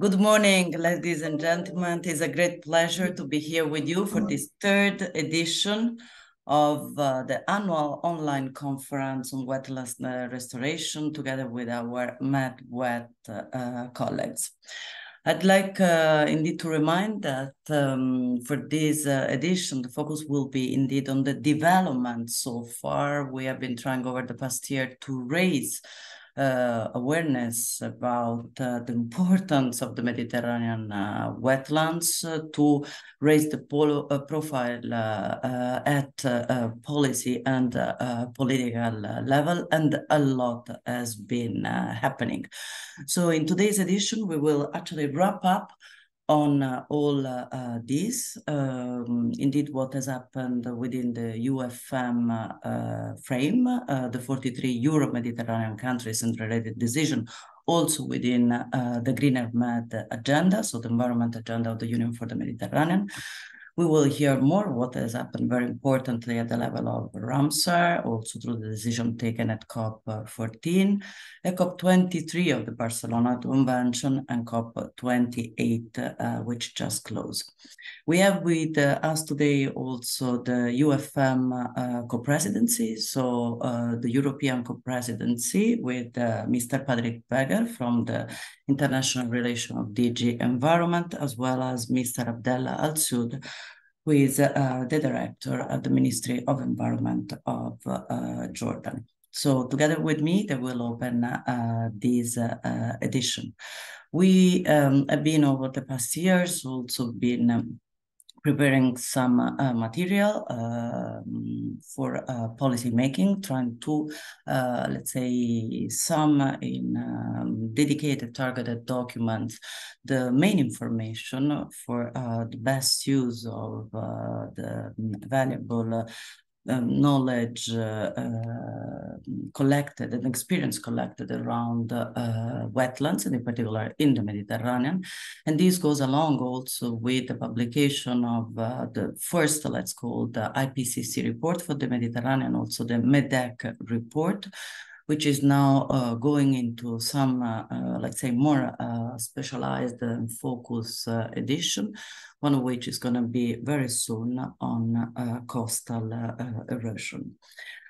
Good morning, ladies and gentlemen. It is a great pleasure to be here with you for this third edition of uh, the annual online conference on wetlands restoration together with our MedWet uh, colleagues. I'd like uh, indeed to remind that um, for this uh, edition, the focus will be indeed on the development so far. We have been trying over the past year to raise uh, awareness about uh, the importance of the Mediterranean uh, wetlands uh, to raise the polo, uh, profile uh, at policy and political level, and a lot has been happening. So in today's edition, we will actually wrap up on uh, all uh, uh, this. Um, indeed, what has happened within the UFM uh, frame, uh, the 43 Euro-Mediterranean countries and related decision, also within uh, the Greener Med agenda, so the environment agenda of the Union for the Mediterranean, we will hear more what has happened very importantly at the level of Ramsar, also through the decision taken at COP14, at COP23 of the Barcelona Convention, and COP28, uh, which just closed. We have with uh, us today also the UFM uh, co-presidency, so uh, the European co-presidency with Mr. Patrick Weger from the International Relation of DG Environment, as well as Mr. Abdallah Al-Sud, who is uh, the director at the Ministry of Environment of uh, Jordan. So together with me, they will open uh, this uh, edition. We um, have been over the past years also been um, preparing some uh, material um, for uh, policy making, trying to, uh, let's say, sum in um, dedicated targeted documents the main information for uh, the best use of uh, the valuable um, knowledge uh, uh, collected and experience collected around uh, wetlands, and in particular in the Mediterranean. And this goes along also with the publication of the first, let's call the IPCC report for the Mediterranean, also the MedECC report, which is now uh, going into some, uh, uh, let's say, more specialized and focus edition, one of which is going to be very soon on uh, coastal uh, erosion.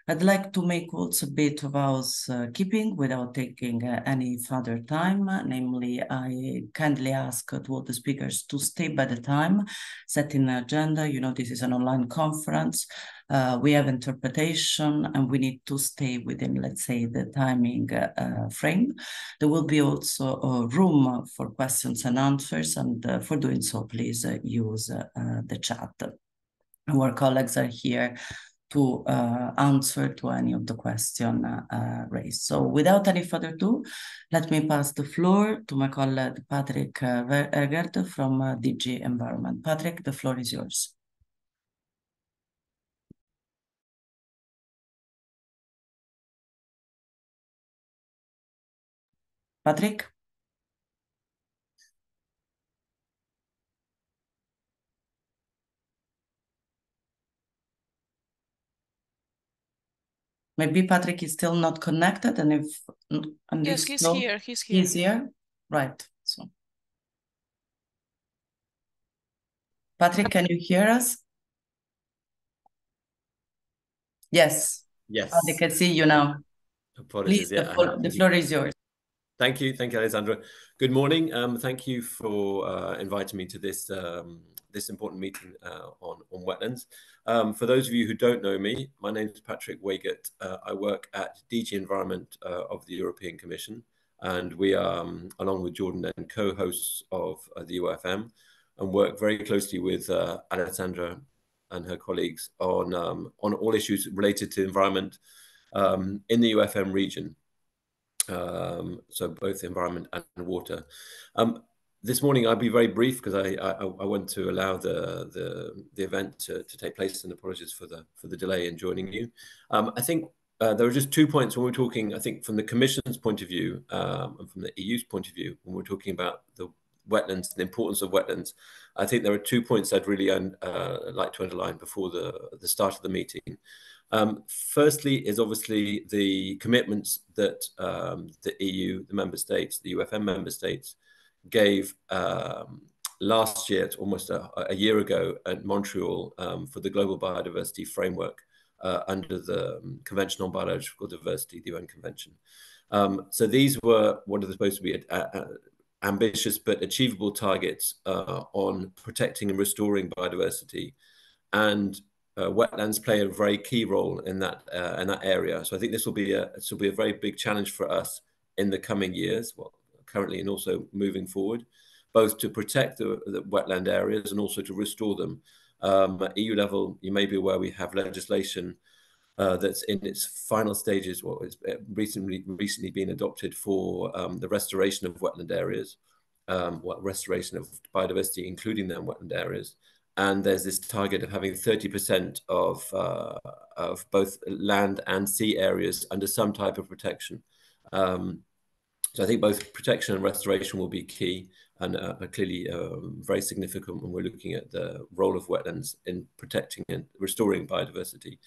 I'd like to make also a bit of housekeeping without taking uh, any further time. Namely, I kindly ask to all the speakers to stay by the time set in the agenda. You know, this is an online conference. Uh, we have interpretation and we need to stay within, let's say, the timing uh, frame. There will be also a room for questions and answers. And uh, for doing so, please uh, use uh, the chat. Our colleagues are here to uh, answer to any of the question uh, raised. So without any further ado, let me pass the floor to my colleague Patrick uh, Egert from uh, DG Environment. Patrick, the floor is yours. Patrick? Maybe Patrick is still not connected, and if and yes, he's no, here. He's here. He's here, right? So, Patrick, can you hear us? Yes. Yes. I can see you now. Apologies. Please, yeah, the, floor, the floor is yours. Thank you. Thank you, Alessandra. Good morning. Um, thank you for uh, inviting me to this um, this important meeting uh, on, on wetlands. Um, for those of you who don't know me, my name is Patrick Weigert. Uh, I work at DG Environment uh, of the European Commission, and we are, um, along with Jordan, and co-hosts of uh, the UFM, and work very closely with uh, Alessandra and her colleagues on um, on all issues related to environment um, in the UFM region. Um, so both environment and water. This morning I'll be very brief because I, I, I want to allow the the, the event to, to take place and apologies for the for the delay in joining you. Um, I think uh, there are just two points when we're talking. I think from the Commission's point of view um, and from the EU's point of view when we're talking about the wetlands, the importance of wetlands. I think there are two points I'd really uh, like to underline before the the start of the meeting. Um, firstly, is obviously the commitments that um, the EU, the member states, the UFM member states gave um, last year, almost a, a, year ago at Montreal um, for the Global Biodiversity Framework uh, under the um, Convention on Biological Diversity, the UN Convention. Um, so these were what are supposed to be a, a, ambitious but achievable targets uh, on protecting and restoring biodiversity, and uh, wetlands play a very key role in that uh, in that area. So I think this will be a this will be a very big challenge for us in the coming years, well, currently and also moving forward, both to protect the, the wetland areas and also to restore them. Um, at EU level, you may be aware we have legislation uh, that's in its final stages, what has recently recently been adopted for um, the restoration of wetland areas, um, well, restoration of biodiversity, including them wetland areas. And there's this target of having 30% of uh, of both land and sea areas under some type of protection. Um, so I think both protection and restoration will be key and uh, are clearly um, very significant when we're looking at the role of wetlands in protecting and restoring biodiversity.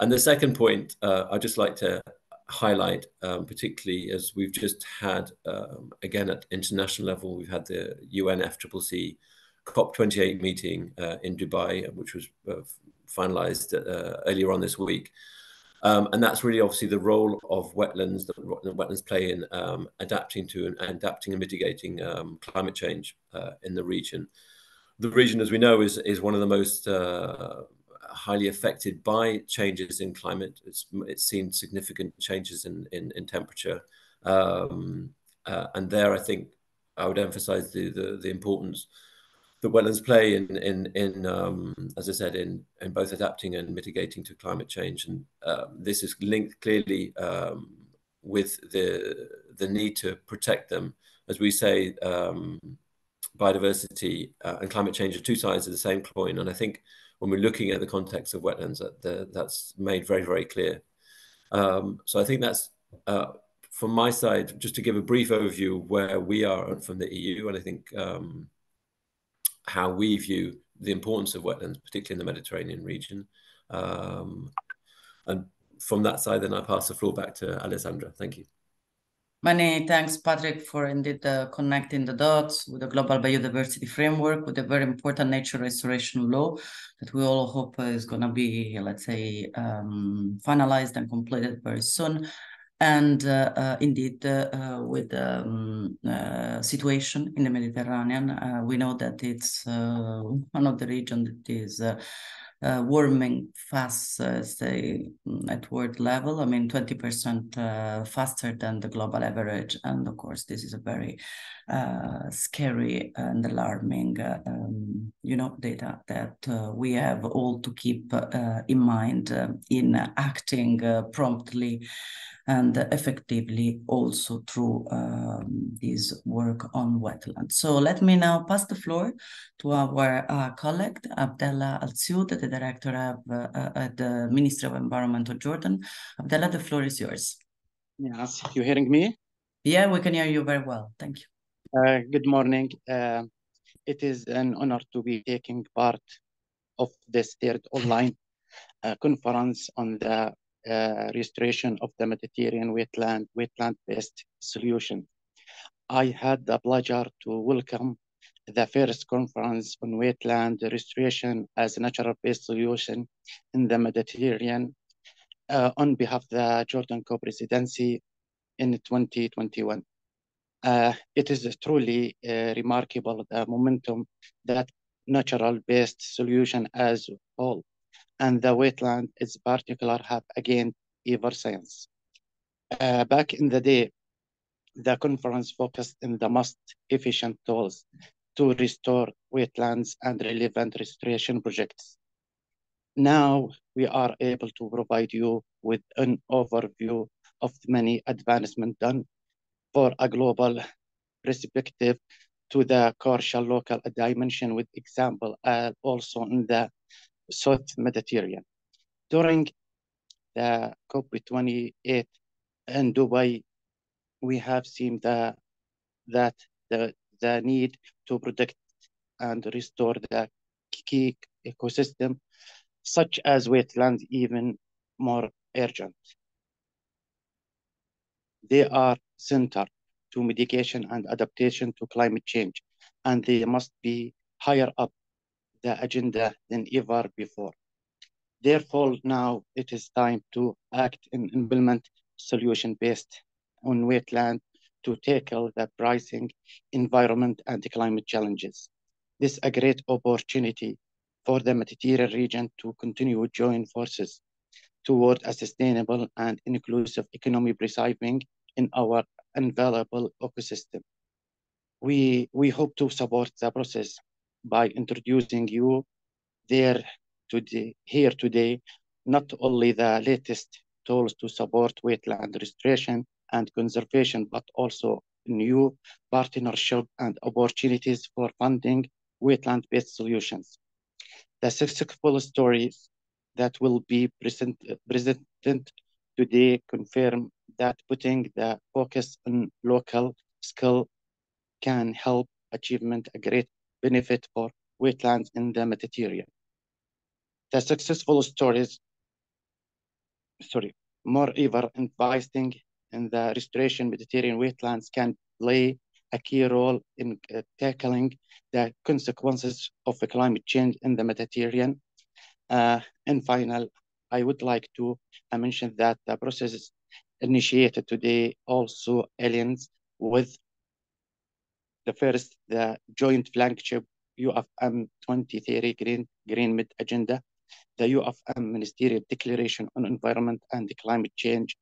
And the second point uh, I'd just like to highlight, um, particularly as we've just had, um, again, at international level, we've had the UNFCCC COP28 meeting uh, in Dubai, which was uh, finalized uh, earlier on this week. Um, and that's really obviously the role of wetlands that wetlands play in um, adapting to and adapting and mitigating um, climate change uh, in the region. The region, as we know, is is one of the most uh, highly affected by changes in climate. It's, it's seen significant changes in, in, in temperature. Um, uh, and there, I think I would emphasize the, the, the importance that wetlands play in, in, in um, as I said, in, in both adapting and mitigating to climate change. And um, this is linked clearly um, with the, the need to protect them. As we say, um, biodiversity uh, and climate change are two sides of the same coin. And I think when we're looking at the context of wetlands, that the, that's made very, very clear. Um, so I think that's uh, from my side, just to give a brief overview where we are from the EU, and I think um, how we view the importance of wetlands, particularly in the Mediterranean region. Um, and from that side, then I pass the floor back to Alessandra. Thank you. Many thanks, Patrick, for indeed uh, connecting the dots with the Global Biodiversity Framework, with a very important nature restoration law that we all hope is going to be, let's say, um, finalized and completed very soon. And uh, uh, indeed, uh, with the um, situation in the Mediterranean, we know that it's one of the regions that is uh, warming fast, uh, say, at world level. I mean, 20% uh, faster than the global average. And of course, this is a very scary and alarming, um, you know, data that we have all to keep in mind in acting promptly and effectively also through um, this work on wetlands. So let me now pass the floor to our uh, colleague, Abdallah Al Saud, the director of, uh, at the Ministry of Environment of Jordan. Abdallah, the floor is yours. Yes, you hearing me? Yeah, we can hear you very well. Thank you. Uh, good morning. Uh, it is an honor to be taking part of this third online uh, conference on the uh, restoration of the Mediterranean wetland, wetland-based solution. I had the pleasure to welcome the first conference on wetland restoration as a natural-based solution in the Mediterranean uh, on behalf of the Jordan co-presidency in 2021. Uh, it is truly uh, remarkable the momentum that natural-based solution as whole and the wetland is particular have again ever since. Uh, back in the day, the conference focused on the most efficient tools to restore wetlands and relevant restoration projects. Now we are able to provide you with an overview of many advancements done for a global perspective to the crucial local dimension with example uh, also in the South Mediterranean. During the COP28 in Dubai, we have seen the, that the, the need to protect and restore the key ecosystem, such as wetlands, even more urgent. They are center to mitigation and adaptation to climate change, and they must be higher up the agenda than ever before. Therefore, now it is time to act and implement solution based on wetland to tackle the pricing, environment, and climate challenges. This is a great opportunity for the Mediterranean region to continue join forces toward a sustainable and inclusive economy preserving in our invaluable ecosystem. We, we hope to support the process by introducing you there today, here today, not only the latest tools to support wetland restoration and conservation, but also new partnership and opportunities for funding wetland-based solutions. The successful stories that will be present, presented today confirm that putting the focus on local skill can help achievement a great benefit for wetlands in the Mediterranean. The successful stories, sorry, moreover, investing in the restoration Mediterranean wetlands can play a key role in uh, tackling the consequences of the climate change in the Mediterranean. Uh, and final, I would like to uh, mention that the process initiated today also aligns with the first, the joint flagship UFM 2030 Green, Green Mid Agenda, the UFM Ministerial Declaration on Environment and Climate Change,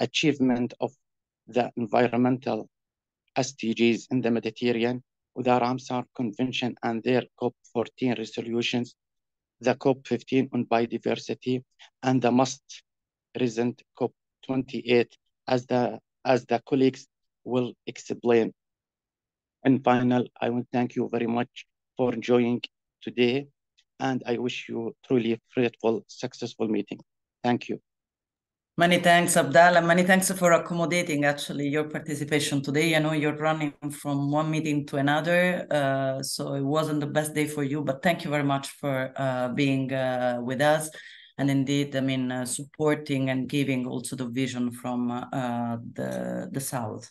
achievement of the environmental SDGs in the Mediterranean, the Ramsar Convention and their COP14 resolutions, the COP15 on biodiversity, and the most recent COP28, as the as the colleagues will explain. And final, I want to thank you very much for joining today, and I wish you truly fruitful, successful meeting. Thank you. Many thanks, Abdallah. Many thanks for accommodating actually your participation today. I know you're running from one meeting to another, uh, so it wasn't the best day for you, but thank you very much for uh, being uh, with us. And indeed, I mean, uh, supporting and giving also the vision from uh, the, the South.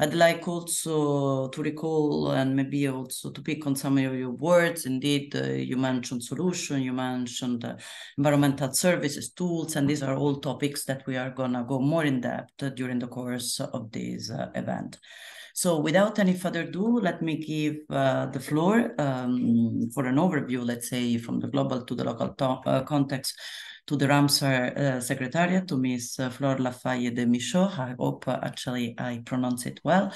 I'd like also to recall and maybe also to pick on some of your words. Indeed, uh, you mentioned solution, you mentioned uh, environmental services, tools, and these are all topics that we are going to go more in depth during the course of this uh, event. So without any further ado, let me give uh, the floor um, for an overview, let's say, from the global to the local uh, context to the Ramsar uh, Secretariat, to Ms. Uh, Flore Lafaye de Micheaux. I hope uh, actually I pronounce it well.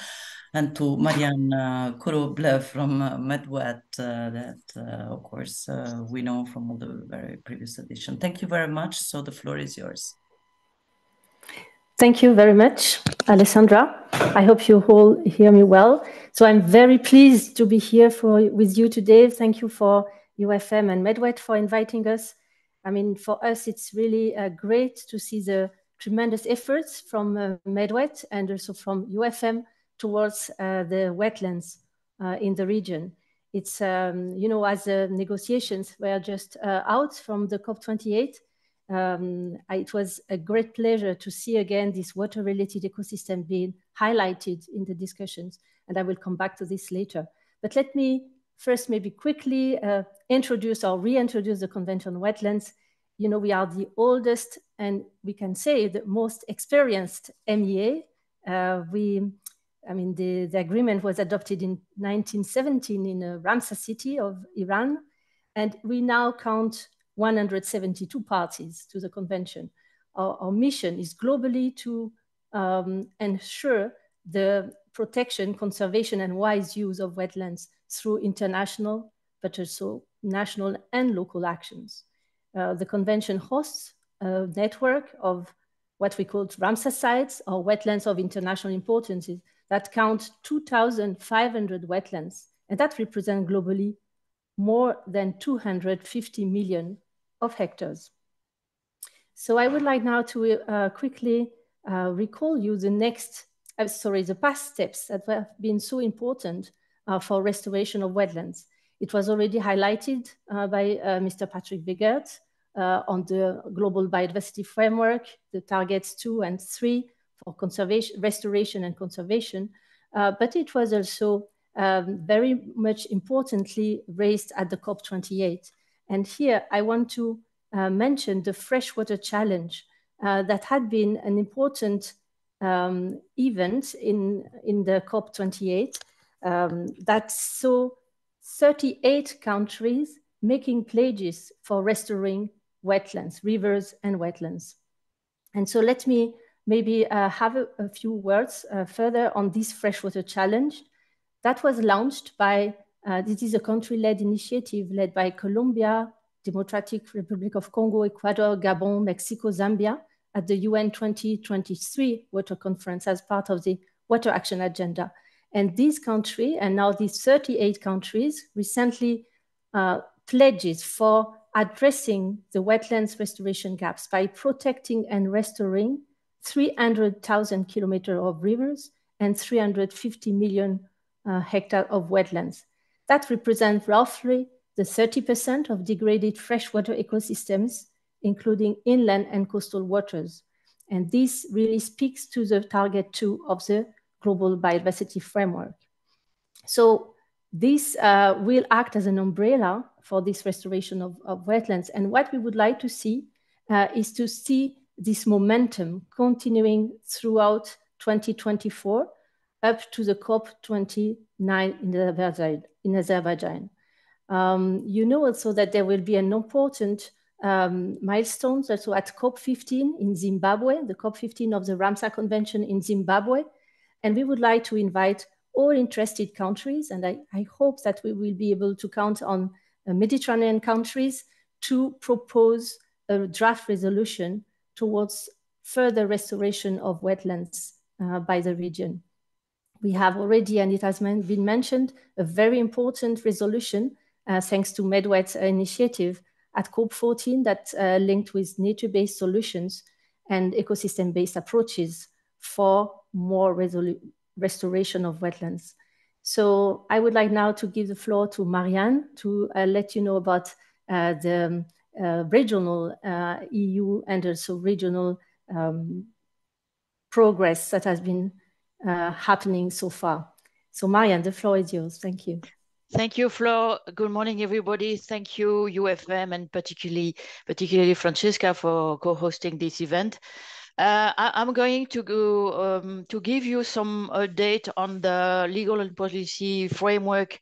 And to Marianne Courouble from MedWet, that of course we know from all the very previous edition. Thank you very much. So the floor is yours. Thank you very much, Alessandra. I hope you all hear me well. So I'm very pleased to be here for, with you today. Thank you for UFM and MedWet for inviting us. I mean, for us, it's really uh, great to see the tremendous efforts from uh, MedWet and also from UFM towards uh, the wetlands uh, in the region. It's, um, you know, as the negotiations were just uh, out from the COP28, um, it was a great pleasure to see again this water-related ecosystem being highlighted in the discussions. And I will come back to this later. But let me first maybe quickly uh, introduce or reintroduce the Convention on Wetlands. You know, we are the oldest and we can say the most experienced MEA. Uh, we, I mean, the, the agreement was adopted in 1917 in uh, Ramsar city of Iran. And we now count 172 parties to the convention. Our, our mission is globally to um, ensure the protection, conservation, and wise use of wetlands through international, but also national and local actions. Uh, the convention hosts a network of what we call Ramsar sites or wetlands of international importance that count 2,500 wetlands, and that represent globally more than 250 million of hectares. So I would like now to uh, quickly uh, recall you the next, uh, sorry, the past steps that have been so important for restoration of wetlands. It was already highlighted uh, by uh, Mr. Patrick Weigert uh, on the Global Biodiversity Framework, the targets two and three for conservation, restoration and conservation. but it was also um, very much importantly raised at the COP28. And here I want to uh, mention the freshwater challenge uh, that had been an important um, event in, in the COP28 um, that saw 38 countries making pledges for restoring wetlands, rivers and wetlands. And so let me maybe uh, have a, a, few words uh, further on this freshwater challenge. That was launched by, uh, this is a country-led initiative led by Colombia, Democratic Republic of Congo, Ecuador, Gabon, Mexico, Zambia at the UN 2023 Water Conference as part of the Water Action Agenda. And this country, and now these 38 countries, recently uh, pledges for addressing the wetlands restoration gaps by protecting and restoring 300,000 kilometers of rivers and 350 million uh, hectare of wetlands. That represents roughly the 30% of degraded freshwater ecosystems, including inland and coastal waters. And this really speaks to the target two of the global biodiversity framework. So this uh, will act as an umbrella for this restoration of, of wetlands. And what we would like to see uh, is to see this momentum continuing throughout 2024 up to the COP29 in Azerbaijan. In Azerbaijan. Um, you know also that there will be an important um, milestone also at COP15 in Zimbabwe, the COP15 of the Ramsar Convention in Zimbabwe. And we would like to invite all interested countries, and I, I hope that we will be able to count on uh, Mediterranean countries to propose a draft resolution towards further restoration of wetlands uh, by the region. We have already, and it has been mentioned, a very important resolution uh, thanks to MedWet's initiative at COP14 that uh, linked with nature-based solutions and ecosystem-based approaches for more restoration of wetlands. So I would like now to give the floor to Marianne to uh, let you know about uh, the uh, regional uh, EU and also regional um, progress that has been uh, happening so far. So Marianne, the floor is yours. Thank you. Thank you, Flo. Good morning, everybody. Thank you, UFM, and particularly, particularly Francesca for co-hosting this event. Uh, I, am going to go um, to give you some update on the legal and policy framework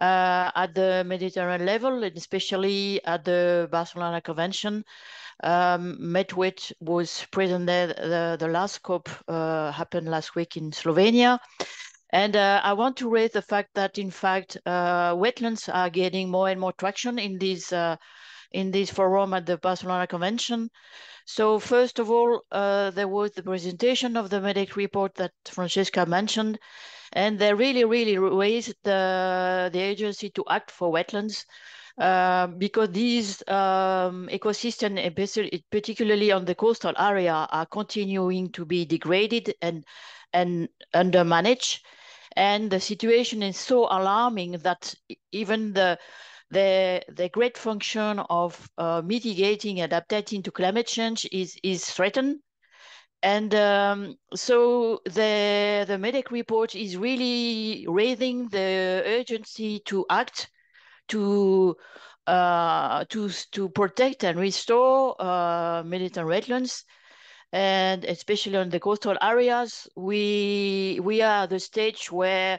uh, at the Mediterranean level, and especially at the Barcelona Convention. Um, MedWet was present there. The, the last COP uh, happened last week in Slovenia. And uh, I want to raise the fact that, in fact, uh, wetlands are getting more and more traction in this uh, in this forum at the Barcelona Convention. So first of all, uh, there was the presentation of the MedECC report that Francesca mentioned, and they really, really raised the, the agency to act for wetlands. Uh, because these um, ecosystems, particularly on the coastal area, are continuing to be degraded and and undermanaged. And the situation is so alarming that even the the the great function of uh, mitigating, adapting to climate change is is threatened. And um, so the the MedECC report is really raising the urgency to act to uh, to to protect and restore uh, Mediterranean wetlands, and especially on the coastal areas, we we are at the stage where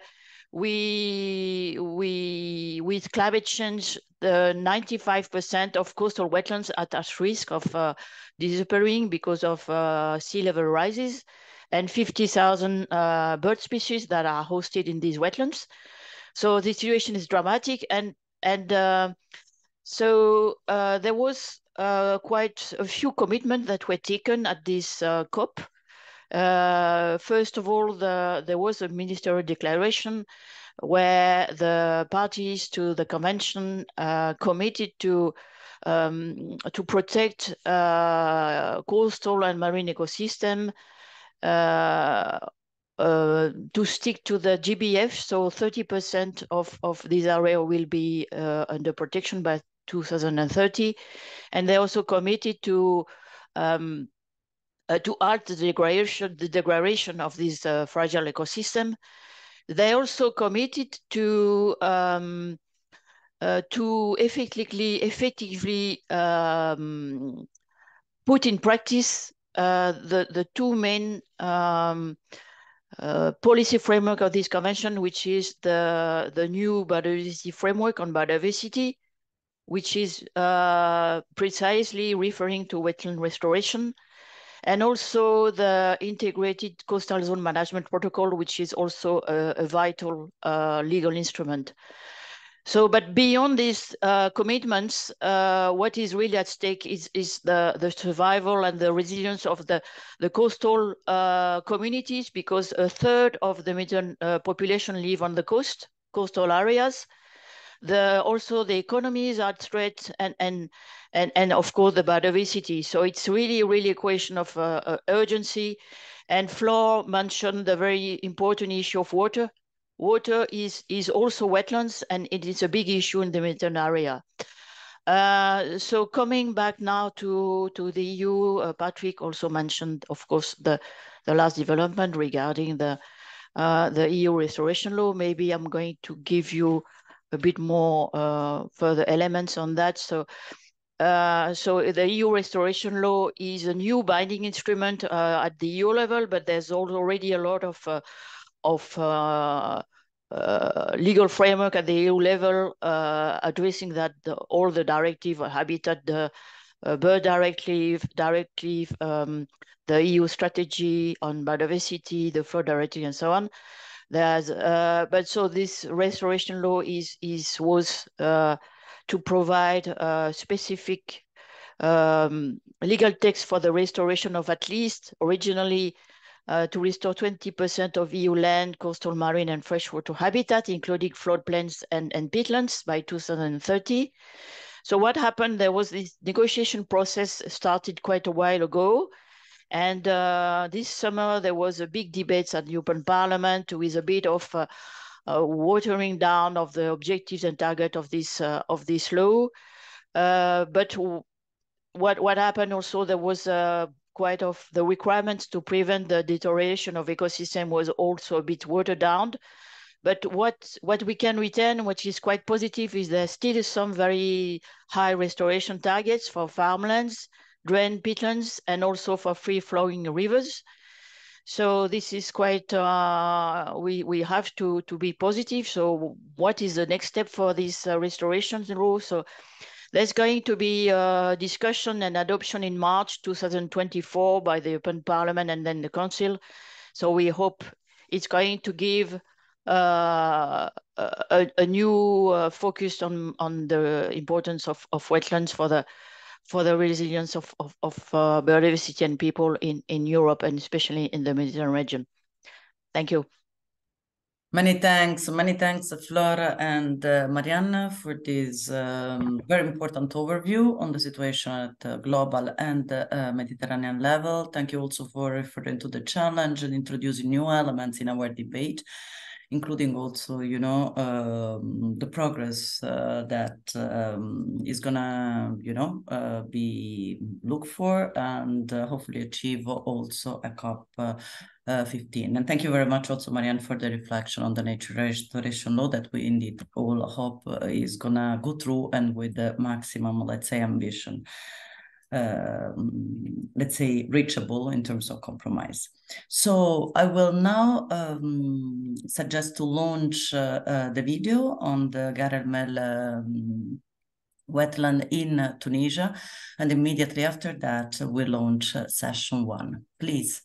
we we with climate change, the 95% of coastal wetlands are at risk of uh, disappearing because of uh, sea level rises, and 50,000 uh, bird species that are hosted in these wetlands. So the situation is dramatic, and and uh, so uh, there was uh, quite a few commitments that were taken at this COP. Uh, first of all, the, there was a ministerial declaration where the parties to the convention uh, committed to um, to protect coastal and marine ecosystem uh, to stick to the GBF. So 30% of, of this area will be uh, under protection by 2030. And they also committed to um, uh, to halt the degradation, the degradation of this uh, fragile ecosystem. they also committed to um, uh, to effectively effectively um, put in practice uh, the the two main um, uh, policy framework of this convention, which is the the new biodiversity framework on biodiversity, which is uh, precisely referring to wetland restoration, and also the integrated coastal zone management protocol, which is also a, a vital uh, legal instrument. So, but beyond these uh, commitments, uh, what is really at stake is, is the, the survival and the resilience of the, the coastal uh, communities, because a third of the Mediterranean uh, population live on the coast, coastal areas. The, also the economies are at threat and, and, and, and of course the biodiversity. So it's really, really a question of uh, uh, urgency. And Flore mentioned the very important issue of water water is, is also wetlands and it is a big issue in the Mediterranean area. Uh, so coming back now to, to the EU, uh, Patrick also mentioned, of course, the, the last development regarding the, uh, the EU restoration law. Maybe I'm going to give you a bit more uh, further elements on that. So, uh, so the EU restoration law is a new binding instrument uh, at the EU level, but there's already a lot of of uh, uh, legal framework at the EU level uh, addressing that the, all the directive, habitat, the bird directive, directive, um, the EU strategy on biodiversity, the flood directive, and so on. There's, uh, but so this restoration law is is was uh, to provide a specific um, legal text for the restoration of at least originally uh, to restore 20% of EU land, coastal, marine, and freshwater habitat, including floodplains and, and peatlands by 2030. So what happened, there was this negotiation process started quite a while ago. And uh, this summer, there was a big debate at the European Parliament with a bit of uh, uh, watering down of the objectives and target of this uh, of this law. Uh, but what what happened also, there was a quite of the requirements to prevent the deterioration of ecosystem was also a bit watered down. But what, what we can retain, which is quite positive, is there still some very high restoration targets for farmlands, drain peatlands, and also for free-flowing rivers. So this is quite, uh, we, we have to, to be positive. So what is the next step for this uh, restoration rule? So there's going to be a discussion and adoption in March 2024 by the European Parliament and then the Council. So we hope it's going to give uh, a, a, new uh, focus on, on the importance of, of wetlands for the for the resilience of, of, of uh, biodiversity and people in, in Europe and especially in the Mediterranean region. Thank you. Many thanks, many thanks, Flora and uh, Marianne, for this um, very important overview on the situation at global and uh, Mediterranean level. Thank you also for referring to the challenge and introducing new elements in our debate including also, you know, um, the progress uh, that um, is gonna, you know, uh, be looked for and uh, hopefully achieve also a COP uh, uh, 15. And thank you very much also, Marianne, for the reflection on the nature restoration law that we indeed all hope uh, is gonna go through and with the maximum, let's say, ambition let's say, reachable in terms of compromise. So I will now um, suggest to launch uh, uh, the video on the Ghar Melh um, wetland in Tunisia. And immediately after that, we launch uh, session one. Please.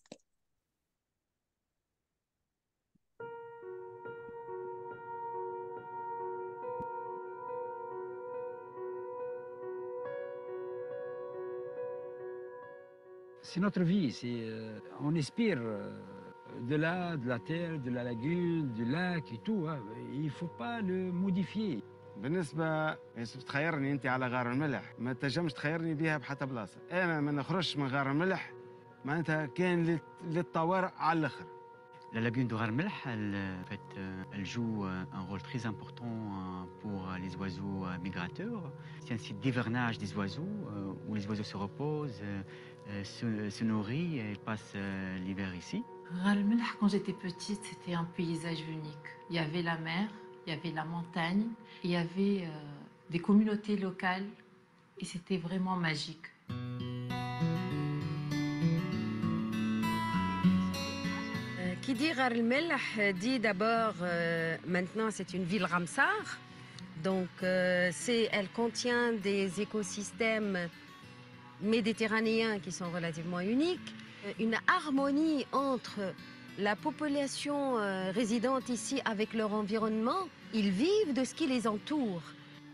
c'est notre vie. C'est, euh, on inspire euh, de là, de la terre, de la lagune, du lac et tout. Hein. Il ne faut pas le modifier. بالنسبة يوسف تخيرني أنت على غار الملح ما تنجمش تخيرني بها بحتى بلاصة أنا ما نخرجش من غار الملح معناتها كان للطوارئ على الآخر La lagune de Rarmelh, elle, en fait, elle joue un rôle très important pour les oiseaux migrateurs. C'est un site d'hivernage des oiseaux où les oiseaux se reposent, se, se, nourrit et passe l'hiver ici. quand j'étais petite, c'était un paysage unique. Il y avait la mer, il y avait la montagne, il y avait euh, des communautés locales et c'était vraiment magique. Euh, qui dit Rar dit d'abord, euh, maintenant c'est une ville Ramsar, donc elle contient des écosystèmes méditerranéens qui sont relativement uniques, une harmonie entre la population euh, résidente ici avec leur environnement, ils vivent de ce qui les entoure.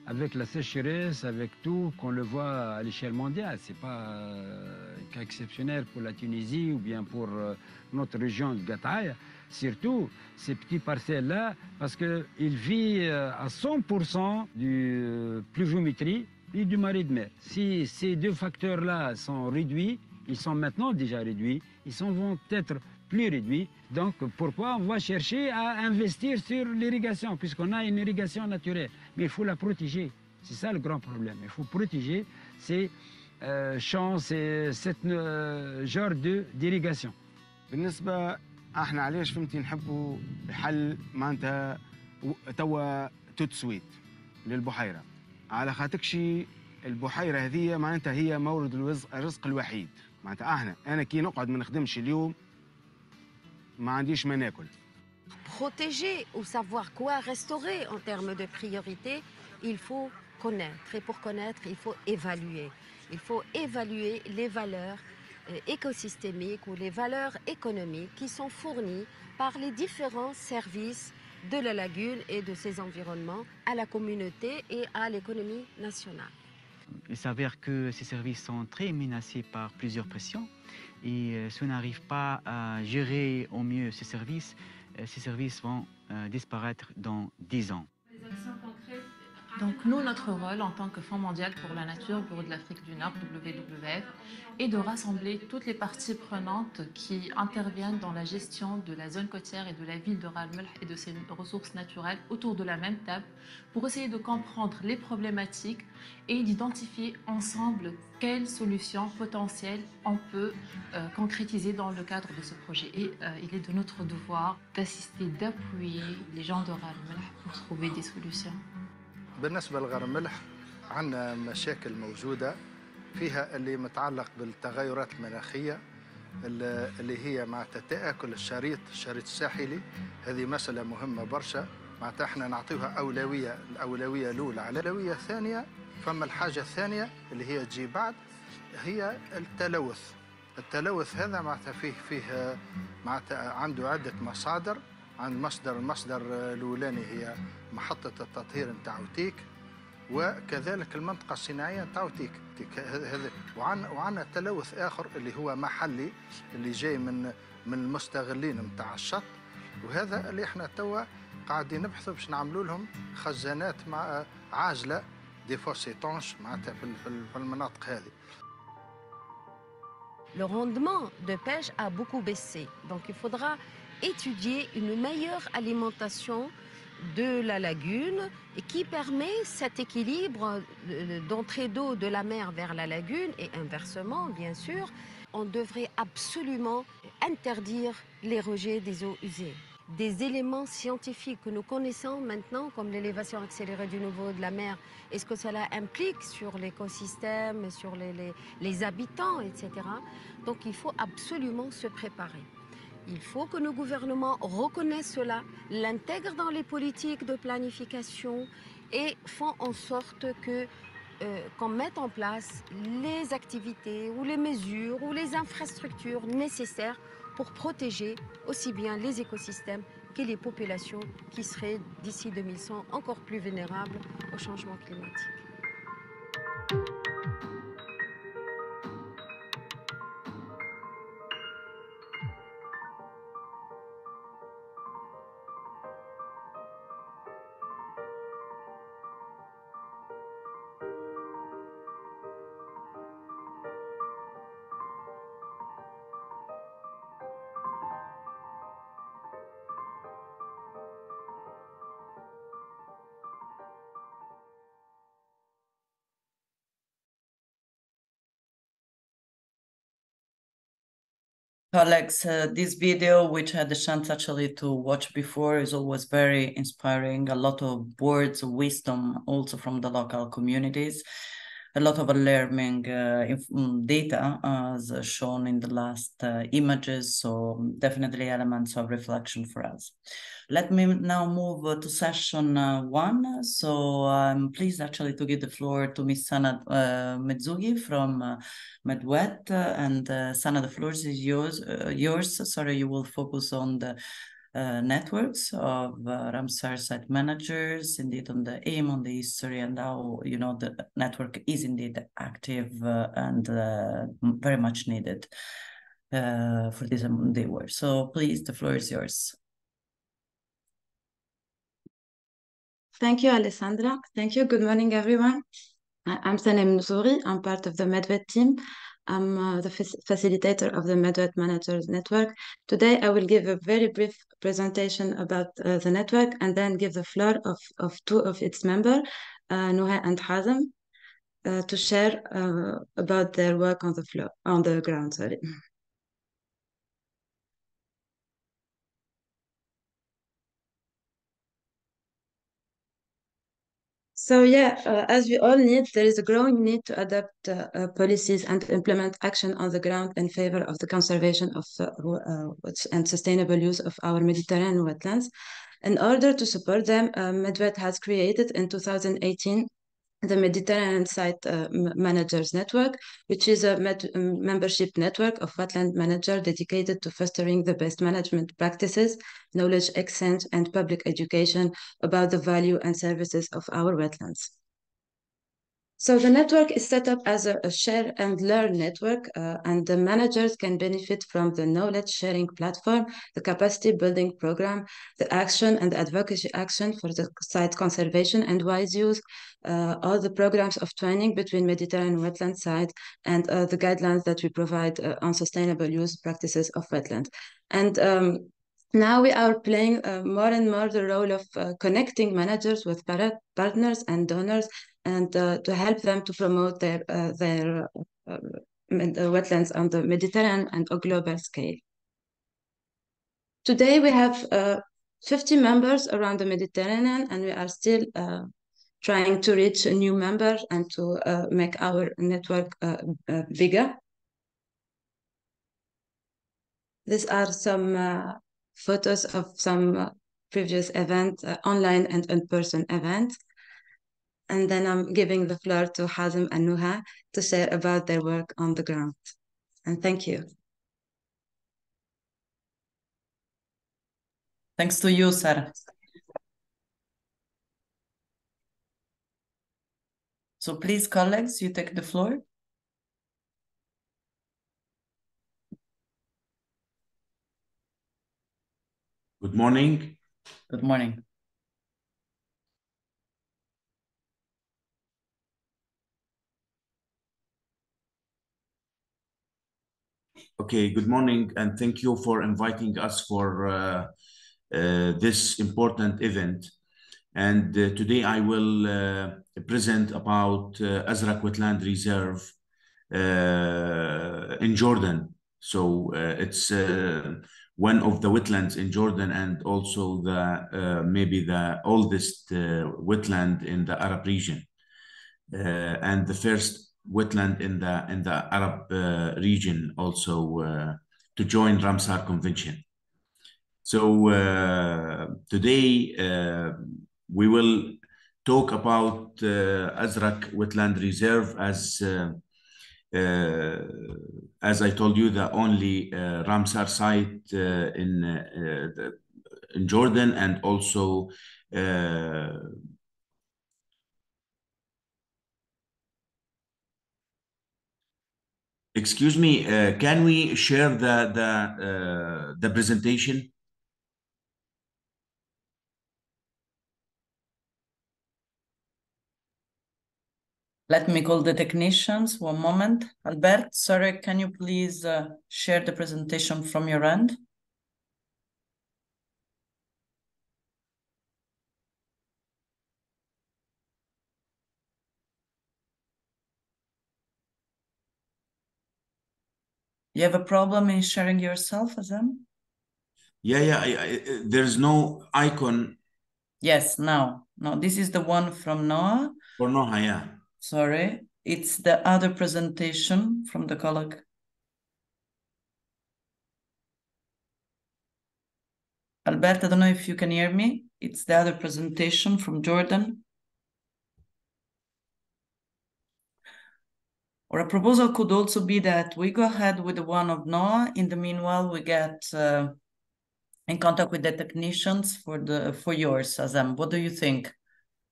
Avec la sécheresse, avec tout, qu'on le voit à l'échelle mondiale, c'est pas euh, qu'exceptionnel pour la Tunisie ou bien pour euh, notre région de Gataï. Surtout ces petits parcelles-là, parce qu'ils vivent à 100% du pluviométrie et du marée de mer. Si ces deux facteurs-là sont réduits, ils sont maintenant déjà réduits, ils sont, vont être plus réduit. Donc pourquoi on va chercher à investir sur l'irrigation, puisqu'on a une irrigation naturelle. Mais il faut la protéger. C'est ça le grand problème. Il faut protéger ces euh, champs, ces, cette euh, genre d'irrigation. بالنسبة احنا علاش فهمتي نحبوا حل معناتها توا توتسويت للبحيرة على خاطركشي البحيرة هذه معناتها هي مورد الرزق الوحيد معناتها احنا انا كي نقعد ما نخدمش اليوم Protéger ou savoir quoi restaurer en termes de priorité, il faut connaître. Et pour connaître, il faut évaluer. Il faut évaluer les valeurs euh, écosystémiques ou les valeurs économiques qui sont fournies par les différents services de la lagune et de ses environnements à la communauté et à l'économie nationale. Il s'avère que ces services sont très menacés par plusieurs pressions et euh, si on n'arrive pas à gérer au mieux ces services, euh, ces services vont euh, disparaître dans 10 ans. Donc nous, notre rôle en tant que Fonds mondial pour la nature, Bureau de l'Afrique du Nord, WWF, est de rassembler toutes les parties prenantes qui interviennent dans la gestion de la zone côtière et de la ville de Ralmelh et de ses ressources naturelles autour de la même table pour essayer de comprendre les problématiques et d'identifier ensemble quelles solutions potentielles on peut euh, concrétiser dans le cadre de ce projet. Et euh, il est de notre devoir d'assister, d'appuyer les gens de Ralmelh pour trouver des solutions. بالنسبة لغار ملح عندنا مشاكل موجودة فيها اللي متعلق بالتغيرات المناخية اللي هي معناتها تآكل الشريط الشريط الساحلي. هذه مسألة مهمة برشا. معناتها إحنا نعطيها أولوية الأولوية الأولى الأولوية الثانية. فما الحاجة الثانية اللي هي تجي بعد هي التلوث. التلوث هذا معناتها فيه فيه معناتها عنده عدة مصادر. عند مصدر المصدر الأولاني هي محطة التطهير نتاع تيك وكذلك المنطقة الصناعية نتاع تيك هذا وعن وعندنا تلوث آخر اللي هو محلي اللي جاي من من المستغلين نتاع الشط. وهذا اللي إحنا توا قاعدين نبحثوا باش نعملوا لهم خزانات مع عاجلة دي فوسيتونش معناتها في المناطق هذه. Le rendement de pêche a beaucoup baissé. Donc il faudra étudier une meilleure alimentation de la lagune et qui permet cet équilibre d'entrée d'eau de la mer vers la lagune et inversement, bien sûr. On devrait absolument interdire les rejets des eaux usées. Des éléments scientifiques que nous connaissons maintenant, comme l'élévation accélérée du niveau de la mer, et ce que cela implique sur l'écosystème, sur les habitants, etc. Donc il faut absolument se préparer. Il faut que nos gouvernements reconnaissent cela, l'intègrent dans les politiques de planification et font en sorte euh, qu'on mette en place les activités ou les mesures ou les infrastructures nécessaires pour protéger aussi bien les écosystèmes que les populations qui seraient d'ici 2100 encore plus vulnérables au changement climatique. Colleagues, uh, this video, which I had the chance actually to watch before, is always very inspiring. A lot of words of wisdom also from the local communities. A lot of alarming uh, mm, data as shown in the last uh, images, so definitely elements of reflection for us. Let me now move uh, to session uh, one. So I'm pleased actually to give the floor to Ms. Sana uh, Mezzugi from uh, MedWet. and uh, Sana, the floor is yours. Uh, yours. Sorry, you will focus on the uh, networks of uh, Ramsar site managers, indeed on the aim, on the history, and how you know the network is indeed active uh, and very much needed for this endeavor. So please, the floor is yours. Thank you, Alessandra. Thank you. Good morning, everyone. I'm Sanem Nusuri. I'm part of the MedWet team. I'm uh, the facilitator of the MedWet Managers Network. Today, I will give a very brief presentation about uh, the network and then give the floor of, of two of its members, uh, Nuha and Hazem, uh, to share uh, about their work on the floor, on the ground. Sorry. So yeah, uh, as we all need, there is a growing need to adapt uh, uh, policies and implement action on the ground in favor of the conservation of uh, uh, and sustainable use of our Mediterranean wetlands. In order to support them, uh, MedWet has created in 2018 the Mediterranean Site uh, Managers Network, which is a membership network of wetland managers dedicated to fostering the best management practices, knowledge exchange, and public education about the value and services of our wetlands. So the network is set up as a, a share and learn network, uh, and the managers can benefit from the knowledge sharing platform, the capacity building program, the action and advocacy action for the site conservation and wise use, uh, all the programs of training between Mediterranean wetland site and uh, the guidelines that we provide uh, on sustainable use practices of wetland. And um, now we are playing uh, more and more the role of uh, connecting managers with partners and donors and uh, to help them to promote their uh, their uh, wetlands on the Mediterranean and a global scale. Today we have 50 members around the Mediterranean and we are still trying to reach a new member and to uh, make our network uh, uh, bigger. These are some photos of some uh, previous events, uh, online and in-person event. and then I'm giving the floor to Hazem and Nuha to share about their work on the ground. And thank you. Thanks to you, Sarah. So please, colleagues, you take the floor. Good morning. Good morning. Okay, good morning, and thank you for inviting us for uh, uh, this important event. And uh, today I will uh, present about uh, Azraq Wetland Reserve uh, in Jordan. So it's one of the wetlands in Jordan and also the maybe the oldest wetland in the Arab region. and the first wetland in the in the Arab uh, region also uh, to join Ramsar Convention. So uh, today uh, we will talk about uh, Azraq Wetland Reserve as uh, Uh, as I told you the only uh, Ramsar site uh, in in Jordan and also Excuse me, uh, can we share the the uh, the presentation? Let me call the technicians. One moment. Albert, sorry, can you please uh, share the presentation from your end? You have a problem in sharing yourself, Azam? Yeah, yeah. I, I, there's no icon. Yes, now. No, this is the one from Noah. For Noah, yeah. Sorry. It's the other presentation from the colleague. Alberto, I don't know if you can hear me. It's the other presentation from Jordan. Or a proposal could also be that we go ahead with the one of Noah. In the meanwhile, we get uh, in contact with the technicians for the for yours, Azam. What do you think?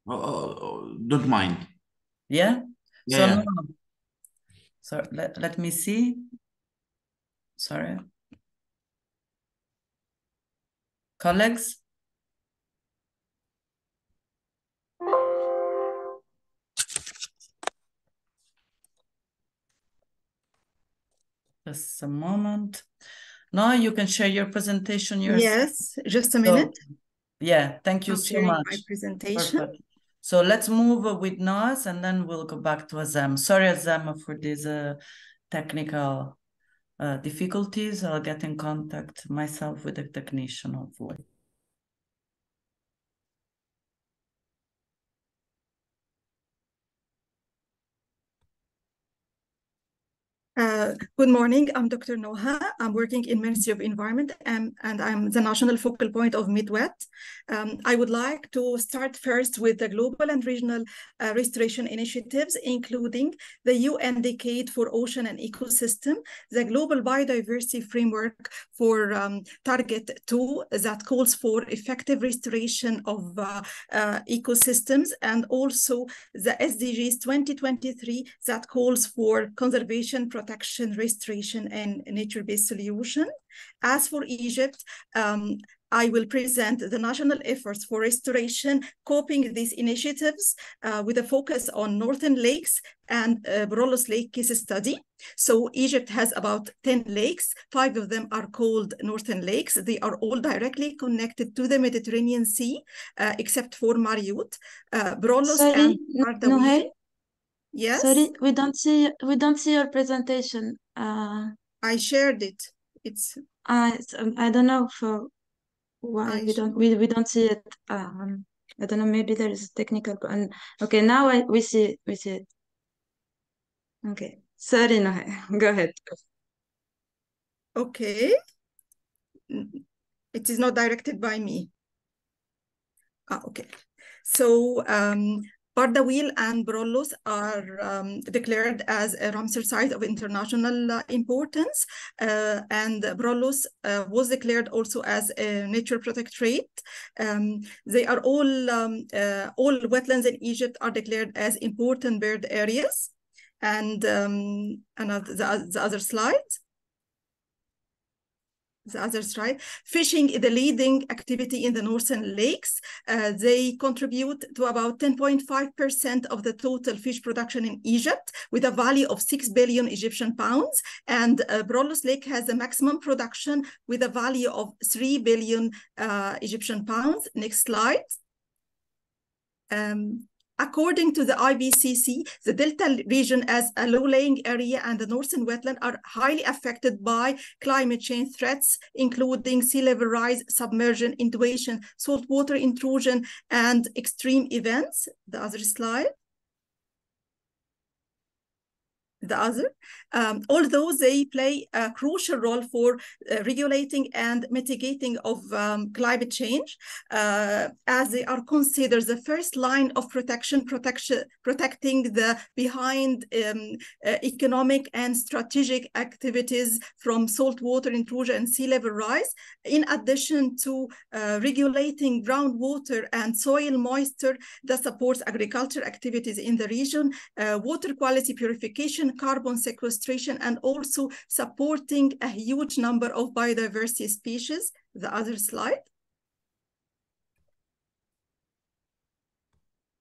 Oh, don't mind. Yeah. Yeah. So, yeah. no. so let, let me see. Sorry. Colleagues? Just a moment. Now you can share your presentation yourself. Yes, just a So, minute. yeah, thank you I'm so much. my presentation. Perfect. So let's move with Nas and then we'll go back to Azam. Sorry, Azam, for these uh, technical uh, difficulties. I'll get in contact myself with the technician, hopefully. Uh, good morning. I'm Dr. Noha. I'm working in Ministry of Environment and, and I'm the national focal point of MedWet. Um, I would like to start first with the global and regional uh, restoration initiatives, including the UN Decade for Ocean and Ecosystem, the Global Biodiversity Framework for um, Target 2 that calls for effective restoration of uh, uh, ecosystems, and also the SDGs 2023 that calls for conservation, protection, restoration, and nature-based solution. As for Egypt, um, I will present the national efforts for restoration, coping these initiatives uh, with a focus on Northern Lakes and uh, Brolos Lake case study. So Egypt has about 10 lakes. Five of them are called Northern Lakes. They are all directly connected to the Mediterranean Sea, uh, except for Mariut. Uh, Brolos Sorry, and. Nohel? Yes. Sorry, we don't see we don't see your presentation. Uh, I shared it. It's I um, I don't know for why I we don't we, we don't see it. Um, I don't know. Maybe there is a technical. And okay, now I, we see we see it. Okay, sorry, Nohel. Go ahead. okay. It is not directed by me. Ah, okay. So um, Bardawil and Brolos are um, declared as a Ramsar site of international uh, importance, uh, and Brolos uh, was declared also as a nature protectorate. Um, they are all um, uh, all wetlands in Egypt are declared as important bird areas. And um, another the, the other slide the other slide. Fishing is the leading activity in the northern lakes. Uh, they contribute to about 10.5% of the total fish production in Egypt with a value of 6 billion Egyptian pounds. And uh, Brolos Lake has a maximum production with a value of 3 billion uh, Egyptian pounds. Next slide. Um, According to the IPCC, the Delta region as a low-lying area and the northern wetland are highly affected by climate change threats, including sea level rise, submersion, inundation, saltwater intrusion, and extreme events. The other slide. The other, um, although they play a crucial role for uh, regulating and mitigating of um, climate change, uh, as they are considered the first line of protection, protection protecting the behind um, uh, economic and strategic activities from saltwater intrusion and sea level rise, in addition to uh, regulating groundwater and soil moisture that supports agriculture activities in the region, uh, water quality purification, carbon sequestration, and also supporting a huge number of biodiversity species. The other slide.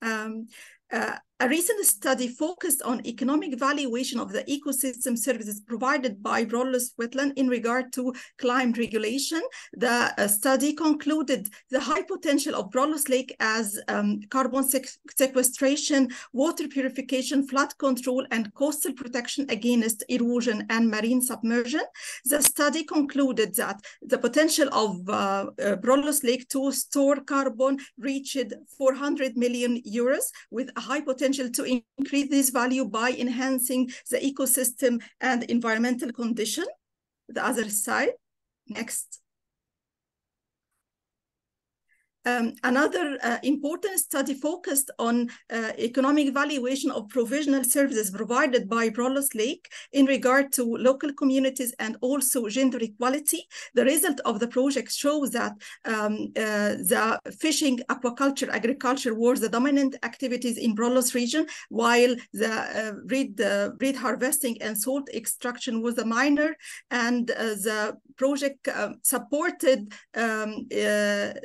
Um, uh, a recent study focused on economic valuation of the ecosystem services provided by Brollos wetland in regard to climate regulation. The uh, study concluded the high potential of Brollos Lake as um, carbon sequestration, water purification, flood control, and coastal protection against erosion and marine submersion. The study concluded that the potential of uh, uh, Lake to store carbon reached 400 million euros with high potential to increase this value by enhancing the ecosystem and environmental condition. The other side, next. Um, another uh, important study focused on uh, economic valuation of provisional services provided by Brollos Lake in regard to local communities and also gender equality. The result of the project shows that um, uh, the fishing, aquaculture, agriculture were the dominant activities in Brollos region, while the uh, reed, uh, reed harvesting and salt extraction was a minor, and uh, the project um, supported um,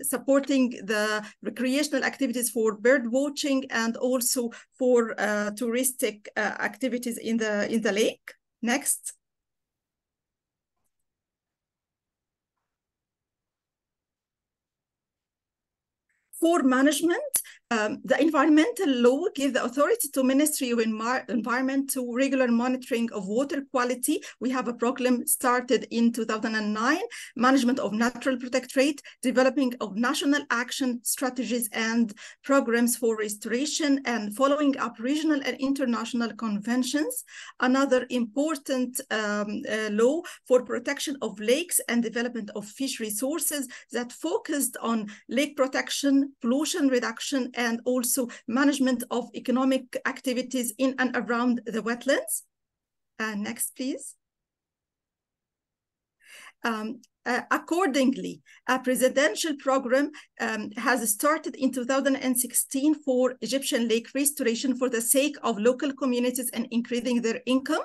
supporting the recreational activities for bird watching and also for uh, touristic uh, activities in the in the lake. Next. For management, um, the environmental law gives the authority to Ministry of Envi Environment to regular monitoring of water quality. We have a program started in 2009, management of natural protectorate, developing of national action strategies and programs for restoration and following up regional and international conventions. Another important um, uh, law for protection of lakes and development of fish resources that focused on lake protection, pollution reduction, and also management of economic activities in and around the wetlands. Uh, next, please. Um, uh, accordingly, a presidential program um, has started in 2016 for Egyptian lake restoration for the sake of local communities and increasing their income.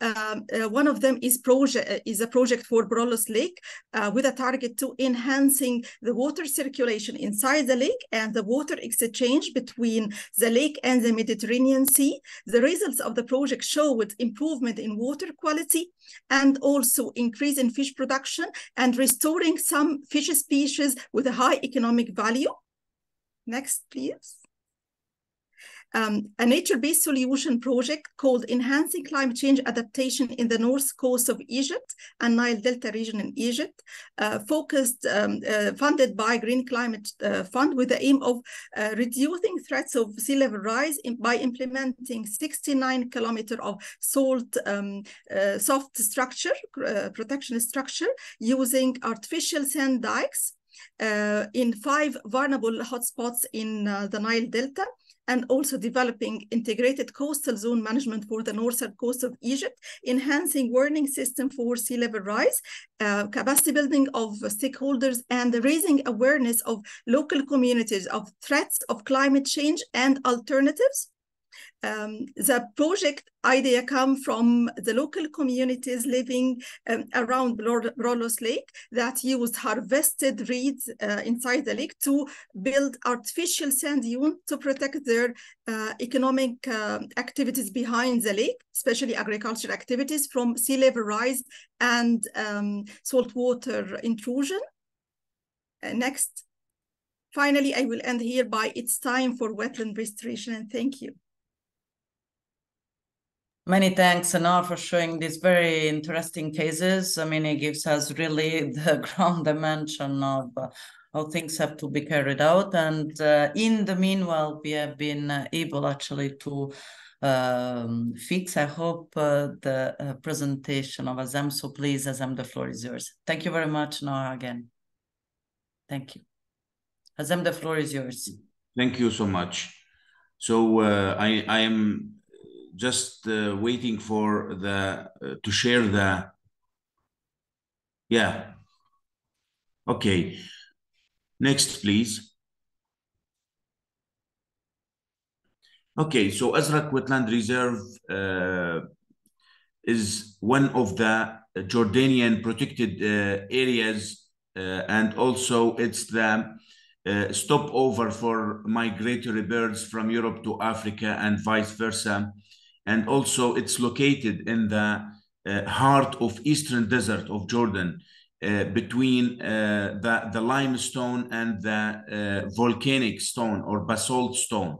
Um, uh, one of them is project uh, is a project for Brollos Lake uh, with a target to enhancing the water circulation inside the lake and the water exchange between the lake and the Mediterranean Sea. The results of the project showed improvement in water quality and also increase in fish production and restoring some fish species with a high economic value. Next, please um, a nature-based solution project called Enhancing Climate Change Adaptation in the North Coast of Egypt and Nile Delta region in Egypt, uh, focused, um, uh, funded by Green Climate uh, Fund with the aim of uh, reducing threats of sea level rise in, by implementing 69 kilometer of salt um, uh, soft structure, uh, protection structure using artificial sand dikes uh, in five vulnerable hotspots in uh, the Nile Delta and also developing integrated coastal zone management for the northern coast of Egypt, enhancing warning system for sea level rise, uh, capacity building of stakeholders, and raising awareness of local communities of threats of climate change and alternatives um, the project idea come from the local communities living um, around Brollos Lake that used harvested reeds uh, inside the lake to build artificial sand dune to protect their uh, economic uh, activities behind the lake, especially agricultural activities from sea level rise and um, saltwater intrusion. Uh, next. Finally, I will end here by it's time for wetland restoration and thank you. Many thanks, Anar, for showing these very interesting cases. I mean, it gives us really the ground dimension of uh, how things have to be carried out. And uh, in the meanwhile, we have been uh, able actually to um, fix, I hope, uh, the uh, presentation of Azem. So please, Azem, the floor is yours. Thank you very much, Noah, again. Thank you. Azem, the floor is yours. Thank you so much. So I, I am just uh, waiting for the uh, to share the yeah. Okay. Next please. Okay so Azraq Wetland Reserve uh, is one of the Jordanian protected uh, areas uh, and also it's the uh, stopover for migratory birds from Europe to Africa and vice versa. And also it's located in the uh, heart of eastern desert of Jordan, uh, between uh, the, the limestone and the uh, volcanic stone or basalt stone.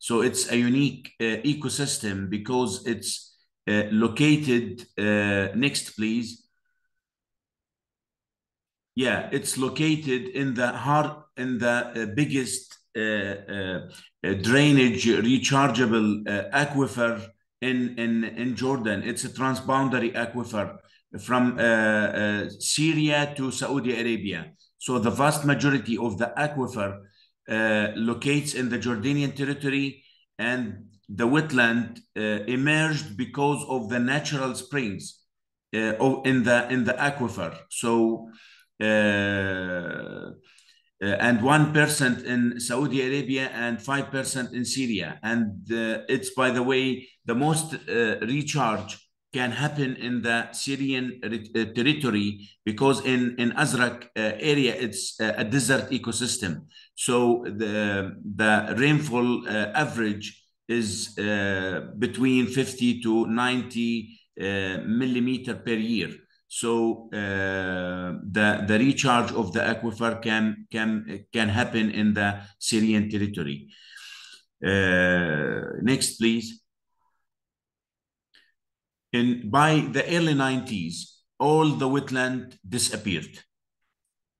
So it's a unique uh, ecosystem because it's uh, located, next please. Yeah, it's located in the heart, in the biggest drainage rechargeable aquifer in, in, in Jordan. It's a transboundary aquifer from uh, uh, Syria to Saudi Arabia. So the vast majority of the aquifer uh, locates in the Jordanian territory and the wetland uh, emerged because of the natural springs uh, in the in the aquifer. So uh, and 1% in Saudi Arabia and 5% in Syria. And it's, by the way, the most recharge can happen in the Syrian uh, territory because in, in Azraq uh, area, it's uh, a desert ecosystem. So the, the rainfall uh, average is uh, between 50 to 90 uh, millimeter per year. So the, the recharge of the aquifer can, can, can happen in the Syrian territory. next, please in by the early 90s, all the wetland disappeared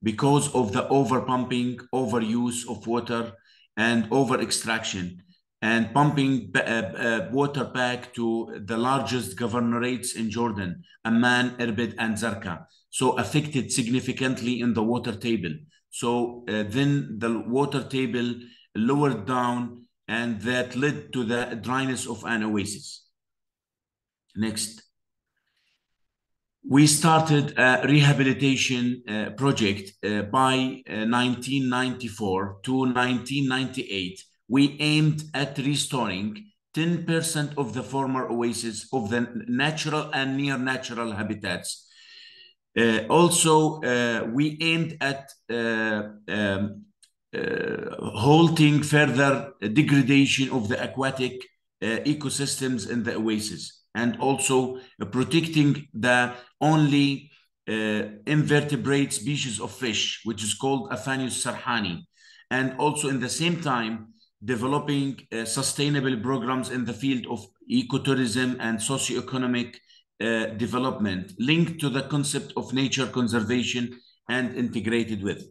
because of the overpumping, overuse of water, and over extraction, and pumping uh, uh, water back to the largest governorates in Jordan, Amman, Irbid, and Zarqa. So affected significantly in the water table. So uh, then the water table lowered down, and that led to the dryness of an oasis. Next. We started a rehabilitation uh, project uh, by uh, 1994 to 1998. We aimed at restoring 10% of the former oasis of the natural and near natural habitats. Uh, also, uh, we aimed at uh, um, halting further degradation of the aquatic ecosystems in the oasis and also uh, protecting the only uh, invertebrate species of fish, which is called Aphanius sarhani. And also in the same time, developing uh, sustainable programs in the field of ecotourism and socioeconomic uh, development linked to the concept of nature conservation and integrated with.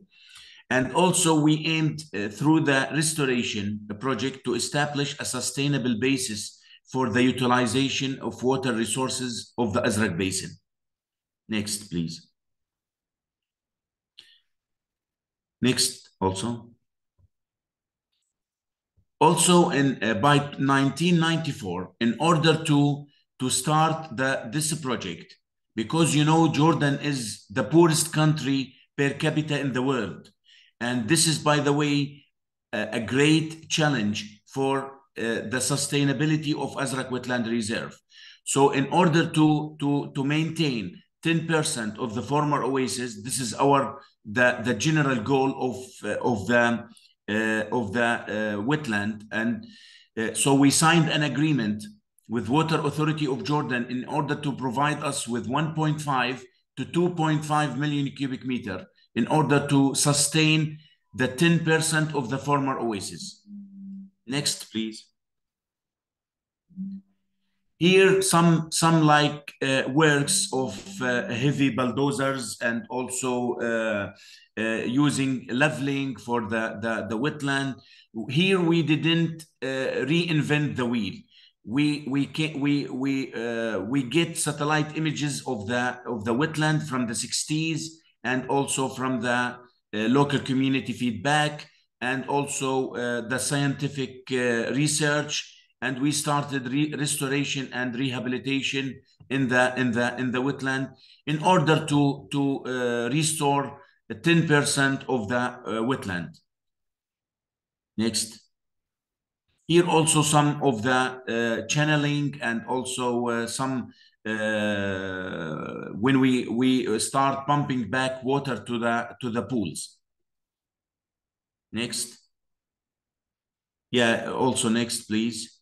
And also we aimed uh, through the restoration project to establish a sustainable basis for the utilization of water resources of the Azraq Basin. Next, please. Next, also. Also, in uh, by 1994, in order to to start the this project, because you know Jordan is the poorest country per capita in the world, and this is, by the way, a, a great challenge for the sustainability of Azraq Wetland Reserve. So in order to, to, to maintain 10% of the former oasis, this is our the, the general goal of, uh, of the, uh, of the uh, wetland. And uh, so we signed an agreement with Water Authority of Jordan in order to provide us with 1.5 to 2.5 million cubic meter in order to sustain the 10% of the former oasis. Next, please. Here, some some like uh, works of uh, heavy bulldozers and also uh, uh using leveling for the, the, the wetland. Here, we didn't uh, reinvent the wheel. We we can we we uh, we get satellite images of the of the wetland from the 60s and also from the local community feedback and also uh, the scientific uh, research and we started re restoration and rehabilitation in the in the in the wetland in order to to uh, restore 10% of the uh, wetland. Next. Here also some of the uh, channeling and also uh, some when we we start pumping back water to the to the pools Next. Yeah, also next, please.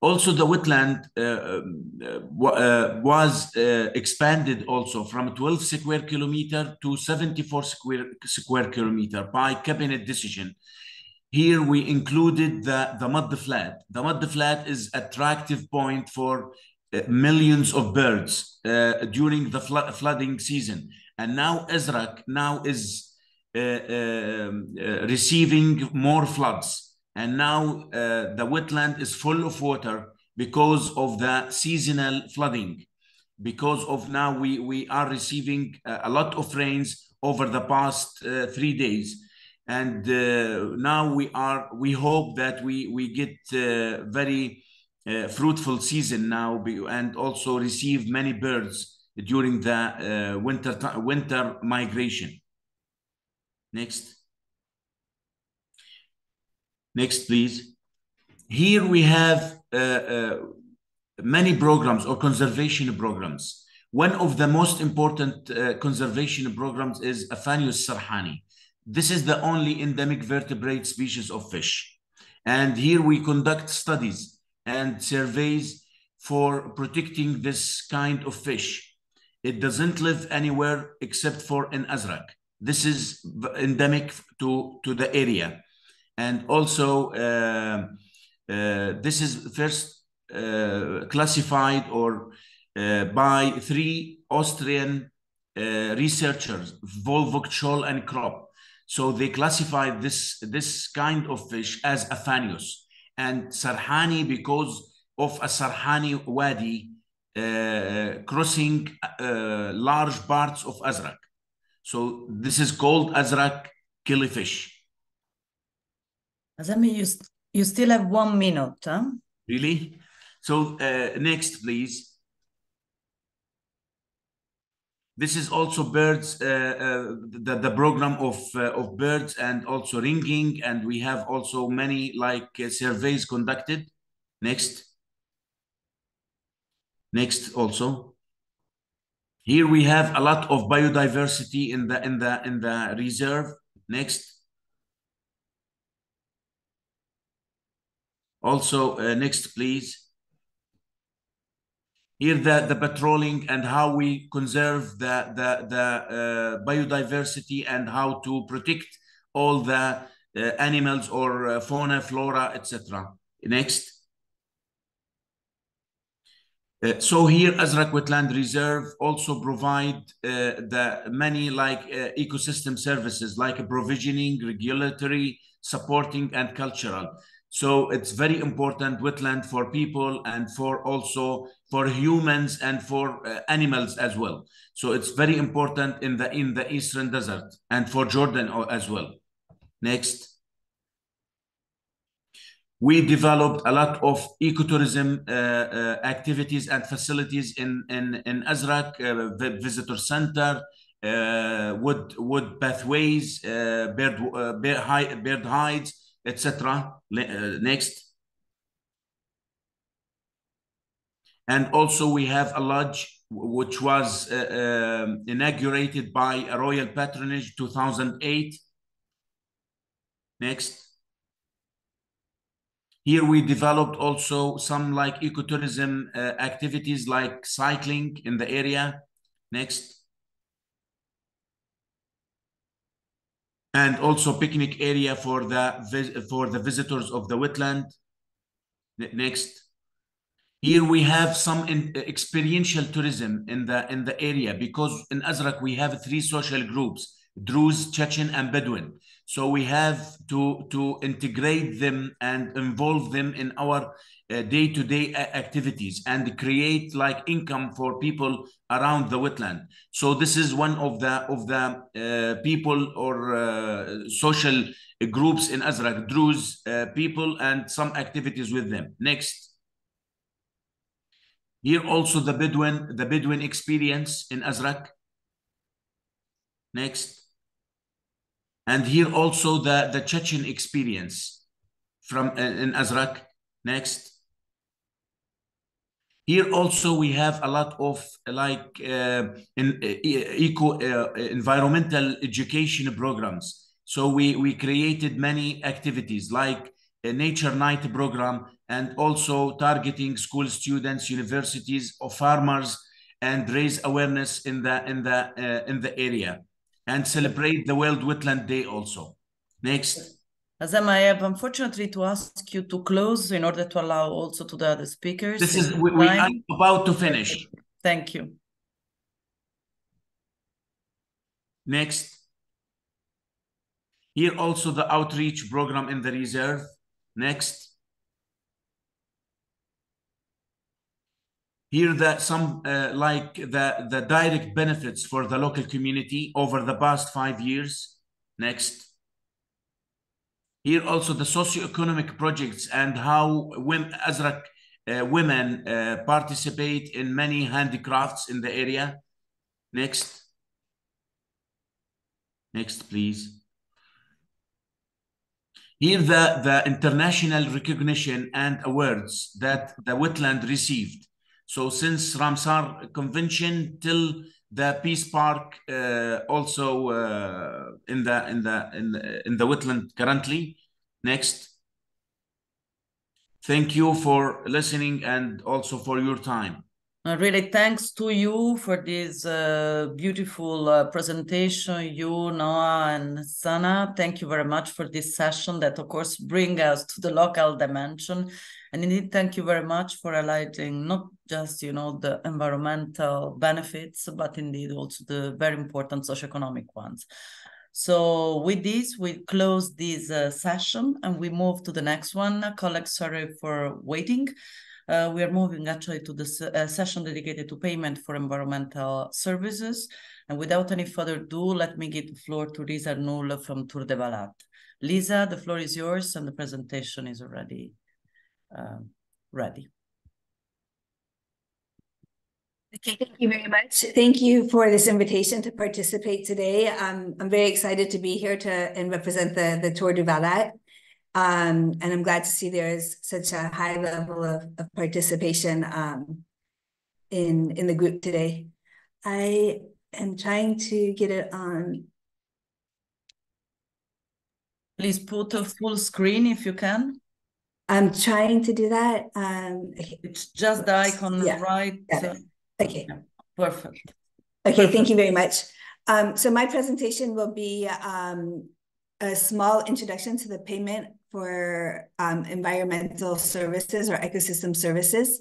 Also, the wetland uh, uh, was uh, expanded also from 12 square kilometer to 74 square, square kilometer by cabinet decision. Here we included the, the mud flat. The mud flat is attractive point for uh, millions of birds uh, during the fl flooding season. And now Azraq now is uh, receiving more floods. And now uh, the wetland is full of water because of the seasonal flooding. Because of now we we are receiving uh, a lot of rains over the past uh, three days. And uh, now we are we hope that we we get uh, very uh, fruitful season now and also receive many birds during the winter winter migration next Next, please. Here we have uh, uh, many programs or conservation programs. One of the most important uh, conservation programs is Aphanius sarhani. This is the only endemic vertebrate species of fish. And here we conduct studies and surveys for protecting this kind of fish. It doesn't live anywhere except for in Azraq. This is endemic to, to the area and also uh, uh, this is first uh, classified or by three Austrian researchers, Villwock, Scholl, and Krupp. So they classified this, this kind of fish as Aphanius and Sarhani because of a Sarhani Wadi uh, crossing uh, large parts of Azraq. So this is called Azraq killifish. Azami, you, you still have one minute, huh? Really? So uh, next, please. This is also birds, uh, uh, the, the program of, uh, of birds and also ringing. And we have also many like uh, surveys conducted. Next. Next also. Here we have a lot of biodiversity in the, in the, in the reserve. Next. Also, uh, next, please. Here, the, the patrolling and how we conserve the, the, the uh, biodiversity and how to protect all the uh, animals or uh, fauna, flora, etc. Next. Uh, so here, Azraq Wetland Reserve also provide uh, the many like uh, ecosystem services like provisioning, regulatory, supporting, and cultural. So it's very important wetland for people and for also for humans and for uh, animals as well. So it's very important in the in the Eastern Desert and for Jordan as well. Next. We developed a lot of ecotourism uh, uh, activities and facilities in in in Azraq uh, Visitor Center, uh, wood wood pathways, uh, bird uh, bird, hides, etc. Next. And also we have a lodge which was uh, inaugurated by a royal patronage 2008. Next. Here we developed also some like ecotourism uh, activities like cycling in the area. Next. and also picnic area for the for the visitors of the wetland. Next. Here we have some in, experiential tourism in the in the area because in Azraq we have three social groups: Druze, Chechen, and Bedouin. So we have to to integrate them and involve them in our uh, day-to-day activities and create like income for people around the wetland. So this is one of the of the uh, people or uh, social groups in Azraq Druze uh, people and some activities with them. Next. Here also the Bedouin the Bedouin experience in Azraq. Next and here also the the Chechen experience from uh, in Azraq. Next. Here also we have a lot of like uh, in, uh, eco uh, environmental education programs. So we, we created many activities like a nature night program and also targeting school students, universities or farmers and raise awareness in the, in the, uh, in the area and celebrate the World Wetland Day also. Next. Azam, I have unfortunately to ask you to close in order to allow also to the other speakers. This is, we, we are about to finish. Thank you. Next. Here also the outreach program in the reserve. Next. Here the some uh, like the, the direct benefits for the local community over the past five years. Next. Here also the socio-economic projects and how women, Azraq uh, women uh, participate in many handicrafts in the area. Next. Next, please. Here the, the international recognition and awards that the wetland received. So since Ramsar Convention till the Peace Park, uh, also uh, in the in the in the, in the wetland currently. Next. Thank you for listening and also for your time. Uh, really, thanks to you for this uh, beautiful uh, presentation, you, Noah, and Sana. Thank you very much for this session that, of course, bring us to the local dimension. And indeed, thank you very much for highlighting not just, you know, the environmental benefits, but indeed also the very important socioeconomic ones. So with this, we close this uh, session and we move to the next one. Colleagues, sorry for waiting. Uh, we are moving actually to the uh, session dedicated to payment for environmental services. And without any further ado, let me give the floor to Lisa Ernoul from Tour du Valat. Lisa, the floor is yours and the presentation is already um, ready. Okay, thank you very much. Thank you for this invitation to participate today. Um, I'm very excited to be here to and represent the, the Tour du Valat. Um, and I'm glad to see there is such a high level of, of participation um, in, in the group today. I am trying to get it on. Please put a full screen if you can. I'm trying to do that. Um, it's just the icon yeah, right. yeah. Okay. Yeah, perfect. Okay, Perfect. thank you very much. Um, so my presentation will be um, a small introduction to the payment for um, environmental services or ecosystem services.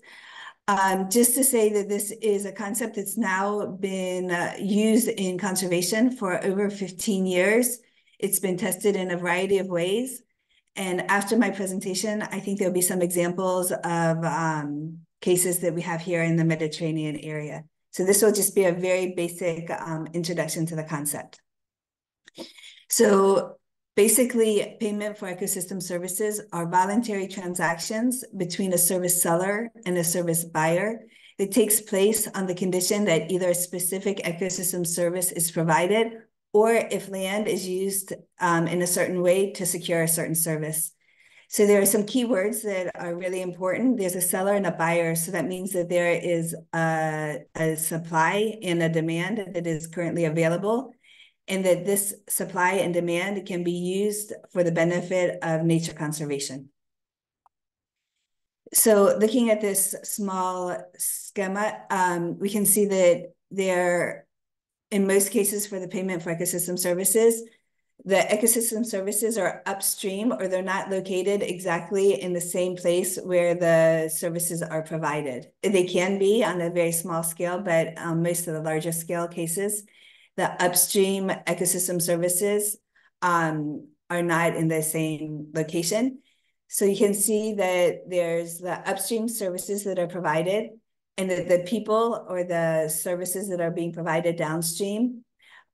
Um, just to say that this is a concept that's now been uh, used in conservation for over 15 years. It's been tested in a variety of ways. And after my presentation, I think there'll be some examples of um, cases that we have here in the Mediterranean area. So this will just be a very basic um, introduction to the concept. So basically, payment for ecosystem services are voluntary transactions between a service seller and a service buyer that takes place on the condition that either a specific ecosystem service is provided or if land is used um, in a certain way to secure a certain service. So there are some keywords that are really important. There's a seller and a buyer. So that means that there is a, a supply and a demand that is currently available and that this supply and demand can be used for the benefit of nature conservation. So looking at this small schema, um, we can see that there, in most cases for the payment for ecosystem services, the ecosystem services are upstream or they're not located exactly in the same place where the services are provided. They can be on a very small scale, but um, most of the larger scale cases, the upstream ecosystem services um, are not in the same location. So you can see that there's the upstream services that are provided and that the people or the services that are being provided downstream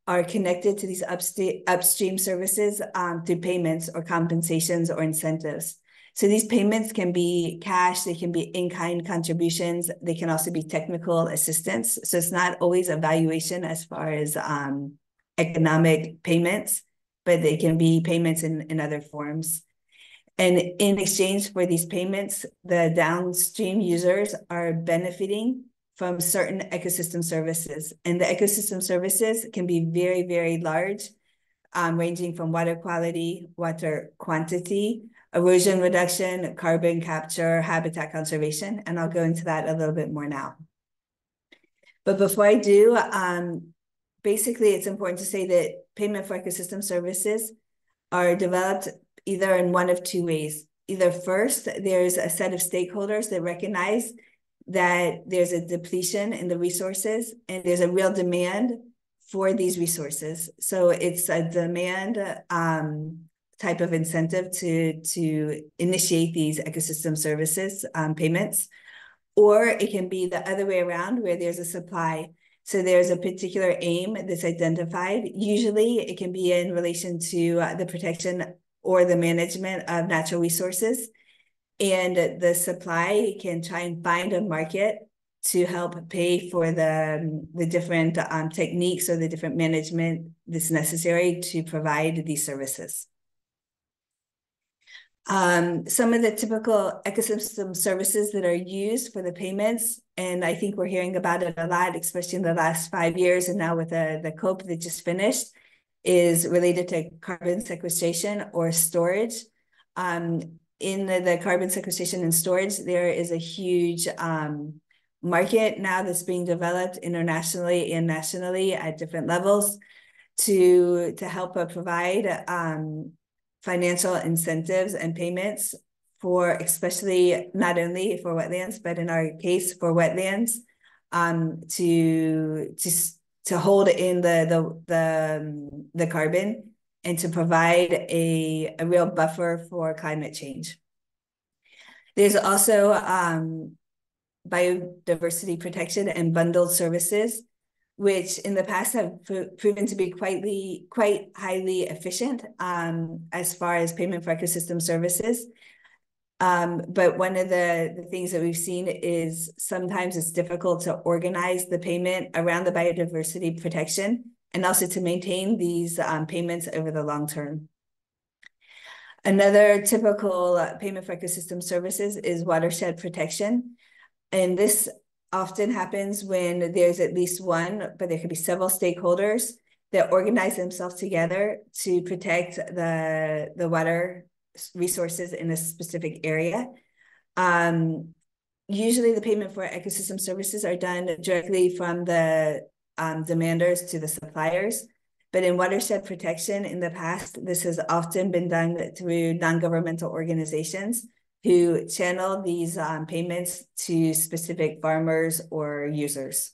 are connected to these upstream, upstream services um, through payments or compensations or incentives. So these payments can be cash, they can be in-kind contributions, they can also be technical assistance. So it's not always a valuation as far as um, economic payments, but they can be payments in, in other forms. And in exchange for these payments, the downstream users are benefiting from certain ecosystem services. And the ecosystem services can be very, very large. um, ranging from water quality, water quantity, erosion reduction, carbon capture, habitat conservation, and I'll go into that a little bit more now. But before I do, um, basically it's important to say that payment for ecosystem services are developed either in one of two ways. Either first, there's a set of stakeholders that recognize that there's a depletion in the resources and there's a real demand for these resources. So it's a demand um, type of incentive to, to initiate these ecosystem services um, payments. Or it can be the other way around where there's a supply. So there's a particular aim that's identified. Usually it can be in relation to uh, the protection or the management of natural resources. And the supply can try and find a market to help pay for the, um, the different um, techniques or the different management that's necessary to provide these services. Um, some of the typical ecosystem services that are used for the payments, and I think we're hearing about it a lot, especially in the last five years, and now with the, the COP that just finished, is related to carbon sequestration or storage. Um, in the, the, carbon sequestration and storage, there is a huge um, market now that's being developed internationally and nationally at different levels to, to help uh, provide um, financial incentives and payments for especially not only for wetlands, but in our case for wetlands, um, to to to hold in the the the um, the carbon and to provide a, a real buffer for climate change. There's also um, biodiversity protection and bundled services which in the past have proven to be quite, quite highly efficient um, as far as payment for ecosystem services. Um, but one of the, the things that we've seen is sometimes it's difficult to organize the payment around the biodiversity protection and also to maintain these um, payments over the long term. Another typical uh, payment for ecosystem services is watershed protection. And this often happens when there's at least one, but there could be several stakeholders that organize themselves together to protect the, the water resources in a specific area. Um, usually the payment for ecosystem services are done directly from the um, demanders to the suppliers. But in watershed protection in the past, this has often been done through non-governmental organizations who channel these um, payments to specific farmers or users.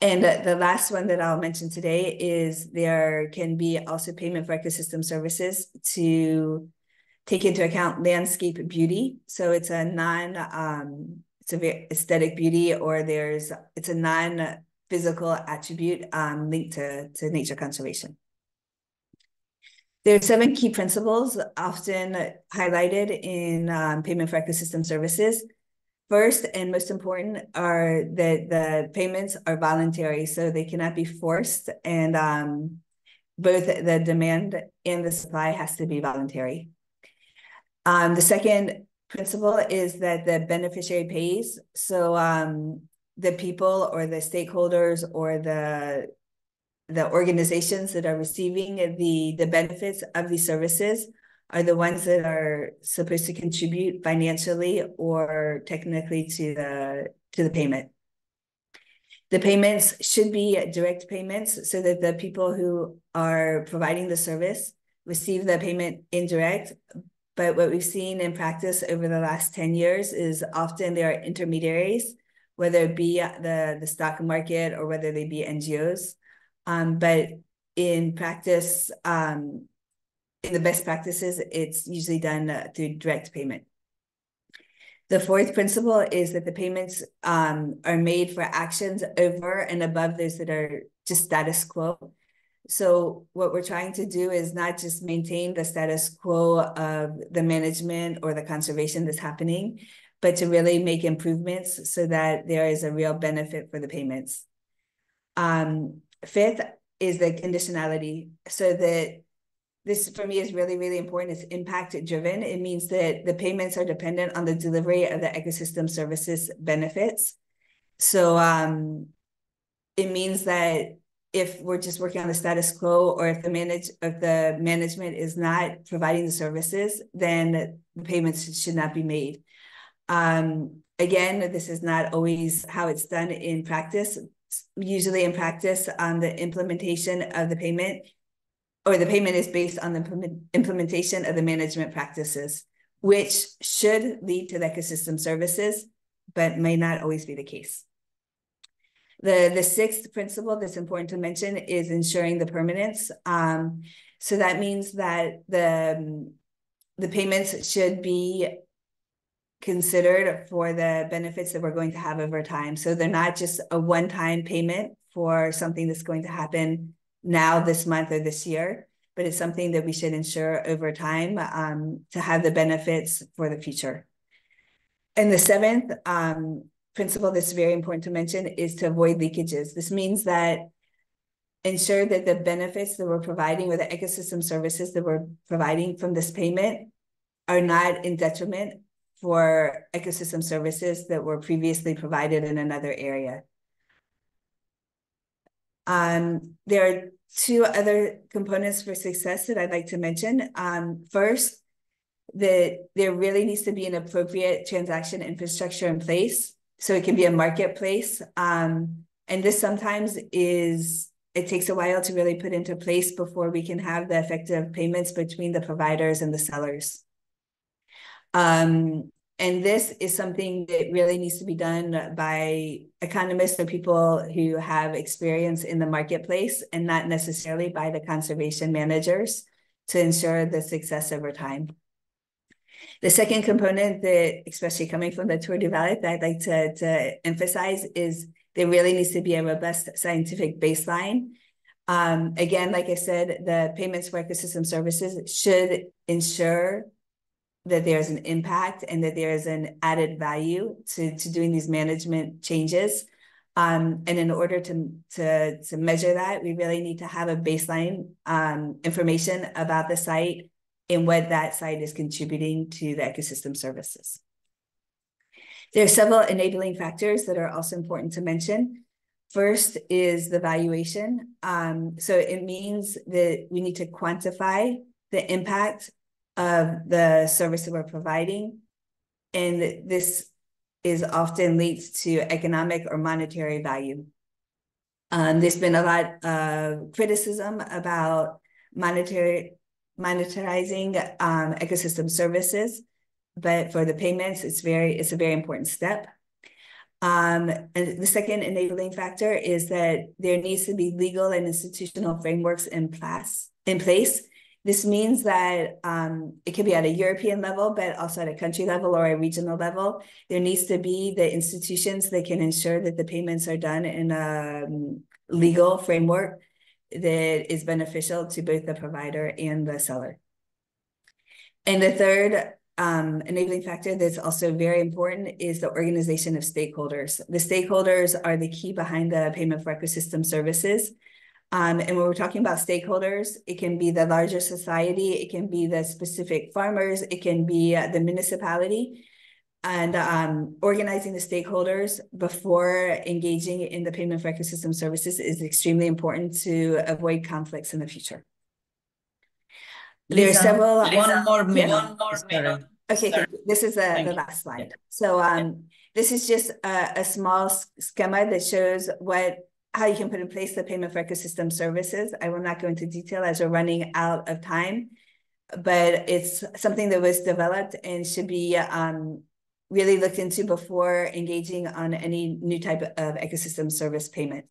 And the last one that I'll mention today is there can be also payment for ecosystem services to take into account landscape beauty. So it's a non, um, it's a aesthetic beauty or there's, it's a non-physical attribute um, linked to, to nature conservation. There are seven key principles often highlighted in um, payment for ecosystem services. First and most important are that the payments are voluntary, so they cannot be forced, and um, both the demand and the supply has to be voluntary. Um, the second principle is that the beneficiary pays. So um, the people or the stakeholders or the the organizations that are receiving the, the benefits of these services are the ones that are supposed to contribute financially or technically to the to the payment. The payments should be direct payments so that the people who are providing the service receive the payment indirect. But what we've seen in practice over the last 10 years is often there are intermediaries, whether it be the, the stock market or whether they be NGOs, um, but in practice, um, in the best practices, it's usually done uh, through direct payment. The fourth principle is that the payments um, are made for actions over and above those that are just status quo. So what we're trying to do is not just maintain the status quo of the management or the conservation that's happening, but to really make improvements so that there is a real benefit for the payments. Um, Fifth is the conditionality. So that this for me is really, really important. It's impact driven. It means that the payments are dependent on the delivery of the ecosystem services benefits. So um, it means that if we're just working on the status quo or if the manage if the management is not providing the services, then the payments should not be made. Um, again, this is not always how it's done in practice. Usually in practice, um, the implementation of the payment or the payment is based on the implementation of the management practices, which should lead to the ecosystem services, but may not always be the case. The, the sixth principle that's important to mention is ensuring the permanence. Um, so that means that the, the payments should be considered for the benefits that we're going to have over time. So they're not just a one-time payment for something that's going to happen now this month or this year, but it's something that we should ensure over time um, to have the benefits for the future. And the seventh um, principle that's very important to mention is to avoid leakages. This means that ensure that the benefits that we're providing or the ecosystem services that we're providing from this payment are not in detriment for ecosystem services that were previously provided in another area. Um, there are two other components for success that I'd like to mention. Um, first, that there really needs to be an appropriate transaction infrastructure in place. So it can be a marketplace. Um, and this sometimes is, it takes a while to really put into place before we can have the effective payments between the providers and the sellers. Um, and this is something that really needs to be done by economists or people who have experience in the marketplace and not necessarily by the conservation managers to ensure the success over time. The second component that, especially coming from the Tour du Valat, that I'd like to, to emphasize is there really needs to be a robust scientific baseline. Um, again, like I said, the payments for ecosystem services should ensure that there's an impact and that there is an added value to, to doing these management changes. Um, and in order to, to, to measure that, we really need to have a baseline um, information about the site and what that site is contributing to the ecosystem services. There are several enabling factors that are also important to mention. First is the valuation. Um, so it means that we need to quantify the impact of the service that we're providing. And this is often leads to economic or monetary value. Um, there's been a lot of criticism about monetary monetizing um, ecosystem services, but for the payments, it's very it's a very important step. Um, and the second enabling factor is that there needs to be legal and institutional frameworks in place in place this means that um, it can be at a European level, but also at a country level or a regional level. There needs to be the institutions that can ensure that the payments are done in a um, legal framework that is beneficial to both the provider and the seller. And the third um, enabling factor that's also very important is the organization of stakeholders. The stakeholders are the key behind the payment for ecosystem services. Um, and when we're talking about stakeholders, it can be the larger society, it can be the specific farmers, it can be uh, the municipality. And um, organizing the stakeholders before engaging in the payment for ecosystem services is extremely important to avoid conflicts in the future. there are several. One Lisa, more minute. One more minute. Okay, this is the, the last slide. So um, this is just a, a small schema that shows what how you can put in place the payment for ecosystem services. I will not go into detail as we're running out of time, but it's something that was developed and should be um, really looked into before engaging on any new type of ecosystem service payment.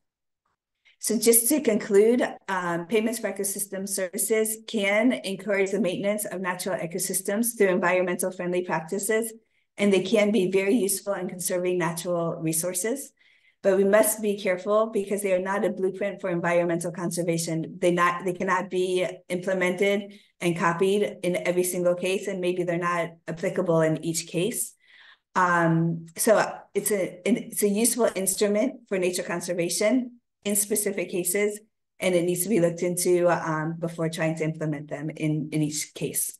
So just to conclude, um, payments for ecosystem services can encourage the maintenance of natural ecosystems through environmental friendly practices, and they can be very useful in conserving natural resources but we must be careful because they are not a blueprint for environmental conservation. They not they cannot be implemented and copied in every single case, and maybe they're not applicable in each case. Um, so it's a it's a useful instrument for nature conservation in specific cases, and it needs to be looked into um, before trying to implement them in in each case.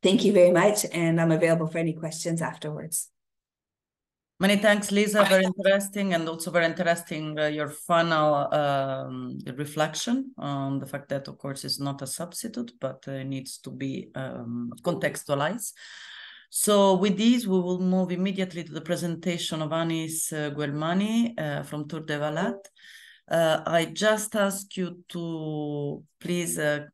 Thank you very much, and I'm available for any questions afterwards. Many thanks, Lisa. Very interesting, and also very interesting uh, your final um, reflection on the fact that, of course, it's not a substitute, but uh, needs to be um, contextualized. So with this, we will move immediately to the presentation of Anis uh, Guelmani uh, from Tour du Valat. Uh, I just ask you to please uh,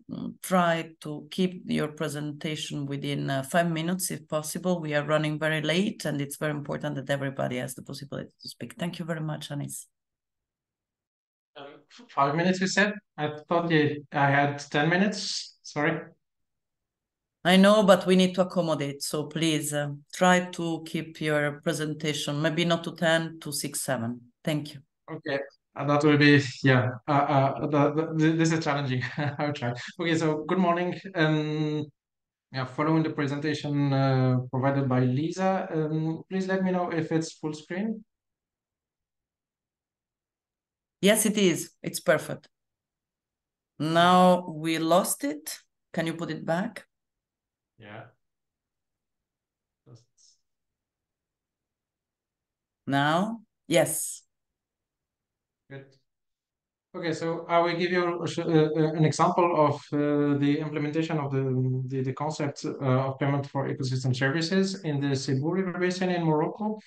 try to keep your presentation within uh, five minutes if possible. We are running very late and it's very important that everybody has the possibility to speak. Thank you very much, Anis. Um, five minutes, you said? I thought I had 10 minutes. Sorry. I know, but we need to accommodate. So please uh, try to keep your presentation, maybe not to 10, to 6, 7. Thank you. Okay. Uh, that will be, yeah, uh, uh, the, the, this is challenging. I'll try. Okay, so good morning. Um, yeah, following the presentation uh, provided by Lisa, um, please let me know if it's full screen. Yes, it is. It's perfect. Now we lost it. Can you put it back? Yeah. Now, yes. Okay, so I will give you uh, uh, an example of uh, the implementation of the, the, the concept uh, of payment for ecosystem services in the Sebou River Basin in Morocco.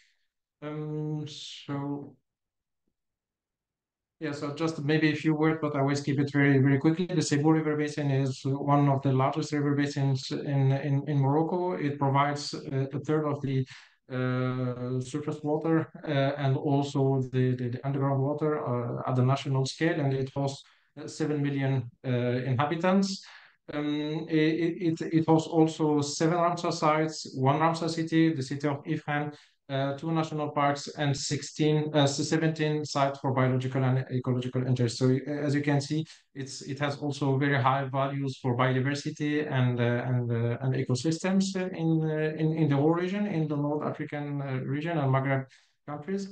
Um, so, yeah, so just maybe a few words, but I will keep it very, very quickly. The Sebou River Basin is one of the largest river basins in, in, in Morocco. It provides a, a third of the uh, surface water uh, and also the, the, the underground water uh, at the national scale, and it hosts 7 million inhabitants. Um, it, it, it also seven Ramsar sites, one Ramsar city, the city of Ifrane, uh, two national parks and 16, uh, 17 sites for biological and ecological interest. So uh, as you can see, it's it has also very high values for biodiversity and uh, and uh, and ecosystems in, in in the whole region, in the North African region and Maghreb countries.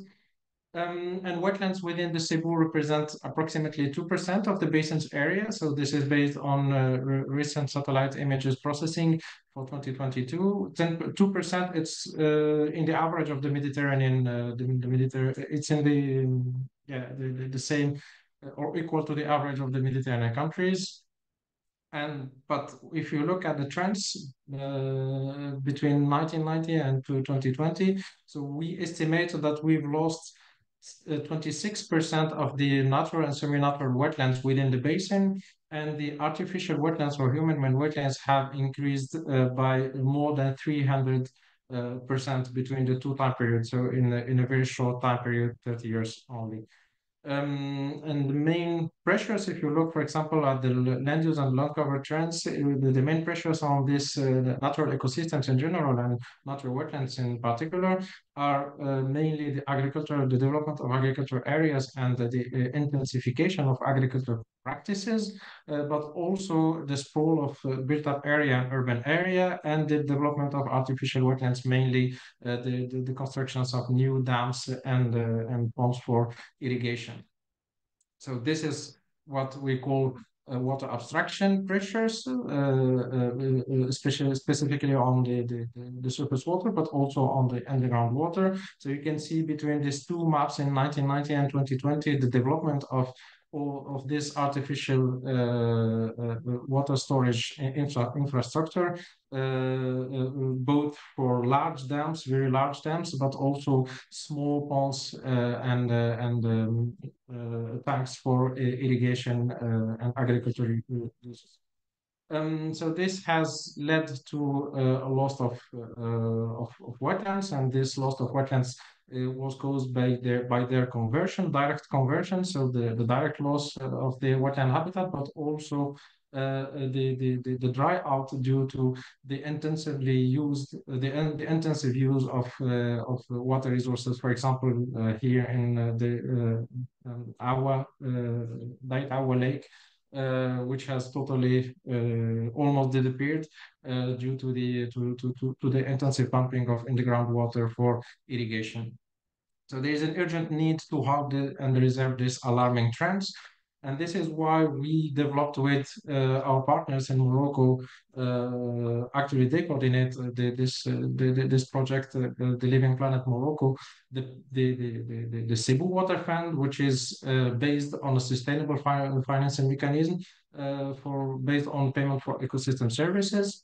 Um, and wetlands within the Sebou represent approximately 2% of the basin's area. So this is based on uh, recent satellite images processing for 2022. 2% it's uh, in the average of the Mediterranean, uh, the, the Mediterranean, it's in the, yeah, the, the, the same uh, or equal to the average of the Mediterranean countries. And but if you look at the trends uh, between 1990 and 2020, so we estimate that we've lost 26% of the natural and semi-natural wetlands within the basin, and the artificial wetlands or human-made wetlands have increased uh, by more than 300 uh, percent between the two time periods. So in a, in a very short time period, 30 years only. Um, and the main pressures, if you look, for example, at the land use and land cover trends, uh, the, main pressures on these uh, natural ecosystems in general and natural wetlands in particular are uh, mainly the agricultural, the development of agricultural areas and the, the uh, intensification of agricultural practices, uh, but also the sprawl of uh, built-up area and urban area and the development of artificial wetlands, mainly the, the, the, constructions of new dams and, and ponds for irrigation. So this is what we call uh, water abstraction pressures, uh, uh, especially specifically on the, the, the, surface water, but also on the underground water. So you can see between these two maps in 1990 and 2020, the development of of this artificial uh, uh, water storage infra infrastructure, uh, both for large dams, very large dams, but also small ponds and and um, tanks for irrigation and agricultural uses. Um, so this has led to uh, a loss of, uh, of, of wetlands, and this loss of wetlands uh, was caused by their by their conversion, direct conversion, so the, the direct loss of the wetland habitat, but also uh, the, the, the, the, dry out due to the intensively used the, the intensive use of uh, of water resources. For example, uh, here in the um, Awa Dait Awa Lake, uh, which has totally uh, almost disappeared uh, due to the to, to, to, to the intensive pumping of underground water for irrigation. So there is an urgent need to halt the, and reserve these alarming trends. And this is why we developed with uh, our partners in Morocco. Uh, actually, they coordinate uh, the, this uh, the, this project, uh, the Living Planet Morocco, the the the the, the Sebou Water Fund, which is based on a sustainable fi financing mechanism for based on payment for ecosystem services,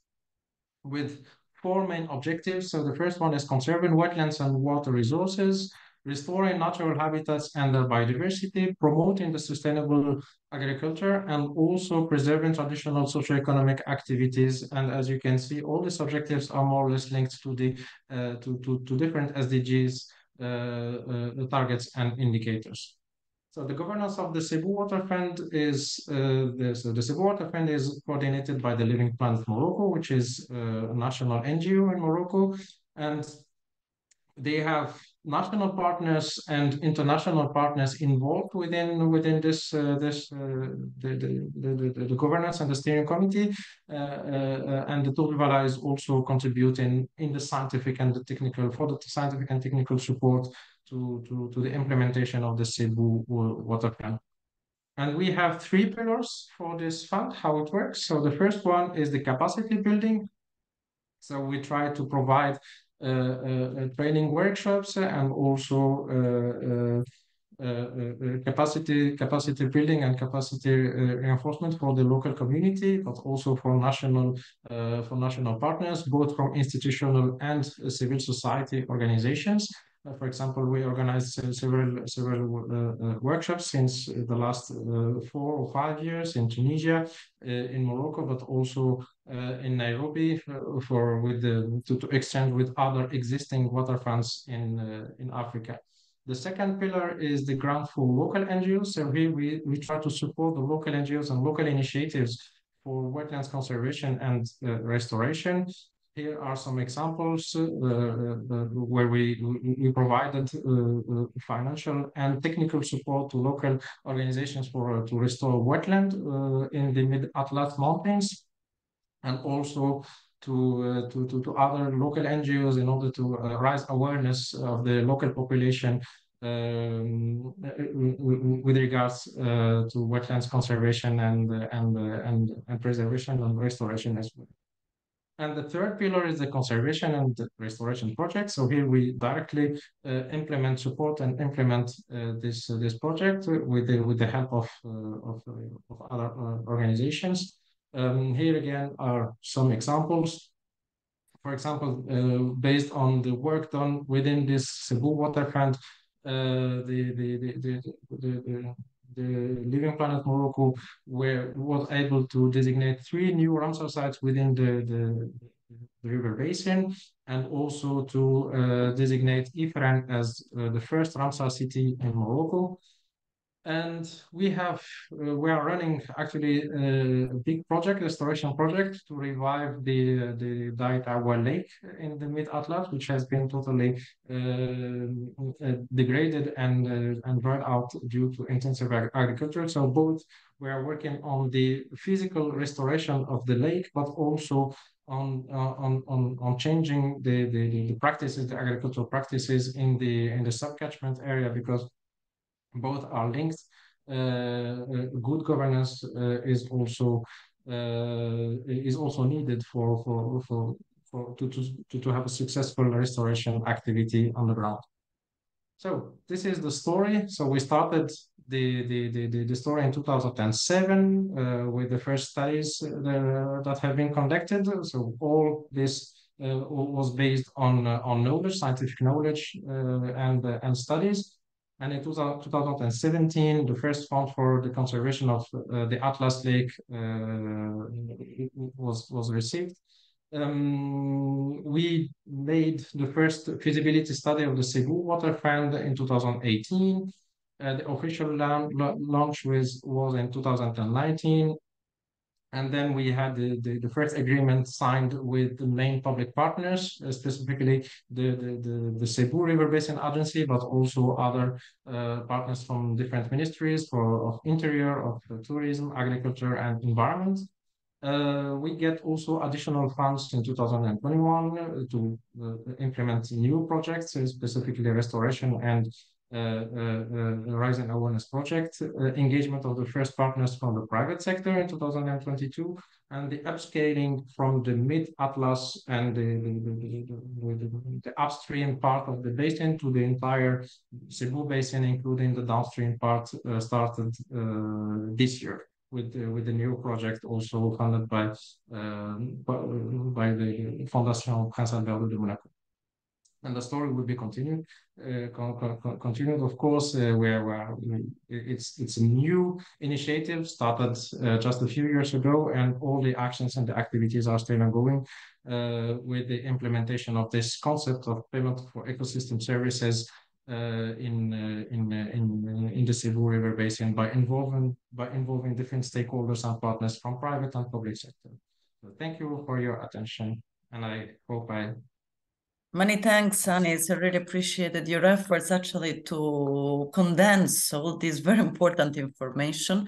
with four main objectives. So the first one is conserving wetlands and water resources restoring natural habitats and their biodiversity, promoting the sustainable agriculture, and also preserving traditional socioeconomic activities. And as you can see, all these objectives are more or less linked to the uh, to, to, to different SDGs uh, uh, targets and indicators. So the governance of the Sebou Water Fund is uh, the, so the Sebou Water Fund is coordinated by the Living Planet Morocco, which is uh, a national NGO in Morocco, and they have national partners and international partners involved within within this uh, this uh, the, the, the, the, governance and the steering committee uh, uh and the Tour Vala is also contributing in the scientific and the technical for the scientific and technical support to to, to the implementation of the Sebou water plan. And we have three pillars for this fund, how it works. So the first one is the capacity building. So we try to provide Uh, uh, uh, training workshops and also uh, capacity capacity building and capacity reinforcement for the local community, but also for national for national partners, both from institutional and civil society organizations. Uh, for example, we organized several several uh, uh, workshops since the last four or five years in Tunisia, in Morocco, but also in Nairobi for with the to, to exchange with other existing water funds in in Africa. The second pillar is the grant for local NGOs. So here we, we try to support the local NGOs and local initiatives for wetlands conservation and uh, restoration. Here are some examples uh, uh, where we, we provided uh, financial and technical support to local organizations for to restore wetland in the Mid-Atlas Mountains and also to, uh, to, to, to, other local NGOs in order to uh, raise awareness of the local population um, with regards uh, to wetlands conservation and, and, and, and preservation and restoration as well. And the third pillar is the conservation and restoration project. So here we directly uh, implement, support, and implement uh, this uh, this project with the with the help of uh, of, uh, of, other uh, organizations. Um, here again are some examples. For example, based on the work done within this Sebou Water Fund, the, the, the, the, the, Living Planet Morocco were was able to designate three new Ramsar sites within the, the, the river basin and also to uh, designate Ifrane as uh, the first Ramsar city in Morocco. And we have, uh, we are running actually uh, a big project, restoration project to revive the, uh, the Dayet Aoua Lake in the mid-Atlas, which has been totally uh, uh degraded and, uh, and dried out due to intensive ag agriculture. So both we are working on the physical restoration of the lake, but also on on on on changing the, the the practices, the agricultural practices in the in the subcatchment area because both are linked. Uh, uh, good governance uh, is also is also needed for for for, for to, to to have a successful restoration activity on the ground. So this is the story. So we started the the the, the story in 2007 uh, with the first studies uh, that have been conducted. So all this uh, was based on on knowledge, scientific knowledge, and and studies. And in 2017, the first fund for the conservation of uh, the Atlas Lake uh, was, was received. Um, we made the first feasibility study of the Sebou Water Fund in 2018. Uh, the official launch was, was in 2019. And then we had the, the, the, first agreement signed with the main public partners, uh, specifically the, the, the, the, Sebou River Basin Agency, but also other uh, partners from different ministries for of interior, of uh, tourism, agriculture, and environment. Uh, we get also additional funds in 2021 to uh, implement new projects, specifically restoration and Rising Awareness Project, engagement of the first partners from the private sector in 2022, and the upscaling from the mid-Atlas and the, upstream part of the basin to the entire Sebou Basin, including the downstream part, uh, started uh, this year with uh, with the new project also funded by the Fondation Prince Albert de Monaco and the story will be continued. Uh, con con continued, of course, uh, where, it's it's a new initiative started uh, just a few years ago, and all the actions and the activities are still ongoing uh, with the implementation of this concept of payment for ecosystem services uh, in uh, in in in the Sebou River Basin by involving by involving different stakeholders and partners from private and public sector. So thank you for your attention, and I hope I Many thanks, Anis. I really appreciated your efforts actually to condense all this very important information.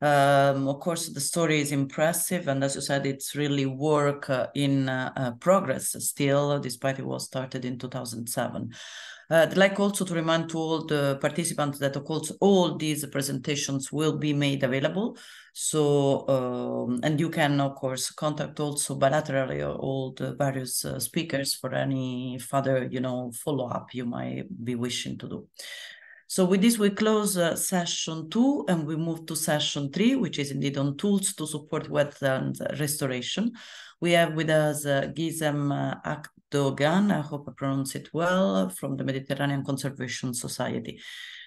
Um, of course, the story is impressive, and as you said, it's really work uh, in uh, uh, progress still, despite it was started in 2007. Uh, I'd like also to remind to all the participants that of course all these presentations will be made available. So, um, and you can of course contact also bilaterally all the various uh, speakers for any further, you know, follow-up you might be wishing to do. So with this, we close uh, session two and we move to session three, which is indeed on tools to support wetland restoration. We have with us uh, Gizem uh, Dogan, I hope I pronounce it well, from the Mediterranean Conservation Society.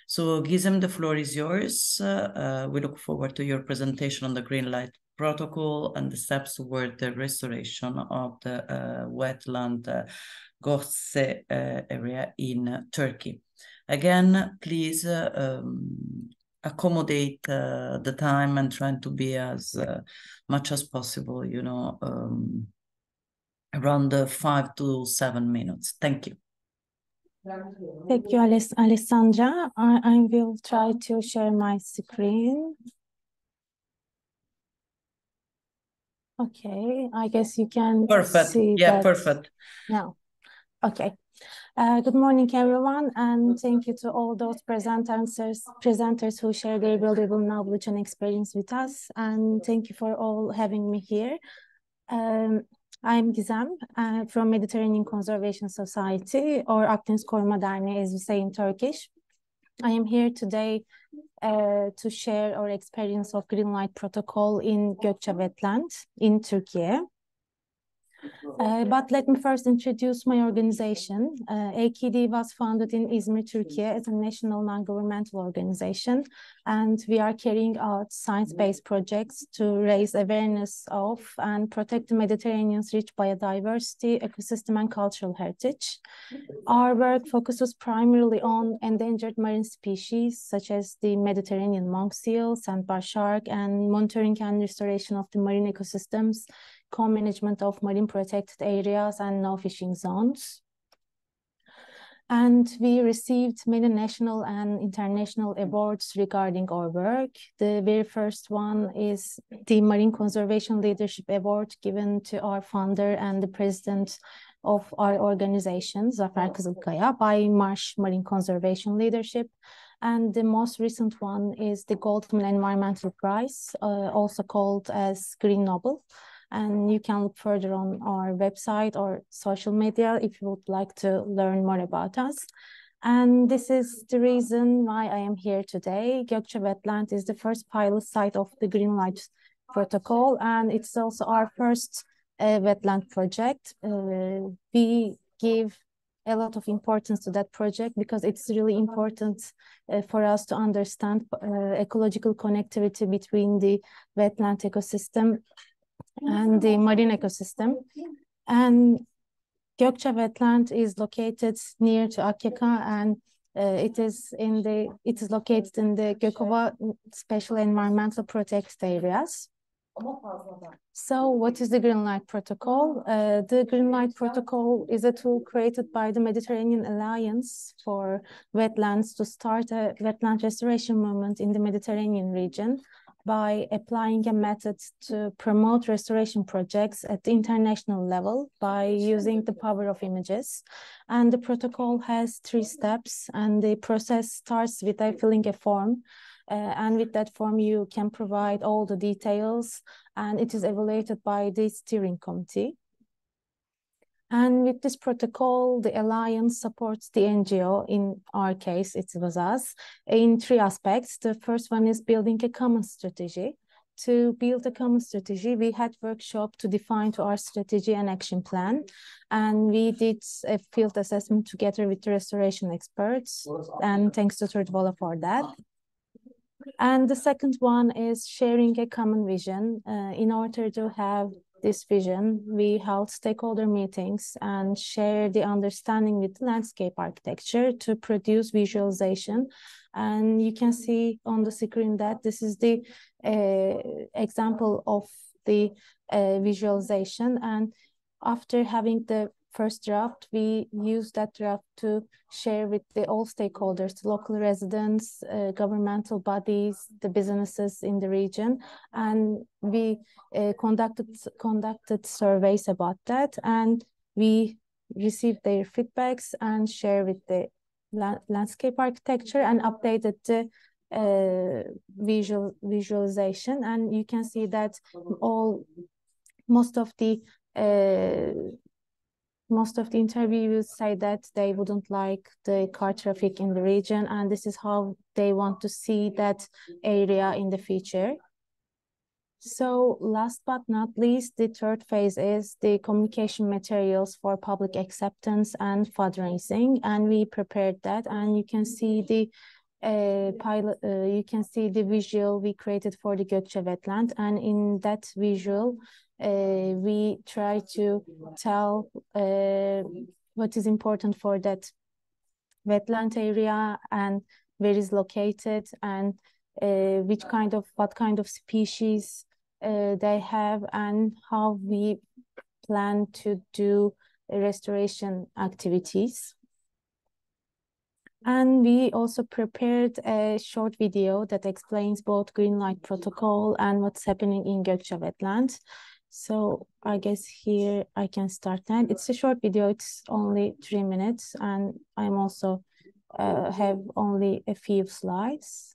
So Gizem, the floor is yours. Uh, we look forward to your presentation on the Green Light Protocol and the steps toward the restoration of the uh, wetland uh, uh, area in Turkey. Again, please uh, um, accommodate uh, the time and trying to be as much as possible, you know, um, around the five to seven minutes. Thank you. Thank you, Alice, Alessandra. I, I will try to share my screen. Okay, I guess you can perfect. see Yeah, that perfect. now. Okay. Uh, good morning, everyone, and thank you to all those presenters, presenters who share their valuable knowledge and experience with us. And thank you for all having me here. Um, I'm Gizem uh, from Mediterranean Conservation Society, or Akdeniz Koruma Derneği, as we say in Turkish. I am here today uh, to share our experience of Green Light Protocol in Gökçe Wetland in Turkey. Uh, but let me first introduce my organization. Uh, AKD was founded in Izmir, Turkey as a national non-governmental organization, and we are carrying out science-based projects to raise awareness of and protect the Mediterranean's rich biodiversity, ecosystem, and cultural heritage. Our work focuses primarily on endangered marine species, such as the Mediterranean monk seal, sandbar shark, and monitoring and restoration of the marine ecosystems co-management of marine protected areas and no fishing zones. And we received many national and international awards regarding our work. The very first one is the Marine Conservation Leadership Award given to our founder and the president of our organization, Zafer Kızılkaya, by Marsh Marine Conservation Leadership. And the most recent one is the Goldman Environmental Prize, uh, also called as Green Nobel and you can look further on our website or social media if you would like to learn more about us. And this is the reason why I am here today. Gökçe Wetland is the first pilot site of the Green Light Protocol, and it's also our first uh, wetland project. Uh, we give a lot of importance to that project because it's really important uh, for us to understand uh, ecological connectivity between the wetland ecosystem and the marine ecosystem. And Gökçe wetland is located near to Akyaka and uh, it is in the it is located in the Gökova special environmental protected areas. So what is the Green Light Protocol? Uh, the Green Light Protocol is a tool created by the Mediterranean Alliance for Wetlands to start a wetland restoration movement in the Mediterranean region. By applying a method to promote restoration projects at the international level by using the power of images. And the protocol has three steps and the process starts with filling a form. Uh, and with that form, you can provide all the details and it is evaluated by the steering committee. And with this protocol, the Alliance supports the NGO, in our case, it was us, in three aspects. The first one is building a common strategy. To build a common strategy, we had workshop to define to our strategy and action plan. And we did a field assessment together with the restoration experts. And thanks to Third for that. And the second one is sharing a common vision uh, in order to have this vision, we held stakeholder meetings and shared the understanding with landscape architecture to produce visualization. And you can see on the screen that this is the uh, example of the uh, visualization. And after having the first draft, we use that draft to share with the all stakeholders, the local residents, uh, governmental bodies, the businesses in the region, and we uh, conducted conducted surveys about that, and we received their feedbacks and share with the la landscape architecture and updated the uh, visual visualization, and you can see that all most of the uh, most of the interviewees say that they wouldn't like the car traffic in the region and this is how they want to see that area in the future. So last but not least the third phase is the communication materials for public acceptance and fundraising and we prepared that and you can see the uh, pilot uh, you can see the visual we created for the Gökçe wetland and in that visual uh, we try to tell uh, what is important for that wetland area and where is located and uh, which kind of what kind of species uh, they have and how we plan to do restoration activities. And we also prepared a short video that explains both green light protocol and what's happening in Gökçe wetland. So I guess here I can start that. It's a short video, it's only three minutes and I'm also uh, have only a few slides.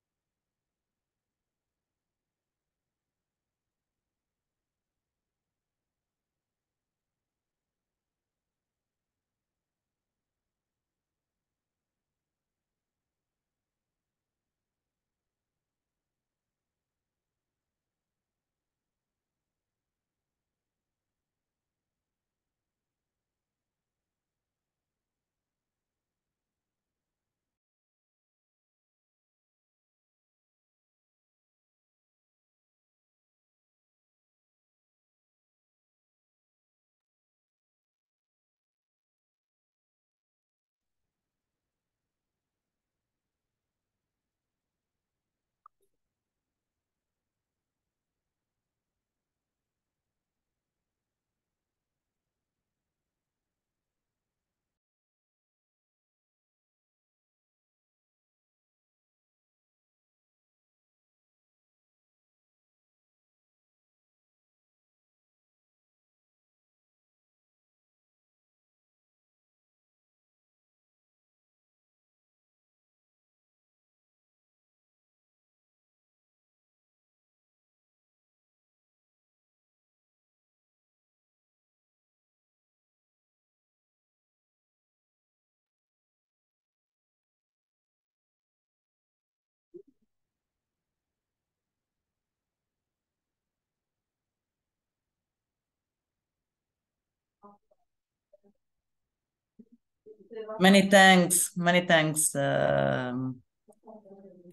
Many thanks, many thanks, um,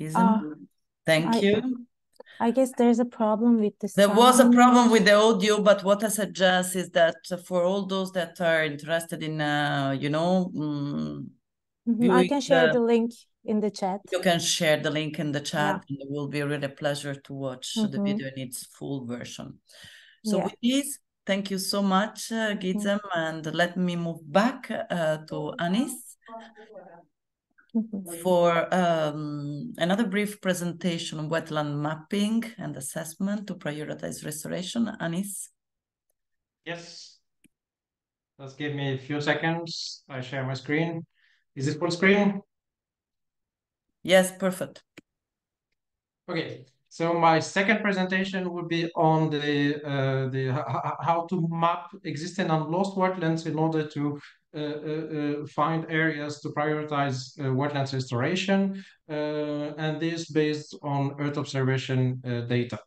Uh, Thank I- you. I guess there's a problem with the There was a problem with the audio, but what I suggest is that for all those that are interested in, uh, you know, mm, Mhm, I can share the- link in the chat. you can share the link in the chat, Yeah. and it will be really a pleasure to watch the Mhm. video in its full version. So Yeah. with this, thank you so much, uh, Gizem, and let me move back uh, to Anis for um, another brief presentation on wetland mapping and assessment to prioritize restoration. Anis? Yes. Just give me a few seconds. I share my screen. Is it full screen? Yes, perfect. Okay, so my second presentation will be on the uh, the how to map existing and lost wetlands in order to uh, uh, uh, find areas to prioritize uh, wetlands restoration, uh, and this based on Earth observation data.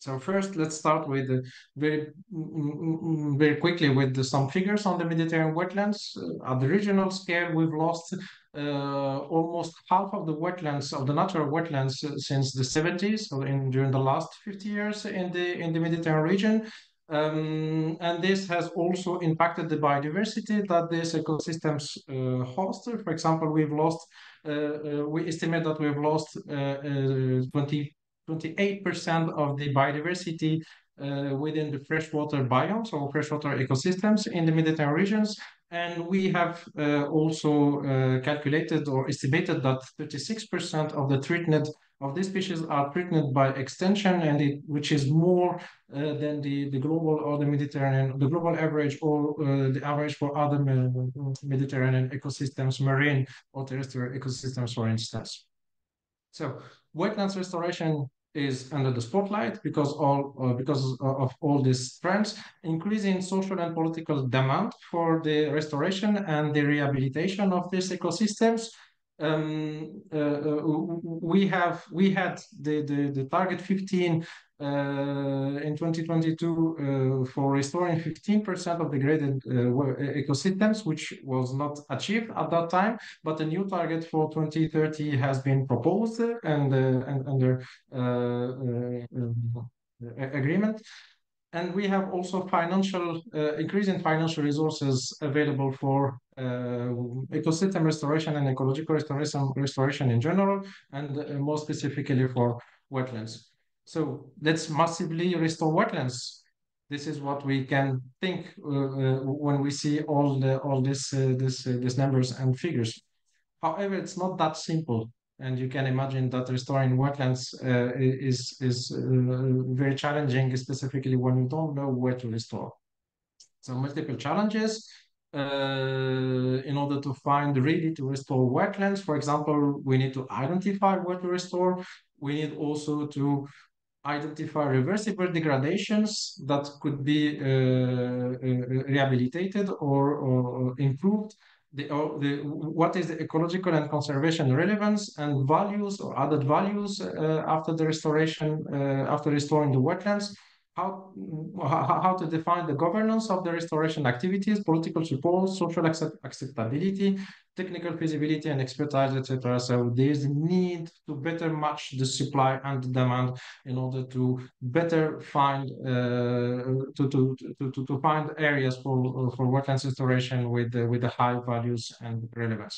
So first, let's start with uh, very mm, mm, mm, very quickly with the, some figures on the Mediterranean wetlands. Uh, at the regional scale, we've lost uh, almost half of the wetlands of the natural wetlands uh, since the 70s, so in during the last 50 years in the in the Mediterranean region. Um, and this has also impacted the biodiversity that these ecosystems uh, host. For example, we've lost, uh, uh, we estimate that we've lost uh, uh, 20 28% of the biodiversity uh, within the freshwater biomes or freshwater ecosystems in the Mediterranean regions. And we have uh, also uh, calculated or estimated that 36% of the treated of these species are treated by extension, and it, which is more uh, than the, the global or the Mediterranean, the global average or uh, the average for other Mediterranean ecosystems, marine or terrestrial ecosystems, for instance. So wetlands restoration is under the spotlight because all uh, because of all these trends, increasing social and political demand for the restoration and the rehabilitation of these ecosystems. Um, uh, uh, we have we had the the, the target 15 uh, in 2022 uh, for restoring 15% of degraded uh, ecosystems, which was not achieved at that time. But a new target for 2030 has been proposed and, uh, and under uh, uh, agreement. And we have also financial, uh, increase in financial resources available for uh, ecosystem restoration and ecological restoration, restoration in general, and uh, more specifically for wetlands. So let's massively restore wetlands. This is what we can think uh, uh, when we see all the all this uh, this uh, these numbers and figures. However, it's not that simple, and you can imagine that restoring wetlands is is very challenging, specifically when you don't know where to restore. So multiple challenges uh, in order to find really to restore wetlands. For example, we need to identify where to restore. We need also to identify reversible degradations that could be uh, uh, rehabilitated or, or, improved. The, the, what is the ecological and conservation relevance and values or added values uh, after the restoration, uh, after restoring the wetlands? How, how to define the governance of the restoration activities, political support, social accept acceptability, technical feasibility and expertise, etc. So there's a need to better match the supply and the demand in order to better find uh, to, to, to, to, to find areas for for wetlands restoration with with the high values and relevance.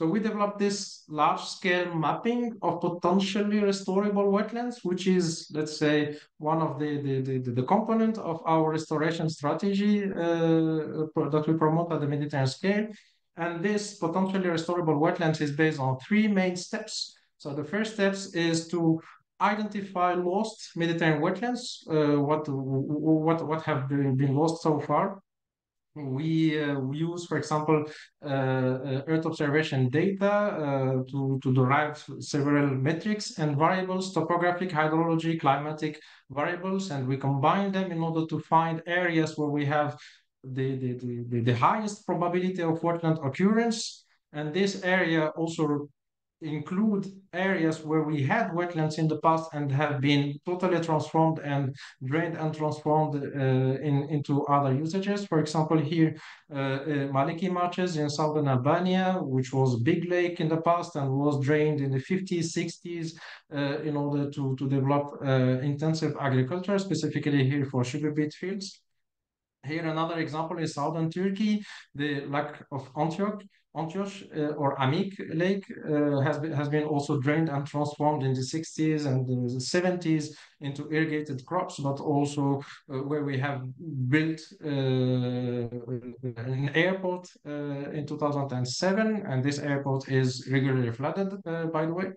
So we developed this large-scale mapping of potentially restorable wetlands, which is, let's say, one of the the, the, the component of our restoration strategy uh, that we promote at the Mediterranean scale. And this potentially restorable wetlands is based on three main steps. So the first steps is to identify lost Mediterranean wetlands, uh, what what what have been lost so far. We, uh, we use, for example, uh, uh, Earth observation data uh, to, to derive several metrics and variables, topographic, hydrology, climatic variables, and we combine them in order to find areas where we have the, the, the, the highest probability of wetland occurrence. And this area also include areas where we had wetlands in the past and have been totally transformed and drained and transformed uh, in, into other usages. For example, here, uh, uh, Maliq Marshes in southern Albania, which was a big lake in the past and was drained in the 50s, 60s uh, in order to, to develop uh, intensive agriculture, specifically here for sugar beet fields. Here another example is southern Turkey, the Lake of Antioch, Antioch uh, or Amik Lake uh, has, been, has been also drained and transformed in the 60s and the 70s into irrigated crops, but also uh, where we have built uh, an airport uh, in 2007, and this airport is regularly flooded, uh, by the way.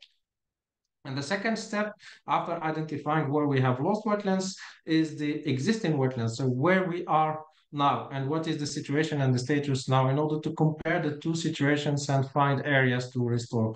And the second step after identifying where we have lost wetlands is the existing wetlands. So where we are now and what is the situation and the status now in order to compare the two situations and find areas to restore.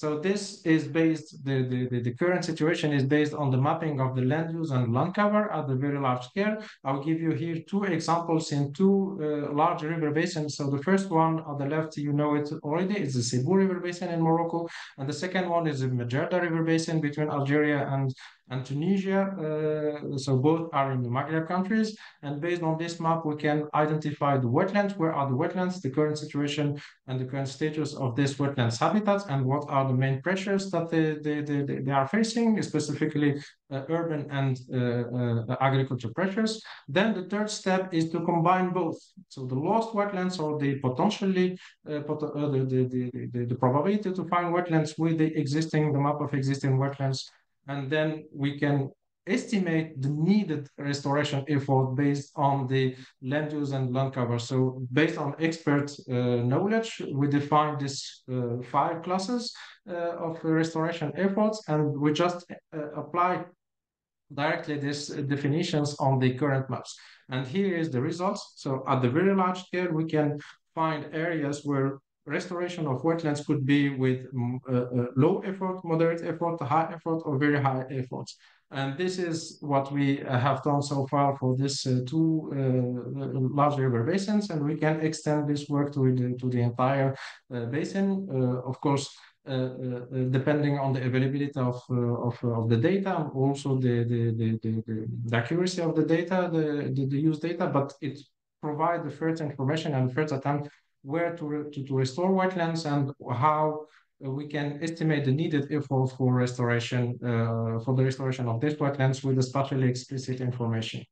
So this is based, the, the, the, current situation is based on the mapping of the land use and land cover at the very large scale. I'll give you here two examples in two uh, large river basins. So the first one on the left, you know it already, is the Sebou River Basin in Morocco. And the second one is the Medjerda River Basin between Algeria and and Tunisia. Uh, so both are in the Maghreb countries. And based on this map, we can identify the wetlands, where are the wetlands, the current situation and the current status of this wetlands habitats, and what are the main pressures that they, they, they, they are facing, specifically uh, urban and uh, uh, agriculture pressures. Then the third step is to combine both. So the lost wetlands or the potentially uh, pot uh, the, the, the, the, probability to find wetlands with the existing, the map of existing wetlands and then we can estimate the needed restoration effort based on the land use and land cover. So based on expert uh, knowledge, we define these uh, five classes uh, of restoration efforts, and we just uh, apply directly these definitions on the current maps. And here is the results. So at the very large scale, we can find areas where restoration of wetlands could be with mm, uh, uh, low effort, moderate effort, high effort, or very high efforts. And this is what we uh, have done so far for these uh, two uh, large river basins, and we can extend this work to the, to the entire uh, basin. of course, depending on the availability of, of, of the data, also the, the, the, the, the accuracy of the data, the, the, the used data, but it provides the first information and first attempt where to, to, to restore wetlands and how we can estimate the needed effort for restoration, uh, for the restoration of these wetlands with the spatially explicit information.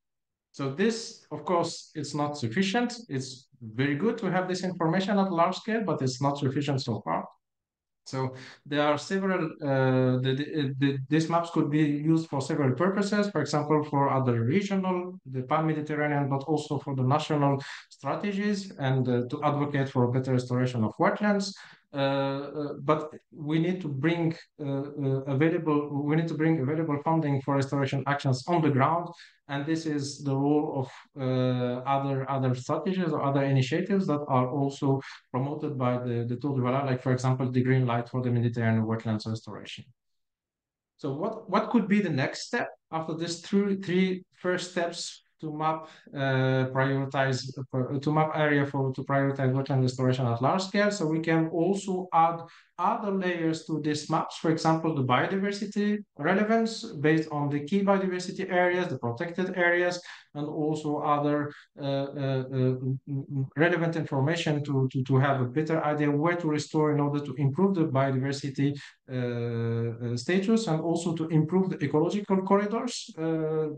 So this, of course, it's not sufficient. It's very good to have this information at large scale, but it's not sufficient so far. So there are several, uh, the, the, the, these maps could be used for several purposes, for example, for other regional, the pan-Mediterranean, but also for the national strategies and uh, to advocate for better restoration of wetlands. Uh, uh, but we need to bring uh, available we need to bring available funding for restoration actions on the ground and this is the role of other other strategies or other initiatives that are also promoted by the the Tour like for example the green light for the Mediterranean wetlands restoration. So what, what could be the next step after these three, three first steps to map uh, prioritize uh, to map area for to prioritize wetland restoration at large scale. So we can also add other layers to these maps. For example, the biodiversity relevance based on the key biodiversity areas, the protected areas, and also other uh, uh, uh relevant information to, to, to have a better idea where to restore in order to improve the biodiversity uh, uh, status and also to improve the ecological corridors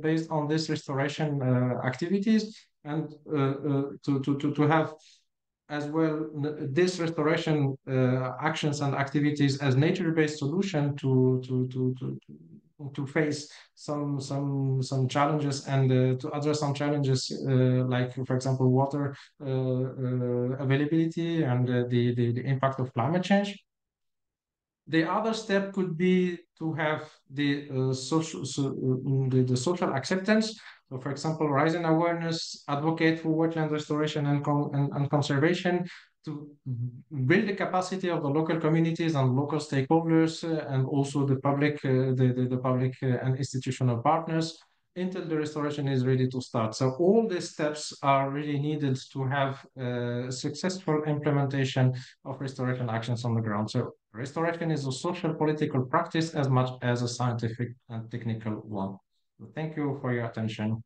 based on this restoration activities and to, to, to, to have as well this restoration uh, actions and activities as nature-based solution to, to, to, to, to face some some some challenges and uh, to address some challenges uh, like for example water uh, uh availability and uh, the, the, the impact of climate change. The other step could be to have the social so, the, the social acceptance so for example raising awareness advocate for wetland restoration and, and, and conservation to build the capacity of the local communities and local stakeholders uh, and also the public, uh, the, the, the, public uh, and institutional partners until the restoration is ready to start. So all these steps are really needed to have successful implementation of restoration actions on the ground. So Restoration is a social political practice as much as a scientific and technical one. Thank you for your attention.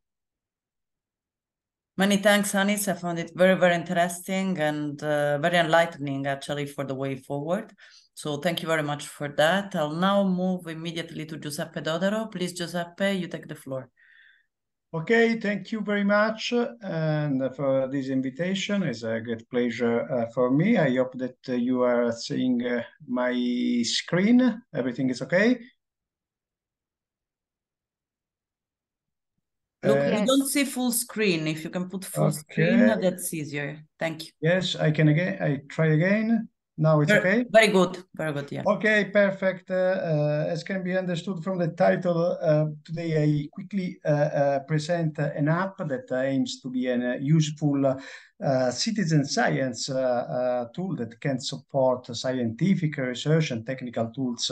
Many thanks, Anis. I found it very, very interesting and uh, very enlightening, actually, for the way forward. So thank you very much for that. I'll now move immediately to Giuseppe Dodaro. Please, Giuseppe, you take the floor. Okay, thank you very much and for this invitation. It's a great pleasure uh, for me. I hope that uh, you are seeing uh, my screen. Everything is okay? Look, Uh, we don't see full screen. If you can put full screen, that's easier. Thank you. Yes, I can again. I try again. Now it's Ver- okay. Very good. Very good. Yeah. Okay, perfect. Uh, uh, as can be understood from the title, uh, today I quickly uh, uh, present an app that aims to be a useful uh, citizen science tool that can support scientific research and technical tools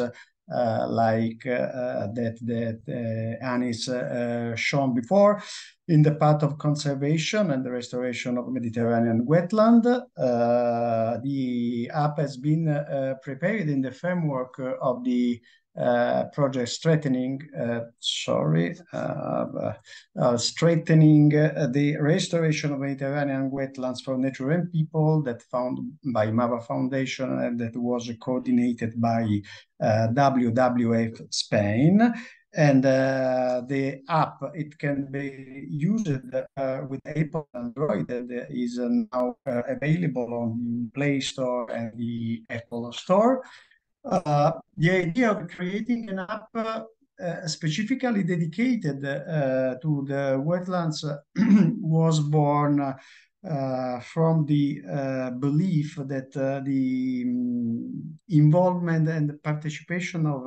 like uh, that that uh, Anis uh, shown before in the path of conservation and the restoration of Mediterranean wetland. Uh, the app has been uh, prepared in the framework uh, of the uh, project strengthening, uh, sorry, uh, uh, strengthening uh, the restoration of Mediterranean wetlands for nature and people that found by MAVA Foundation and that was coordinated by WWF Spain. And the app, it can be used with Apple Android and is now available on Play Store and the Apple Store. Uh, the idea of creating an app uh, specifically dedicated uh, to the wetlands was born uh, from the uh, belief that uh, the mm, involvement and participation of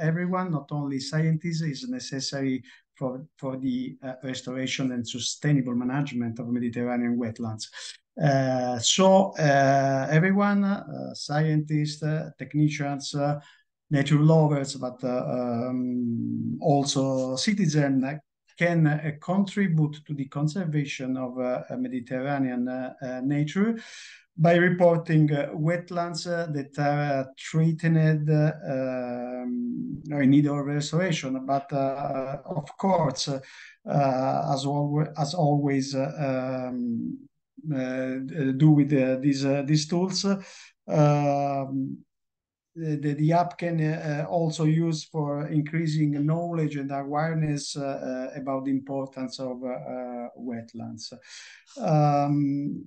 everyone, not only scientists, is necessary for, for the restoration and sustainable management of Mediterranean wetlands. Uh, so uh, everyone, uh, scientists, uh, technicians, uh, nature lovers, but uh, um, also citizens can contribute to the conservation of Mediterranean nature by reporting wetlands that are threatened um, or in need of restoration. But of course, as, always, as always, um, do with uh, these uh, these tools. Um, the, the app can uh, also use for increasing knowledge and awareness uh, uh, about the importance of uh, uh, wetlands. Um,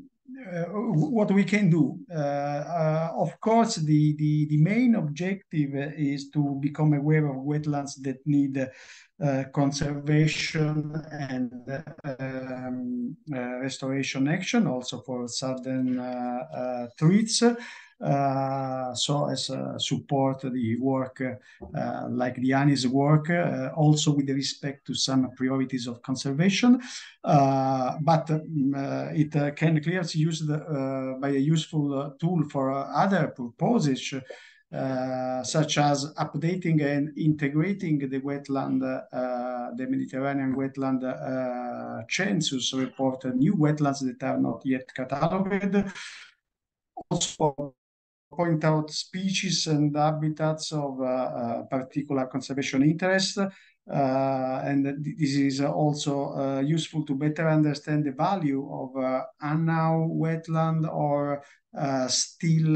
uh, what we can do. Uh, uh, of course, the, the, the main objective is to become aware of wetlands that need uh, conservation and um, uh, restoration action, also for threats. Uh, so as uh, support the work uh, like the Anis work, uh, also with respect to some priorities of conservation, uh, but um, uh, it uh, can clearly used uh, by a useful uh, tool for uh, other purposes, uh, such as updating and integrating the wetland, uh, the Mediterranean wetland uh, census report, uh, new wetlands that are not yet catalogued. Also, point out species and habitats of uh, uh, particular conservation interest. Uh, and this is also useful to better understand the value of uh, unknown wetland or still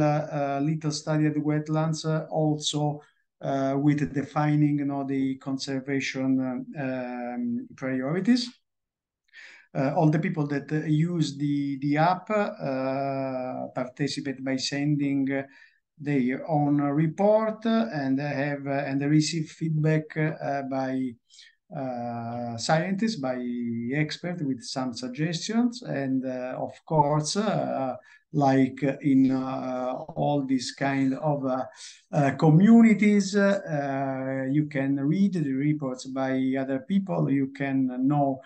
little studied wetlands, also with defining you know, the conservation um, priorities. Uh, all the people that uh, use the the app uh, participate by sending their own report and have and they receive feedback by uh, scientists, by experts with some suggestions, and uh, of course, uh, like in all these kind of communities, you can read the reports by other people. You can know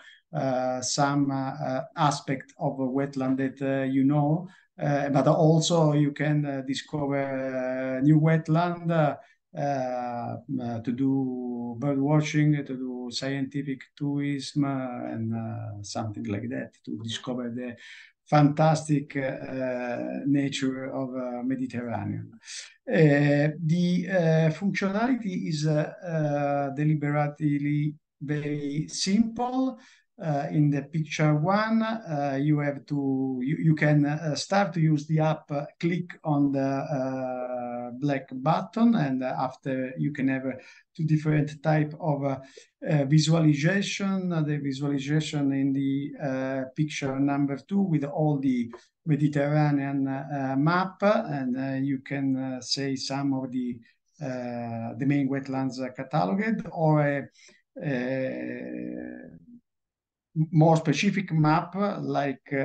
some uh, uh, aspect of a wetland that uh, you know, uh, but also you can uh, discover uh, new wetland uh, uh, to do bird watching, to do scientific tourism, and something like that to discover the fantastic uh, nature of uh, Mediterranean. Uh, the functionality is deliberately very simple. Uh, in the picture one, uh, you have to you, you can uh, start to use the app. Uh, click on the uh, black button, and after you can have uh, two different type of visualization. the visualization in the picture number two with all the Mediterranean map, and you can say some of the the main wetlands cataloged or more specific map like uh,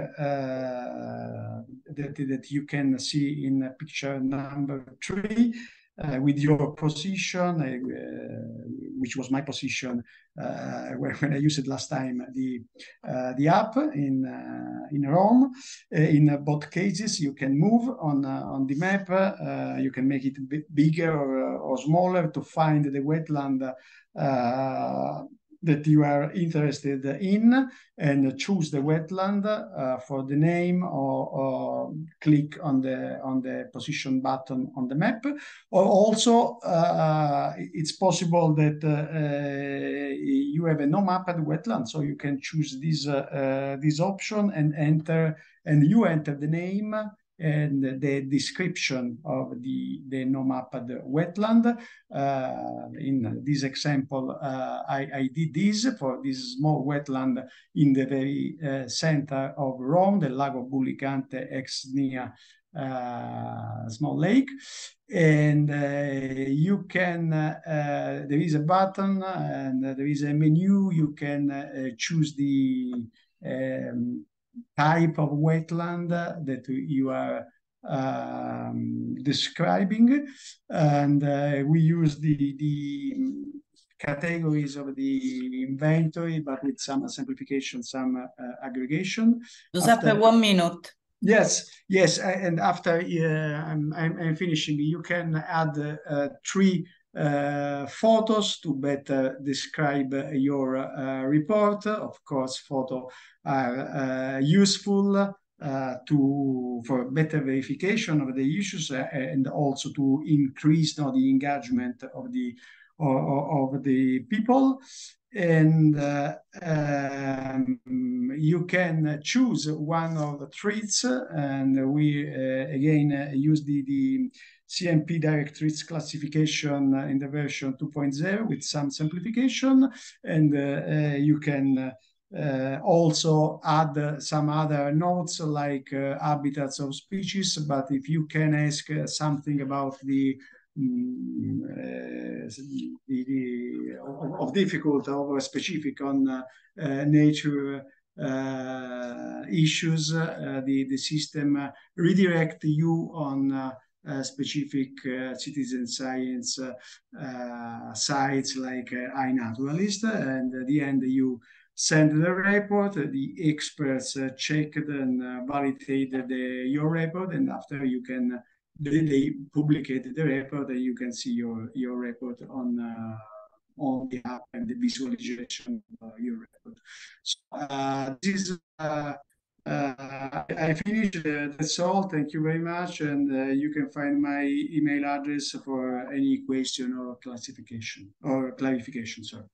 that, that you can see in picture number three uh, with your position, uh, uh which was my position uh, when I used it last time, the uh, the app in in Rome. in both cases, you can move on on the map. you can make it bigger or, or, smaller to find the wetland that you are interested in and choose the wetland uh, for the name or, or, click on the on the position button on the map. Or also uh, it's possible that uh, you have a no mapped wetland so you can choose this uh, uh, this option and enter and you enter the name and the description of the, the no-mapped wetland. Uh, in this example, uh, I, I, did this for this small wetland in the very uh, center of Rome, the Lago Bullicante ex SNIA uh, small lake and uh, you can uh, there is a button and there is a menu you can choose the um, type of wetland that you are um, describing. And uh, we use the, the categories of the inventory, but with some simplification, some uh, aggregation. Giuseppe, after, one minute. Yes, yes, and after uh, I'm, I'm, I'm, finishing, you can add uh, three uh, photos to better describe your uh, report. Of course, photo are uh, useful uh, to for better verification of the issues uh, and also to increase you know, the engagement of the of, of the people and uh, um, you can choose one of the treats and we uh, again uh, use the, the CMP direct treats classification in the version 2.0 with some simplification. And you can uh, also add uh, some other notes like uh, habitats of species, but if you can ask uh, something about the, um, the, the of, of, difficult or specific on uh, nature issues, the, the system redirect you on uh, specific uh, citizen science uh, sites like iNaturalist, and at the end you send the report, the experts uh, checked and uh, validated the, your report, and after you can, they, they publicate the report, and you can see your, your report on uh, on the app and the visualization of your report. So uh, this is uh, uh, I finished. Uh, that's all. Thank you very much. And uh, you can find my email address for any question or classification or clarification. sir.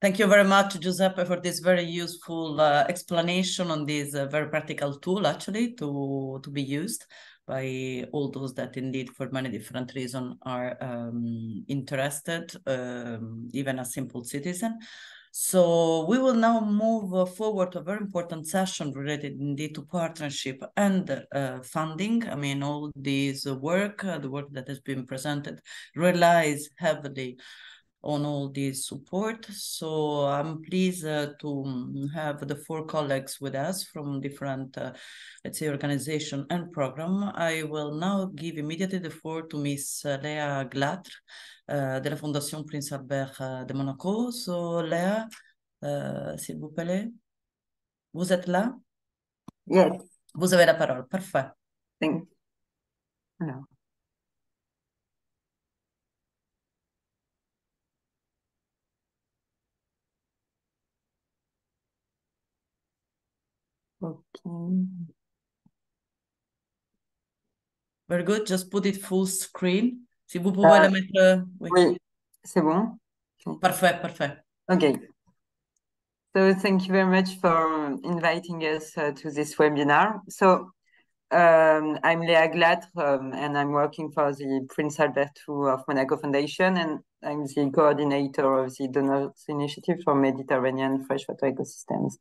Thank you very much, Giuseppe, for this very useful uh, explanation on this uh, very practical tool, actually, to, to be used by all those that indeed, for many different reasons, are um, interested, um, even a simple citizen. So we will now move forward to a very important session related indeed to partnership and uh, funding. I mean, all this work, uh, the work that has been presented, relies heavily on all this support. So I'm pleased uh, to have the four colleagues with us from different, uh, let's say, organization and program. I will now give immediately the floor to Miss Léa Glatre uh, de la Fondation Prince Albert uh, de Monaco. So Léa, uh, s'il vous plaît, vous êtes là? Yes. Vous avez la parole, parfait. Thank you. Alors. Okay. Very good. Just put it full screen. Si vous pouvez Uh, le mettre. Oui. oui, c'est bon. Parfait, parfait. Okay. So thank you very much for inviting us uh, to this webinar. So um, I'm Léa Glatre um, and I'm working for the Prince Albert II of Monaco Foundation and I'm the coordinator of the Donors Initiative for Mediterranean Freshwater Ecosystems.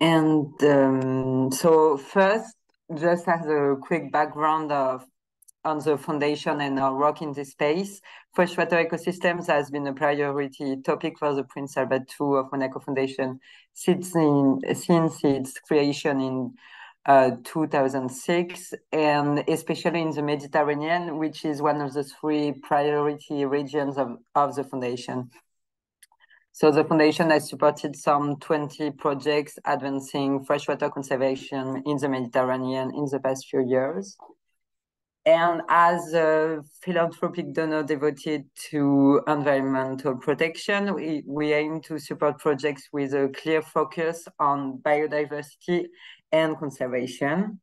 And um, so first, just as a quick background of on the foundation and our work in this space, freshwater ecosystems has been a priority topic for the Prince Albert II of Monaco Foundation since, in, since its creation in uh, 2006, and especially in the Mediterranean, which is one of the three priority regions of, of the foundation. So the foundation has supported some 20 projects advancing freshwater conservation in the Mediterranean in the past few years. And as a philanthropic donor devoted to environmental protection, we, we aim to support projects with a clear focus on biodiversity and conservation.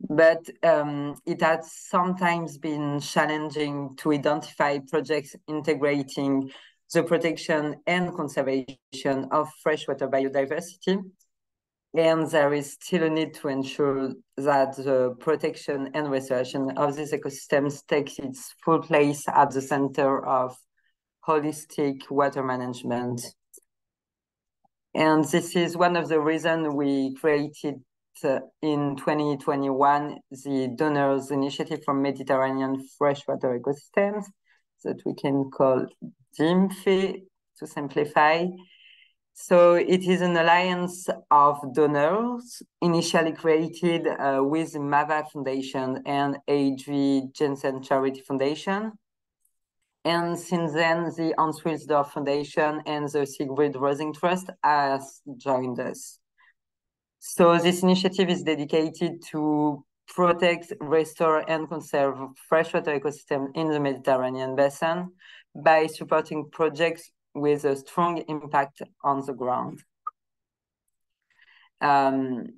But um, it has sometimes been challenging to identify projects integrating the protection and conservation of freshwater biodiversity and there is still a need to ensure that the protection and restoration of these ecosystems takes its full place at the center of holistic water management. And this is one of the reasons we created uh, in 2021 the Donors Initiative for Mediterranean Freshwater Ecosystems that we can call DIMFE to simplify. So it is an alliance of donors initially created uh, with the MAVA Foundation and A.G. Jensen Charity Foundation. And since then, the Hans Wilsdorf Foundation and the Sigrid Rausing Trust has joined us. So this initiative is dedicated to protect, restore, and conserve freshwater ecosystem in the Mediterranean basin by supporting projects with a strong impact on the ground. Um,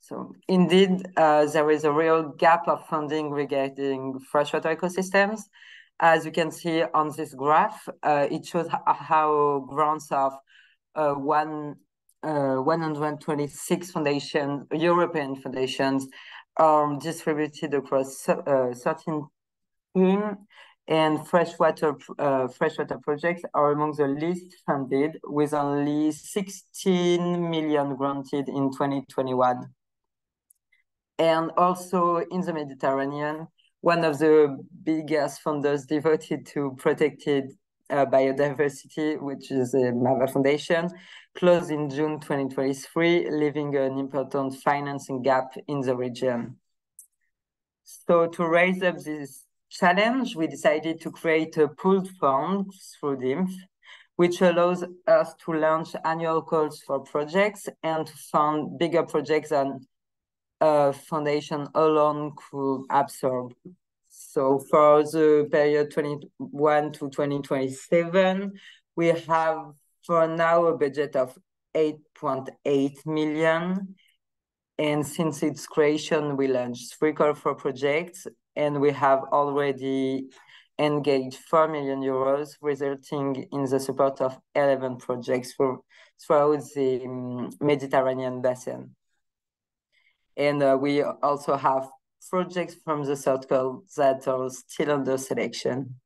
so indeed, uh, there is a real gap of funding regarding freshwater ecosystems. As you can see on this graph, uh, it shows how grants of uh, one, 126 foundations, European foundations, are distributed across 13 teams and freshwater uh, freshwater projects are among the least funded, with only 16 million granted in 2021. And also in the Mediterranean, one of the biggest funders devoted to protected uh, biodiversity, which is the MAVA Foundation, closed in June 2023, leaving an important financing gap in the region. So to raise up this challenge, we decided to create a pooled fund through DIMF, which allows us to launch annual calls for projects and to fund bigger projects than a foundation alone could absorb. So for the period 21 to 2027, we have for now a budget of 8.8 million. And since its creation, we launched three call for projects and we have already engaged 4 million euros, resulting in the support of 11 projects for, throughout the um, Mediterranean basin. And uh, we also have projects from the call that are still under selection.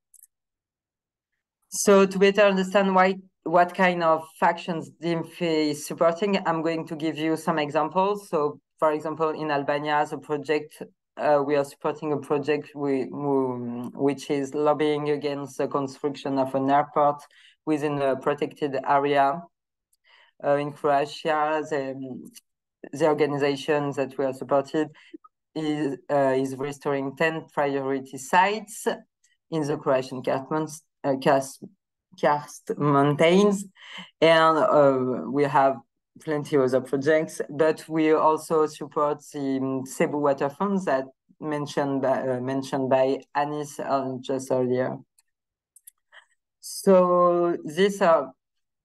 So to better understand why what kind of factions DIMF is supporting, I'm going to give you some examples. So for example, in Albania, the project uh, we are supporting a project we, which is lobbying against the construction of an airport within a protected area. Uh, in Croatia, the, the organization that we are supported is, uh, is restoring 10 priority sites in the Croatian Karst, uh, Karst Mountains. And uh, we have plenty of other projects, but we also support the um, Sebou Water Fund that mentioned by, uh, mentioned by Anis uh, just earlier. So these are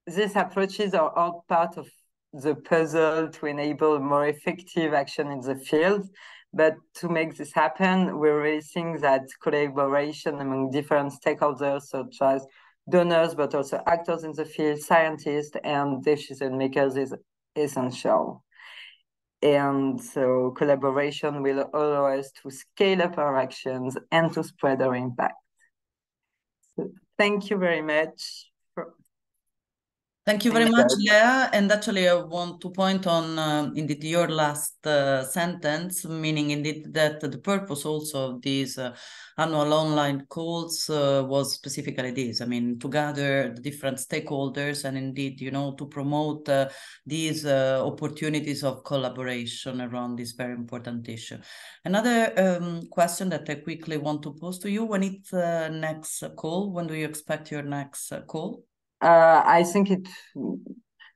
these approaches are all part of the puzzle to enable more effective action in the field. But to make this happen, we're really seeing that collaboration among different stakeholders, such as donors, but also actors in the field, scientists, and decision makers is essential. And so collaboration will allow us to scale up our actions and to spread our impact. So thank you very much. Thank you very much, Leah. And actually, I want to point on uh, indeed your last uh, sentence, meaning indeed that the purpose also of these uh, annual online calls uh, was specifically this. I mean, to gather the different stakeholders and indeed, you know, to promote uh, these uh, opportunities of collaboration around this very important issue. Another um, question that I quickly want to pose to you: When it's next call? When do you expect your next call? Uh, I think it.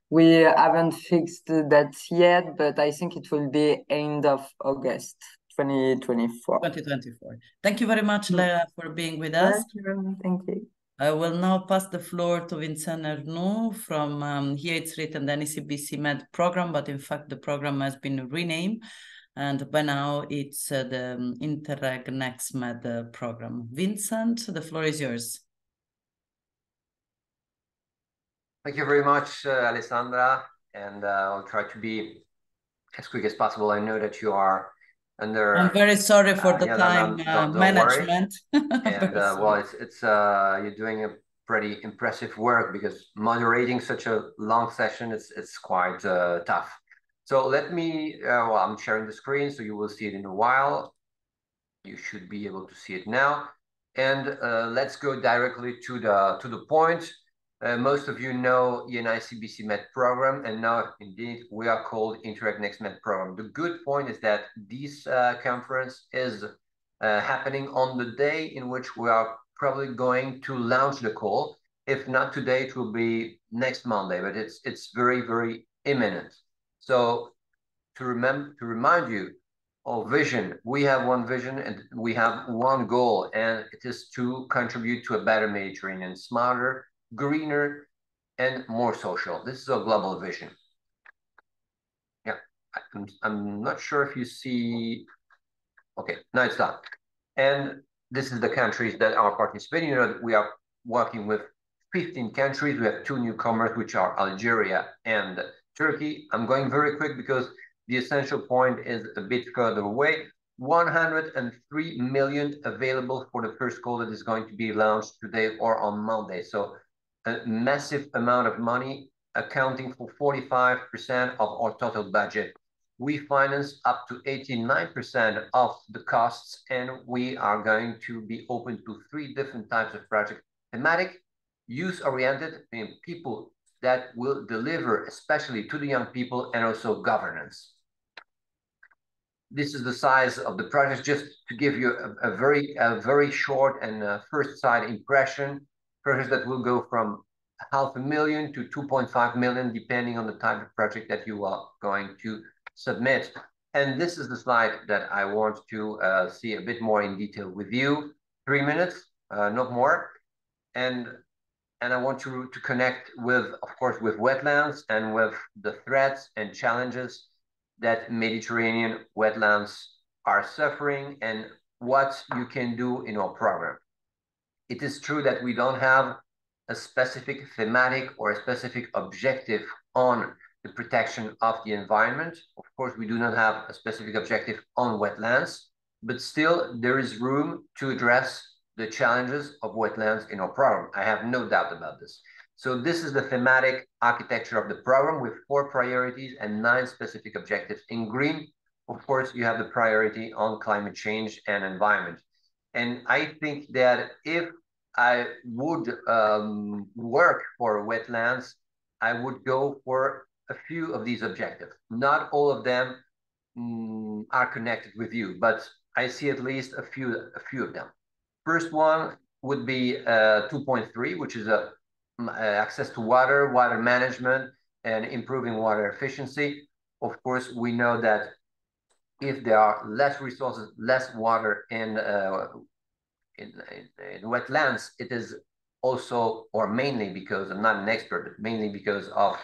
We haven't fixed that yet, but I think it will be end of August 2024. 2024. Thank you very much, Leah, for being with us. Thank you. Thank you. I will now pass the floor to Vincent Ernoult from um, here. It's written the ENI CBC Med program, but in fact the program has been renamed, and by now it's uh, the um, Interreg Next Med uh, program. Vincent, the floor is yours. Thank you very much, uh, Alessandra, and uh, I'll try to be as quick as possible. I know that you are under. I'm very sorry for uh, the yeah, time don't, don't, don't management. and uh, well, it's it's uh, you're doing a pretty impressive work because moderating such a long session it's it's quite uh, tough. So let me. well, I'm sharing the screen, so you will see it in a while. You should be able to see it now, and let's go directly to the to the point. Uh, most of you know ENI-CBC Med program, and now indeed we are called Interreg Next Med program. The good point is that this uh, conference is uh, happening on the day in which we are probably going to launch the call. If not today, it will be next Monday, but it's it's very very imminent. So to remember to remind you of vision, we have one vision and we have one goal, and it is to contribute to a better Mediterranean, smarter greener, and more social. This is a global vision. Yeah, I'm, I'm not sure if you see, okay, now it's done. And this is the countries that are participating. You know, we are working with 15 countries. We have two newcomers, which are Algeria and Turkey. I'm going very quick because the essential point is a bit further away. 103 million available for the first call that is going to be launched today or on Monday. So a massive amount of money, accounting for 45% of our total budget. We finance up to 89% of the costs, and we are going to be open to three different types of projects. Thematic, use-oriented, meaning people that will deliver, especially to the young people, and also governance. This is the size of the project, just to give you a, a very, a very short and uh, first side impression projects that will go from half a million to 2.5 million, depending on the type of project that you are going to submit. And this is the slide that I want to uh, see a bit more in detail with you. Three minutes, uh, not more. And and I want to, to connect with, of course, with wetlands and with the threats and challenges that Mediterranean wetlands are suffering and what you can do in our program it is true that we don't have a specific thematic or a specific objective on the protection of the environment. Of course, we do not have a specific objective on wetlands, but still there is room to address the challenges of wetlands in our program. I have no doubt about this. So this is the thematic architecture of the program with four priorities and nine specific objectives. In green, of course, you have the priority on climate change and environment. And I think that if I would um, work for wetlands, I would go for a few of these objectives. Not all of them mm, are connected with you, but I see at least a few, a few of them. First one would be uh, 2.3, which is a, uh, access to water, water management, and improving water efficiency. Of course, we know that if there are less resources, less water in, uh, in, in, in, wetlands, it is also, or mainly because I'm not an expert, but mainly because of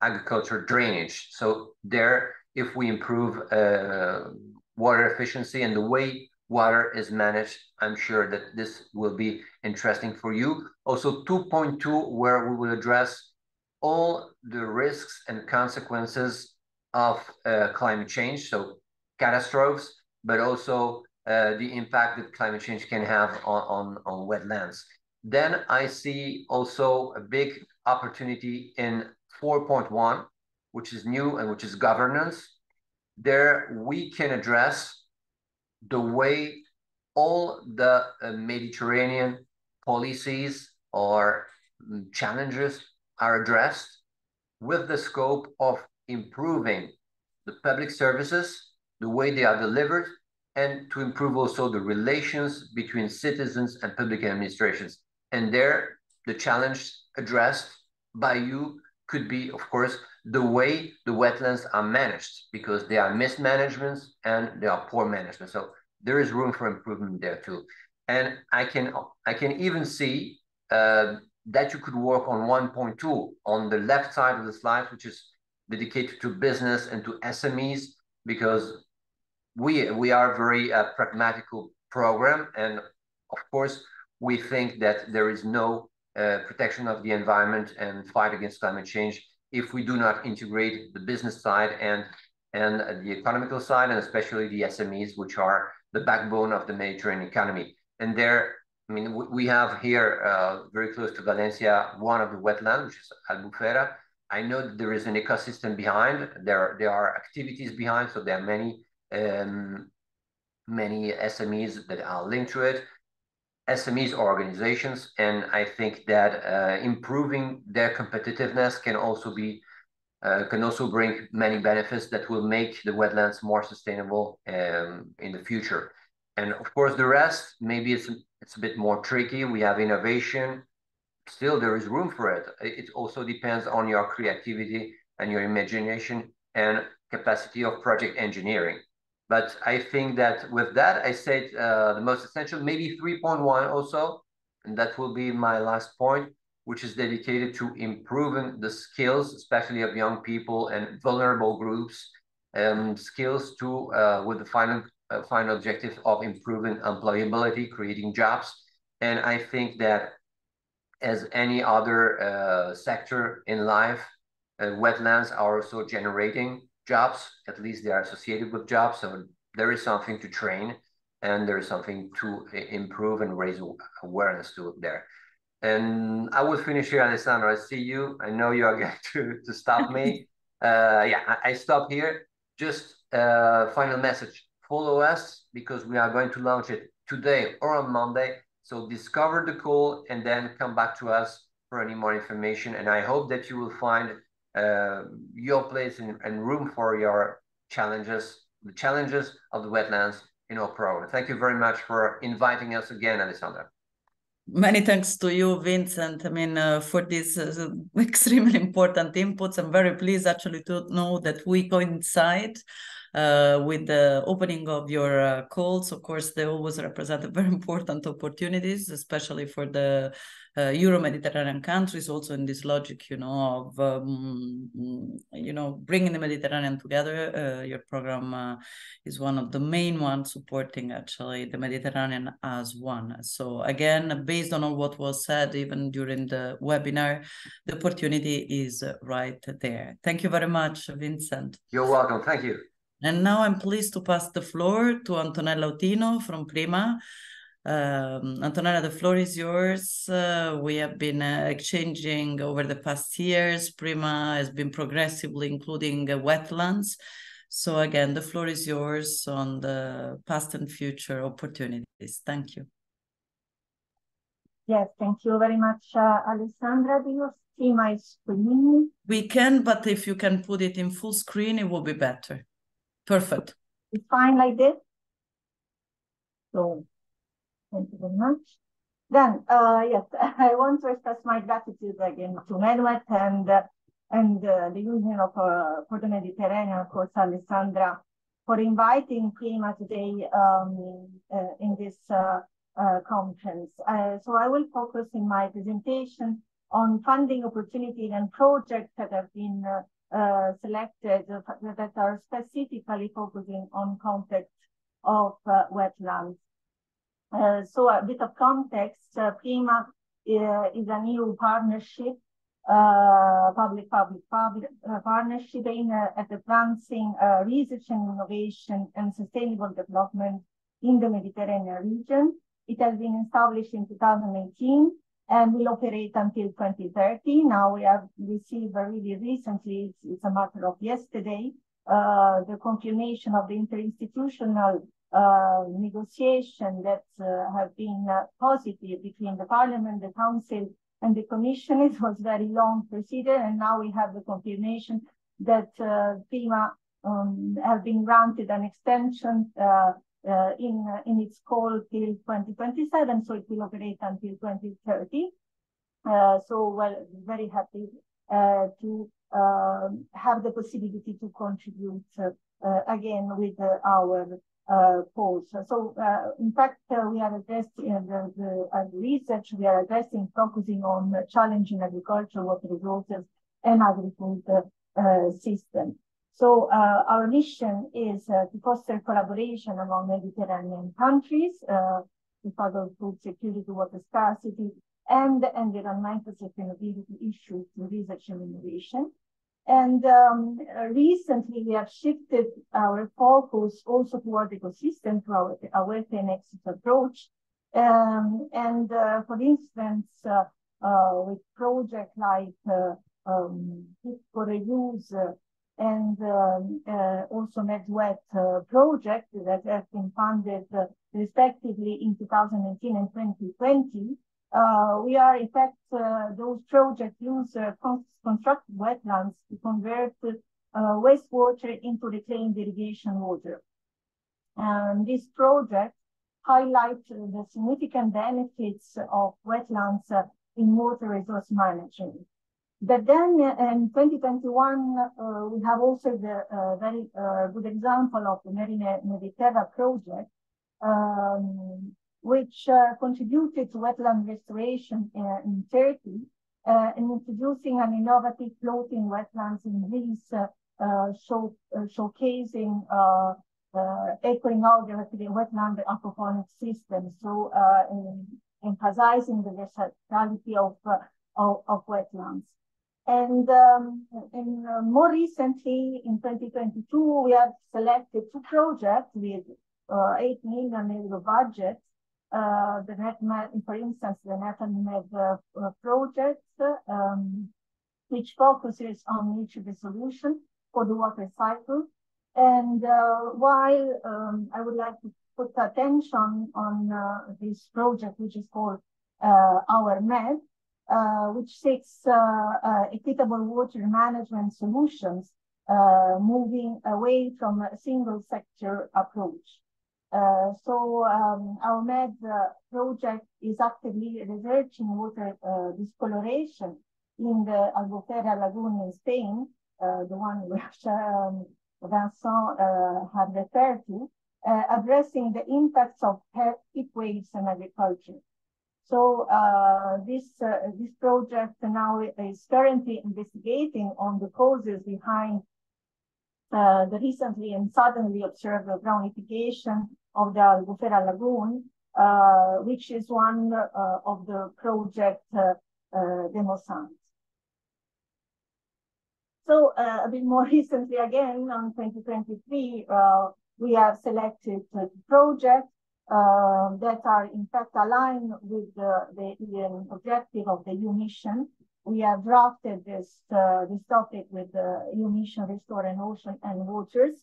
agriculture drainage. So there, if we improve uh, water efficiency and the way water is managed, I'm sure that this will be interesting for you. Also 2.2, where we will address all the risks and consequences of uh, climate change, so catastrophes, but also uh, the impact that climate change can have on, on, on wetlands. Then I see also a big opportunity in 4.1, which is new and which is governance. There we can address the way all the uh, Mediterranean policies or challenges are addressed with the scope of improving the public services, the way they are delivered, and to improve also the relations between citizens and public administrations. And there, the challenge addressed by you could be, of course, the way the wetlands are managed, because they are mismanagements and they are poor management. So there is room for improvement there too. And I can I can even see uh, that you could work on 1.2 on the left side of the slide, which is dedicated to business and to SMEs, because we we are very uh, pragmatical program, and of course we think that there is no uh, protection of the environment and fight against climate change if we do not integrate the business side and and the economical side, and especially the SMEs, which are the backbone of the Mediterranean economy. And there, I mean, we have here uh, very close to Valencia one of the wetlands, which is Albufera. I know that there is an ecosystem behind. There, there are activities behind, so there are many um, many SMEs that are linked to it. SMEs organizations, and I think that uh, improving their competitiveness can also be uh, can also bring many benefits that will make the wetlands more sustainable um, in the future. And of course, the rest maybe it's it's a bit more tricky. We have innovation. Still, there is room for it. It also depends on your creativity and your imagination and capacity of project engineering. But I think that with that, I said uh, the most essential, maybe 3.1 also, and that will be my last point, which is dedicated to improving the skills, especially of young people and vulnerable groups, and skills to uh, with the final uh, final objective of improving employability, creating jobs. And I think that as any other uh, sector in life, uh, wetlands are also generating jobs, at least they are associated with jobs. So there is something to train and there is something to improve and raise awareness to there. And I will finish here, Alessandro. I see you. I know you are going to, to stop me. uh, yeah, I, I, stop here. Just uh, final message. Follow us because we are going to launch it today or on Monday. So discover the call and then come back to us for any more information. And I hope that you will find uh, your place and, and room for your challenges, the challenges of the wetlands in our program. Thank you very much for inviting us again, Alessandra. Many thanks to you, Vincent. I mean, uh, for these uh, extremely important inputs. I'm very pleased actually to know that we coincide uh, with the opening of your uh, calls. Of course, they always represent very important opportunities, especially for the Euro-Mediterranean countries, also in this logic, you know, of um, you know bringing the Mediterranean together. Uh, your program uh, is one of the main ones supporting actually the Mediterranean as one. So again, based on all what was said, even during the webinar, the opportunity is right there. Thank you very much, Vincent. You're welcome. Thank you. And now I'm pleased to pass the floor to Antonella Autino from Prima. Um, Antonella, the floor is yours. Uh, we have been uh, exchanging over the past years. Prima has been progressively including uh, wetlands. So again, the floor is yours on the past and future opportunities. Thank you. Yes, thank you very much, uh, Alessandra. Do you see my screen? We can, but if you can put it in full screen, it will be better. Perfect. It's fine like this? So, thank you very much. Then, uh, yes, I want to express my gratitude again to MedWet and uh, and uh, the Union of, uh, for the Mediterranean, of course, Alessandra, for inviting Prima today um, uh, in this uh, conference. So I will focus in my presentation on funding opportunities and projects that have been selected that are specifically focusing on context of wetlands. Uh, so a bit of context, uh, PRIMA uh, is a new partnership public-public public, partnership aimed at advancing research and innovation and sustainable development in the Mediterranean region. It has been established in 2018 and will operate until 2030. Now we have received really recently, it's, it's a matter of yesterday, uh, the confirmation of the interinstitutional uh, negotiation that uh, have been uh, positive between the Parliament, the Council, and the Commission. It was very long procedure, and now we have the confirmation that uh, PRIMA um, have been granted an extension uh, uh, in, in its call till 2027, so it will operate until 2030. Uh, so, well, very happy to um, have the possibility to contribute again with our uh, So, uh, in fact, uh, we are addressing the, the research, we are addressing, focusing on challenging agriculture, water resources, and agri-food system. So uh, our mission is uh, to foster collaboration among Mediterranean countries uh, to tackle food security, water scarcity, and the environmental sustainability issues through research and innovation. And um, recently, we have shifted our focus also toward ecosystem to our Aware Nexus approach. Um, and uh, for instance, uh, uh, with projects like uh, um, for reuse and um, uh, also MedWet uh, project that has been funded uh, respectively in 2019 and 2020. Uh, we are, in fact, uh, those projects use uh, constructed wetlands to convert wastewater into reclaimed irrigation water. And this project highlights the significant benefits of wetlands in water resource management. But then in 2021, uh, we have also the uh, very uh, good example of the Marine Mediterra project, um, which uh, contributed to wetland restoration uh, in Turkey and introducing an innovative floating wetlands in Greece, show, showcasing uh, echoing wetland aquaponic system. So emphasizing the versatility of, of, of wetlands. And, um, and uh, more recently, in 2022, we have selected two projects with uh, 8 million euro budget. Uh, the NetMed, for instance, the NetMed uh, uh, project, um, which focuses on nature solution for the water cycle. And uh, while um, I would like to put attention on uh, this project, which is called Our Med, uh, which seeks uh, uh, equitable water management solutions, moving away from a single sector approach. Uh, so um, our MED uh, project is actively researching water uh, discoloration in the Albufera lagoon in Spain, the one which um, Vincent had referred to, addressing the impacts of heat waves on agriculture. So uh, this uh, this project now is currently investigating on the causes behind uh, the recently and suddenly observed brownification of the Albufera Lagoon, uh, which is one uh, of the project uh, uh, So a bit more recently, again, on 2023, we have selected the project uh, that are in fact aligned with the, the um, objective of the EU mission. We have drafted this, uh, this topic with the EU mission Restore an Ocean and Waters.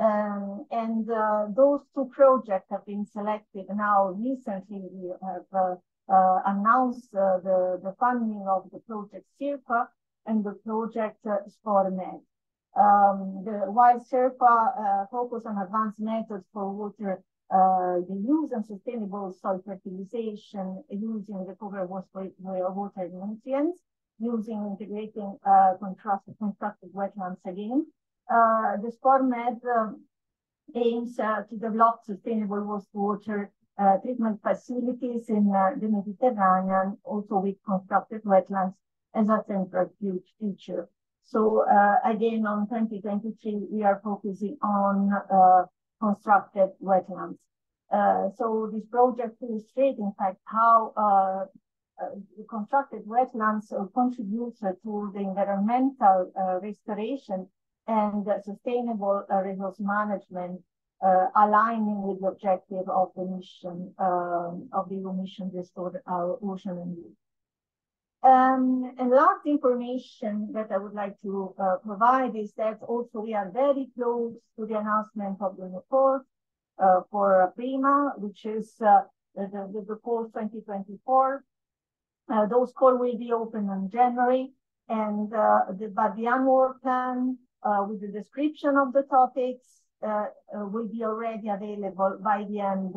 Um, and uh, those two projects have been selected now recently. We have uh, uh, announced the, the funding of the project SIRPA and the project uh. Um, the, while SIRPA focus on advanced methods for water uh, the use and sustainable soil fertilization using recovered water nutrients, using integrating uh, constructed, constructed wetlands again. Uh, the SPORMED um, aims uh, to develop sustainable wastewater uh, treatment facilities in the Mediterranean, also with constructed wetlands as a central feature. So again, on 2023, we are focusing on constructed wetlands. Uh, so this project illustrates, in fact, how uh, uh, constructed wetlands contribute to the environmental restoration and sustainable resource management, aligning with the objective of the mission um, of the mission restore our ocean and youth. Um, and last information that I would like to uh, provide is that also we are very close to the announcement of the report uh, for PRIMA, which is uh, the, the, call 2024. Uh, those calls will be open in January, and uh, the, but the annual plan uh, with the description of the topics will be already available by the end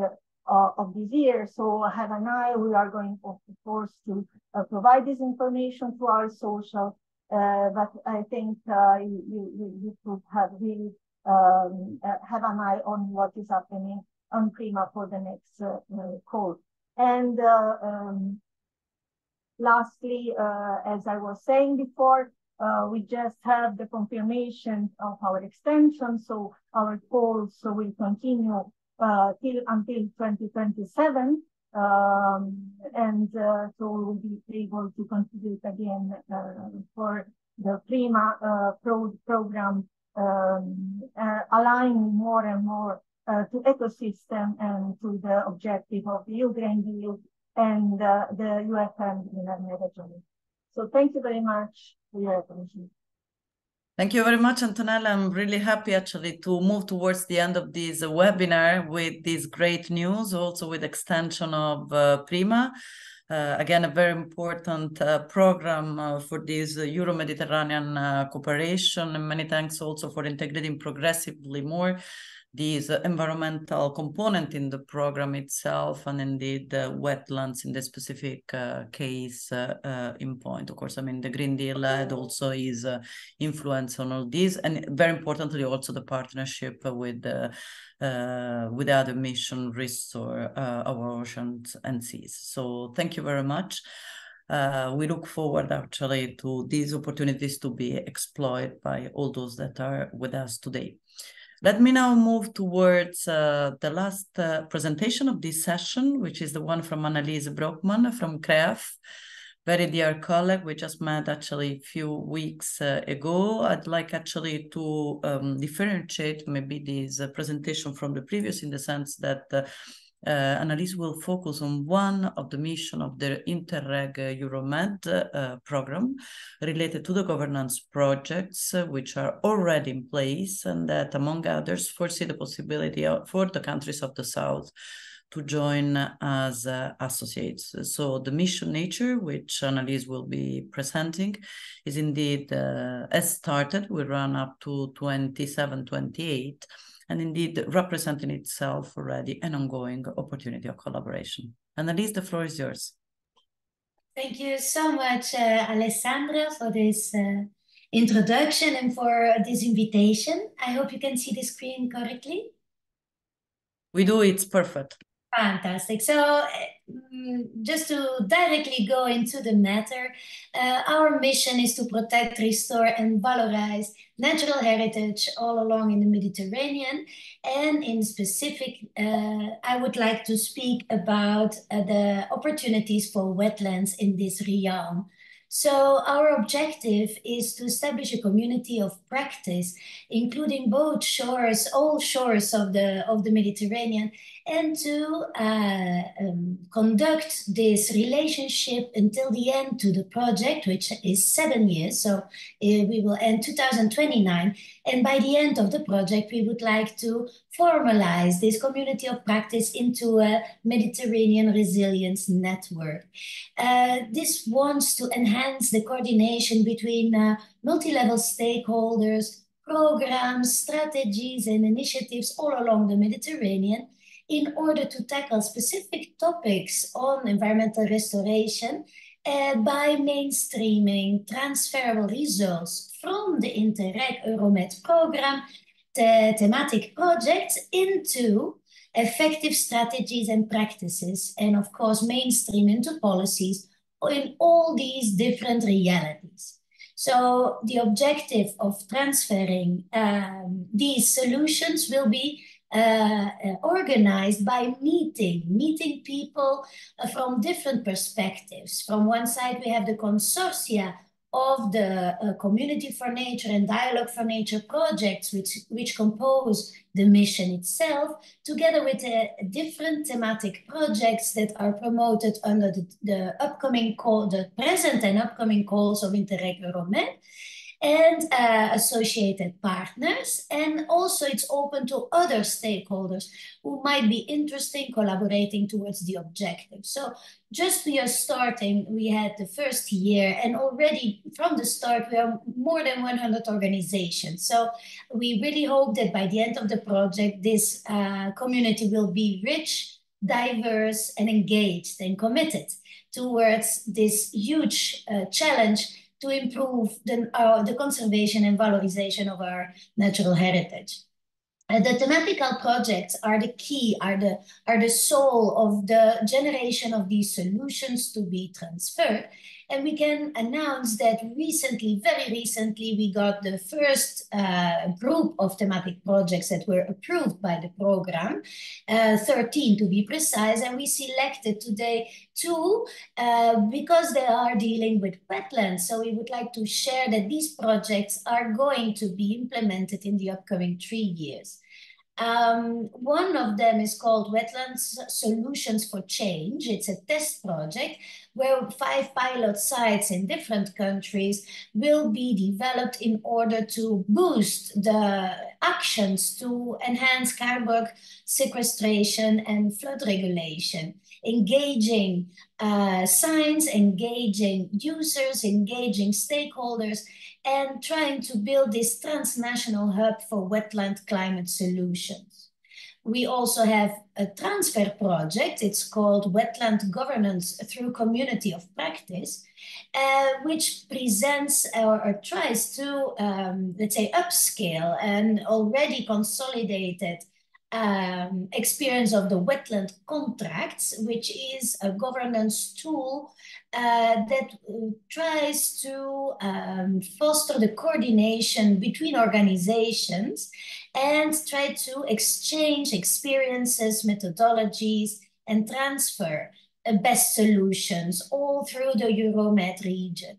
uh, of this year. So have an eye. We are going, of course, to uh, provide this information to our social. Uh, but I think you, you, you should have really um, have an eye on what is happening on Prima for the next call. And um, lastly, as I was saying before, uh, we just have the confirmation of our extension. So our calls will continue uh, till until 2027. Um, and uh, so we'll be able to contribute again uh, for the PRIMA uh, pro program, um, uh, aligning more and more to ecosystem and to the objective of the EU Green Deal and the UFM in the So thank you very much Thank you very much, Antonella. I'm really happy actually to move towards the end of this webinar with this great news, also with extension of uh, Prima. Uh, again, a very important uh, program uh, for this Euro-Mediterranean uh, cooperation. And many thanks also for integrating progressively more this environmental component in the program itself and indeed the wetlands in the specific uh, case uh, uh, in point. Of course, I mean, the Green Deal had also is uh, influence on all these and very importantly also the partnership with the uh, with the other mission restore uh, our oceans and seas. So thank you very much. Uh, we look forward actually to these opportunities to be exploited by all those that are with us today. Let me now move towards uh, the last uh, presentation of this session, which is the one from Annelies Broekman from CREAF, very dear colleague. We just met actually a few weeks uh, ago. I'd like actually to um, differentiate maybe this uh, presentation from the previous in the sense that uh, uh, will focus on one of the mission of the Interreg Euromed uh, program related to the governance projects uh, which are already in place and that, among others, foresee the possibility of, for the countries of the South to join as uh, associates. So the mission nature, which Annelies will be presenting, is indeed uh, has started. We run up to 27, 28 and indeed representing itself already an ongoing opportunity of collaboration. Annelies, the floor is yours. Thank you so much, uh, Alessandra, for this uh, introduction and for this invitation. I hope you can see the screen correctly. We do, it's perfect. Fantastic. So, um, just to directly go into the matter, uh, our mission is to protect, restore, and valorize natural heritage all along in the Mediterranean. And in specific, uh, I would like to speak about uh, the opportunities for wetlands in this realm. So our objective is to establish a community of practice, including both shores, all shores of the of the Mediterranean, and to uh, um, conduct this relationship until the end to the project, which is seven years. So uh, we will end 2029. And by the end of the project, we would like to formalize this community of practice into a Mediterranean resilience network. Uh, this wants to enhance the coordination between uh, multi-level stakeholders, programs, strategies, and initiatives all along the Mediterranean in order to tackle specific topics on environmental restoration uh, by mainstreaming transferable results from the Interreg Euromed program, the thematic projects into effective strategies and practices, and of course, mainstream into policies in all these different realities. So the objective of transferring um, these solutions will be uh, organized by meeting, meeting people uh, from different perspectives. From one side, we have the consortia of the uh, Community for Nature and Dialogue for Nature projects, which, which compose the mission itself, together with uh, different thematic projects that are promoted under the, the upcoming call, the present and upcoming calls of Interreg Euromed and uh, associated partners. And also it's open to other stakeholders who might be interested in collaborating towards the objective. So just we are starting, we had the first year and already from the start, we are more than 100 organizations. So we really hope that by the end of the project, this uh, community will be rich, diverse and engaged and committed towards this huge uh, challenge to improve the, uh, the conservation and valorization of our natural heritage. Uh, the thematical projects are the key, are the, are the soul of the generation of these solutions to be transferred. And we can announce that recently, very recently, we got the first uh, group of thematic projects that were approved by the program, uh, 13 to be precise, and we selected today two uh, because they are dealing with wetlands. So we would like to share that these projects are going to be implemented in the upcoming three years. Um, one of them is called Wetlands Solutions for Change. It's a test project where five pilot sites in different countries will be developed in order to boost the actions to enhance carbon sequestration and flood regulation, engaging uh, science, engaging users, engaging stakeholders, and trying to build this transnational hub for wetland climate solutions. We also have a transfer project. It's called Wetland Governance Through Community of Practice, uh, which presents or, or tries to, um, let's say, upscale and already consolidated um, experience of the wetland contracts, which is a governance tool uh, that tries to um, foster the coordination between organizations and try to exchange experiences, methodologies, and transfer uh, best solutions all through the Euromed region.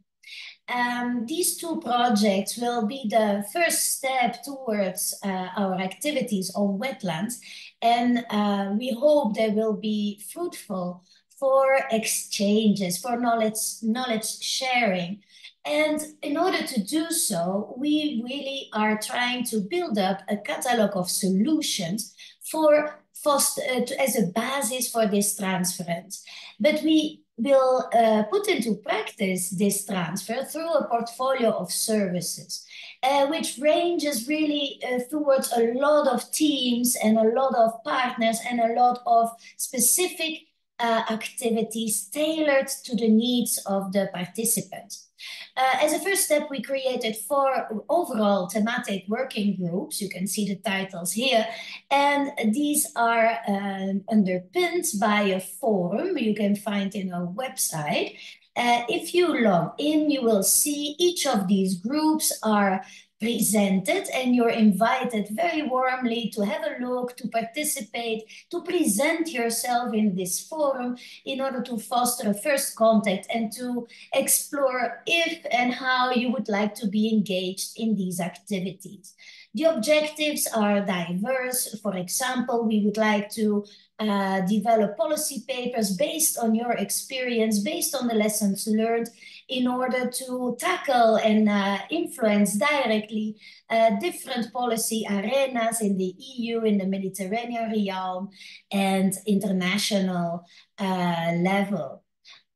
Um, these two projects will be the first step towards uh, our activities on wetlands, and uh, we hope they will be fruitful for exchanges, for knowledge, knowledge sharing. And in order to do so, we really are trying to build up a catalog of solutions for foster, uh, to, as a basis for this transference. But we will uh, put into practice this transfer through a portfolio of services, uh, which ranges really uh, towards a lot of teams and a lot of partners and a lot of specific uh, activities tailored to the needs of the participants. Uh, as a first step, we created four overall thematic working groups. You can see the titles here. And these are uh, underpinned by a forum you can find in our website. Uh, if you log in, you will see each of these groups are presented and you're invited very warmly to have a look, to participate, to present yourself in this forum in order to foster a first contact and to explore if and how you would like to be engaged in these activities. The objectives are diverse. For example, we would like to uh, develop policy papers based on your experience, based on the lessons learned in order to tackle and uh, influence directly uh, different policy arenas in the EU, in the Mediterranean realm, and international uh, level.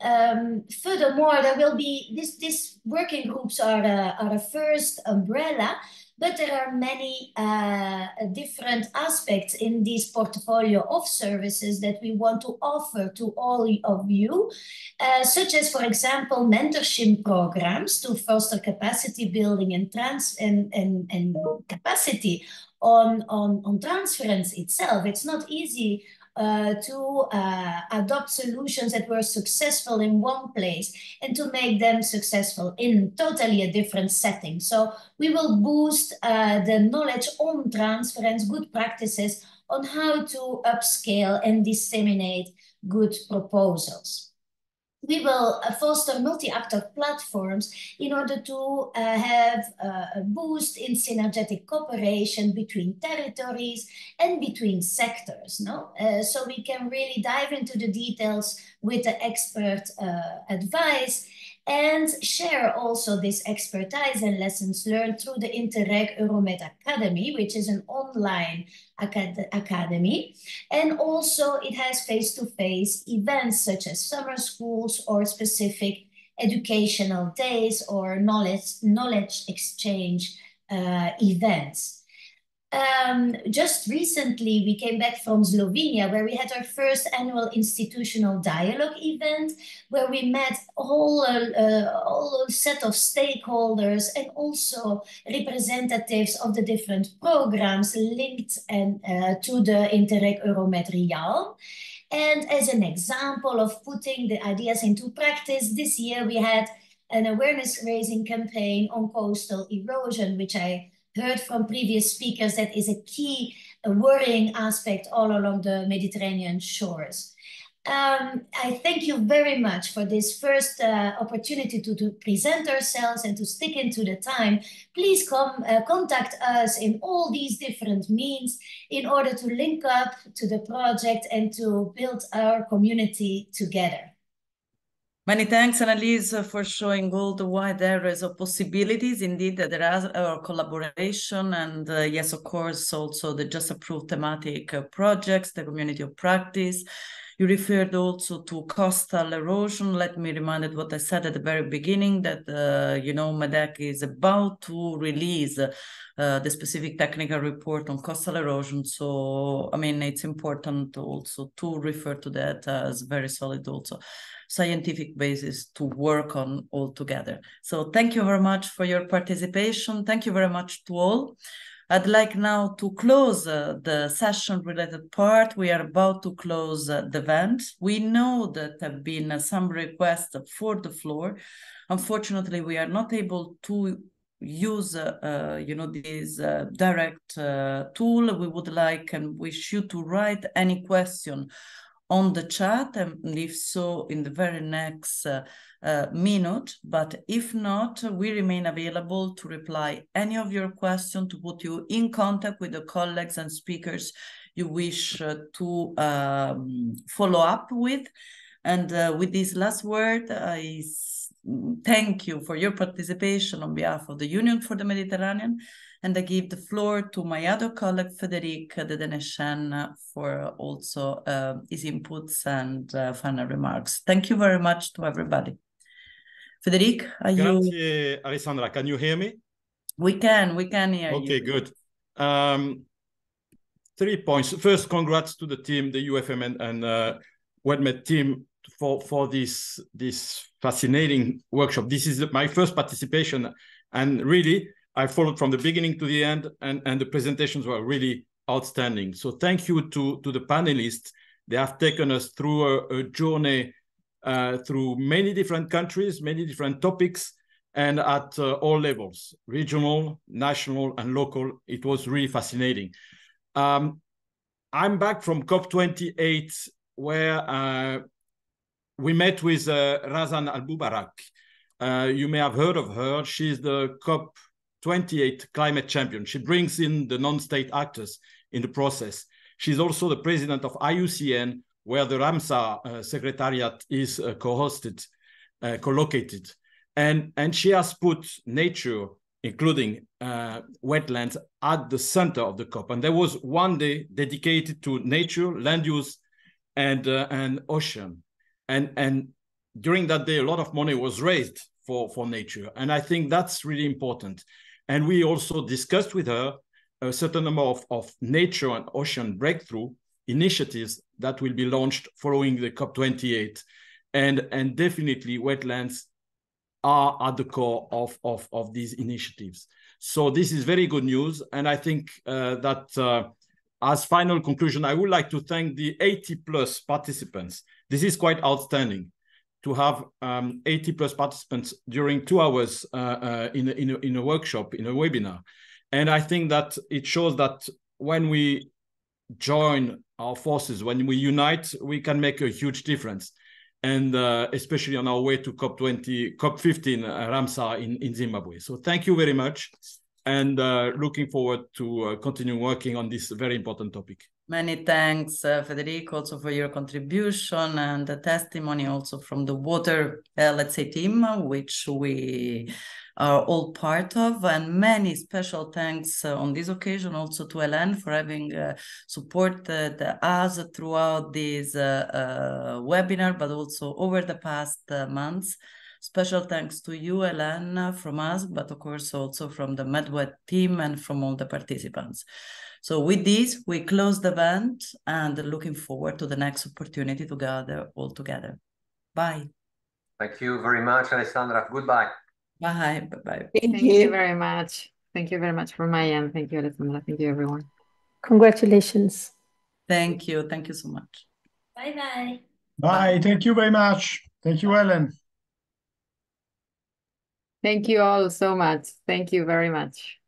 Um, furthermore, there will be this. These working groups are a, are a first umbrella, but there are many uh, different aspects in this portfolio of services that we want to offer to all of you, uh, such as, for example, mentorship programs to foster capacity building and trans and, and, and capacity on, on, on transference itself. It's not easy uh, to uh, adopt solutions that were successful in one place and to make them successful in totally a different setting. So we will boost uh, the knowledge on transference, good practices on how to upscale and disseminate good proposals we will uh, foster multi-actor platforms in order to uh, have uh, a boost in synergetic cooperation between territories and between sectors. No? Uh, so we can really dive into the details with the expert uh, advice and share also this expertise and lessons learned through the Interreg Euromed Academy, which is an online acad academy. And also it has face-to-face -face events such as summer schools or specific educational days or knowledge, knowledge exchange uh, events. Um, just recently, we came back from Slovenia, where we had our first annual institutional dialogue event, where we met a whole, uh, uh, whole set of stakeholders and also representatives of the different programs linked and, uh, to the Interreg Euromed Realm. And as an example of putting the ideas into practice, this year we had an awareness raising campaign on coastal erosion, which I heard from previous speakers that is a key a worrying aspect all along the Mediterranean shores. Um, I thank you very much for this first uh, opportunity to, to, present ourselves and to stick into the time. Please come uh, contact us in all these different means in order to link up to the project and to build our community together. Many thanks, Annelies, for showing all the wide areas of possibilities. Indeed, there are our collaboration and uh, yes, of course, also the just approved thematic uh, projects, the community of practice. You referred also to coastal erosion. Let me remind it what I said at the very beginning that, uh, you know, MedECC is about to release uh, the specific technical report on coastal erosion. So, I mean, it's important also to refer to that as very solid also scientific basis to work on all together. So thank you very much for your participation. Thank you very much to all. I'd like now to close uh, the session related part. We are about to close uh, the event. We know that have been uh, some requests for the floor. Unfortunately, we are not able to use uh, uh, you know this uh, direct tool we would like and wish you to write any question on the chat and if so in the very next uh, uh, minute. But if not we remain available to reply any of your questions to put you in contact with the colleagues and speakers you wish uh, to um, follow up with. And uh, with this last word i thank you for your participation on behalf of the union for the mediterranean and I give the floor to my other colleague, Federic Dedenechen, for also uh, his inputs and uh, final remarks. Thank you very much to everybody. Federic, are Grazie, you... Alessandra. Can you hear me? We can, we can hear okay, you. Okay, good. Um, three points. First, congrats to the team, the UFM and, and uh, WEDMED team for, for this, this fascinating workshop. This is my first participation and really I followed from the beginning to the end, and, and the presentations were really outstanding. So thank you to, to the panelists. They have taken us through a, a journey uh, through many different countries, many different topics, and at uh, all levels, regional, national, and local. It was really fascinating. Um, I'm back from COP28, where uh, we met with uh, Razan Al Mubarak. Uh, you may have heard of her. She's the COP 28 climate champion. She brings in the non-state actors in the process. She's also the president of IUCN, where the Ramsar uh, Secretariat is uh, co-hosted, uh, co-located. And, and she has put nature, including uh, wetlands, at the center of the COP. And there was one day dedicated to nature, land use, and, uh, and ocean. And, and during that day, a lot of money was raised for, for nature. And I think that's really important. And we also discussed with her a certain number of, of nature and ocean breakthrough initiatives that will be launched following the COP28. And, and definitely wetlands are at the core of, of, of these initiatives. So this is very good news. And I think uh, that uh, as final conclusion, I would like to thank the 80 plus participants. This is quite outstanding to have um, 80 plus participants during two hours uh, uh, in, a, in, a, in a workshop, in a webinar. And I think that it shows that when we join our forces, when we unite, we can make a huge difference. And uh, especially on our way to COP20, COP15 uh, Ramsar in, in Zimbabwe. So thank you very much. And uh, looking forward to uh, continue working on this very important topic. Many thanks, uh, Federico, also for your contribution and the testimony also from the water, uh, let's say, team, which we are all part of. And many special thanks uh, on this occasion also to Hélène for having uh, supported us throughout this uh, uh, webinar, but also over the past months. Special thanks to you, Hélène, from us, but of course also from the MedWet team and from all the participants. So with this, we close the event and looking forward to the next opportunity to gather all together. Bye. Thank you very much, Alessandra. Goodbye. Bye. Bye-bye. Thank, Thank you. you very much. Thank you very much from my end. Thank you, Alessandra. Thank you, everyone. Congratulations. Thank you. Thank you so much. Bye-bye. Bye. Thank you very much. Thank you, Ellen. Thank you all so much. Thank you very much.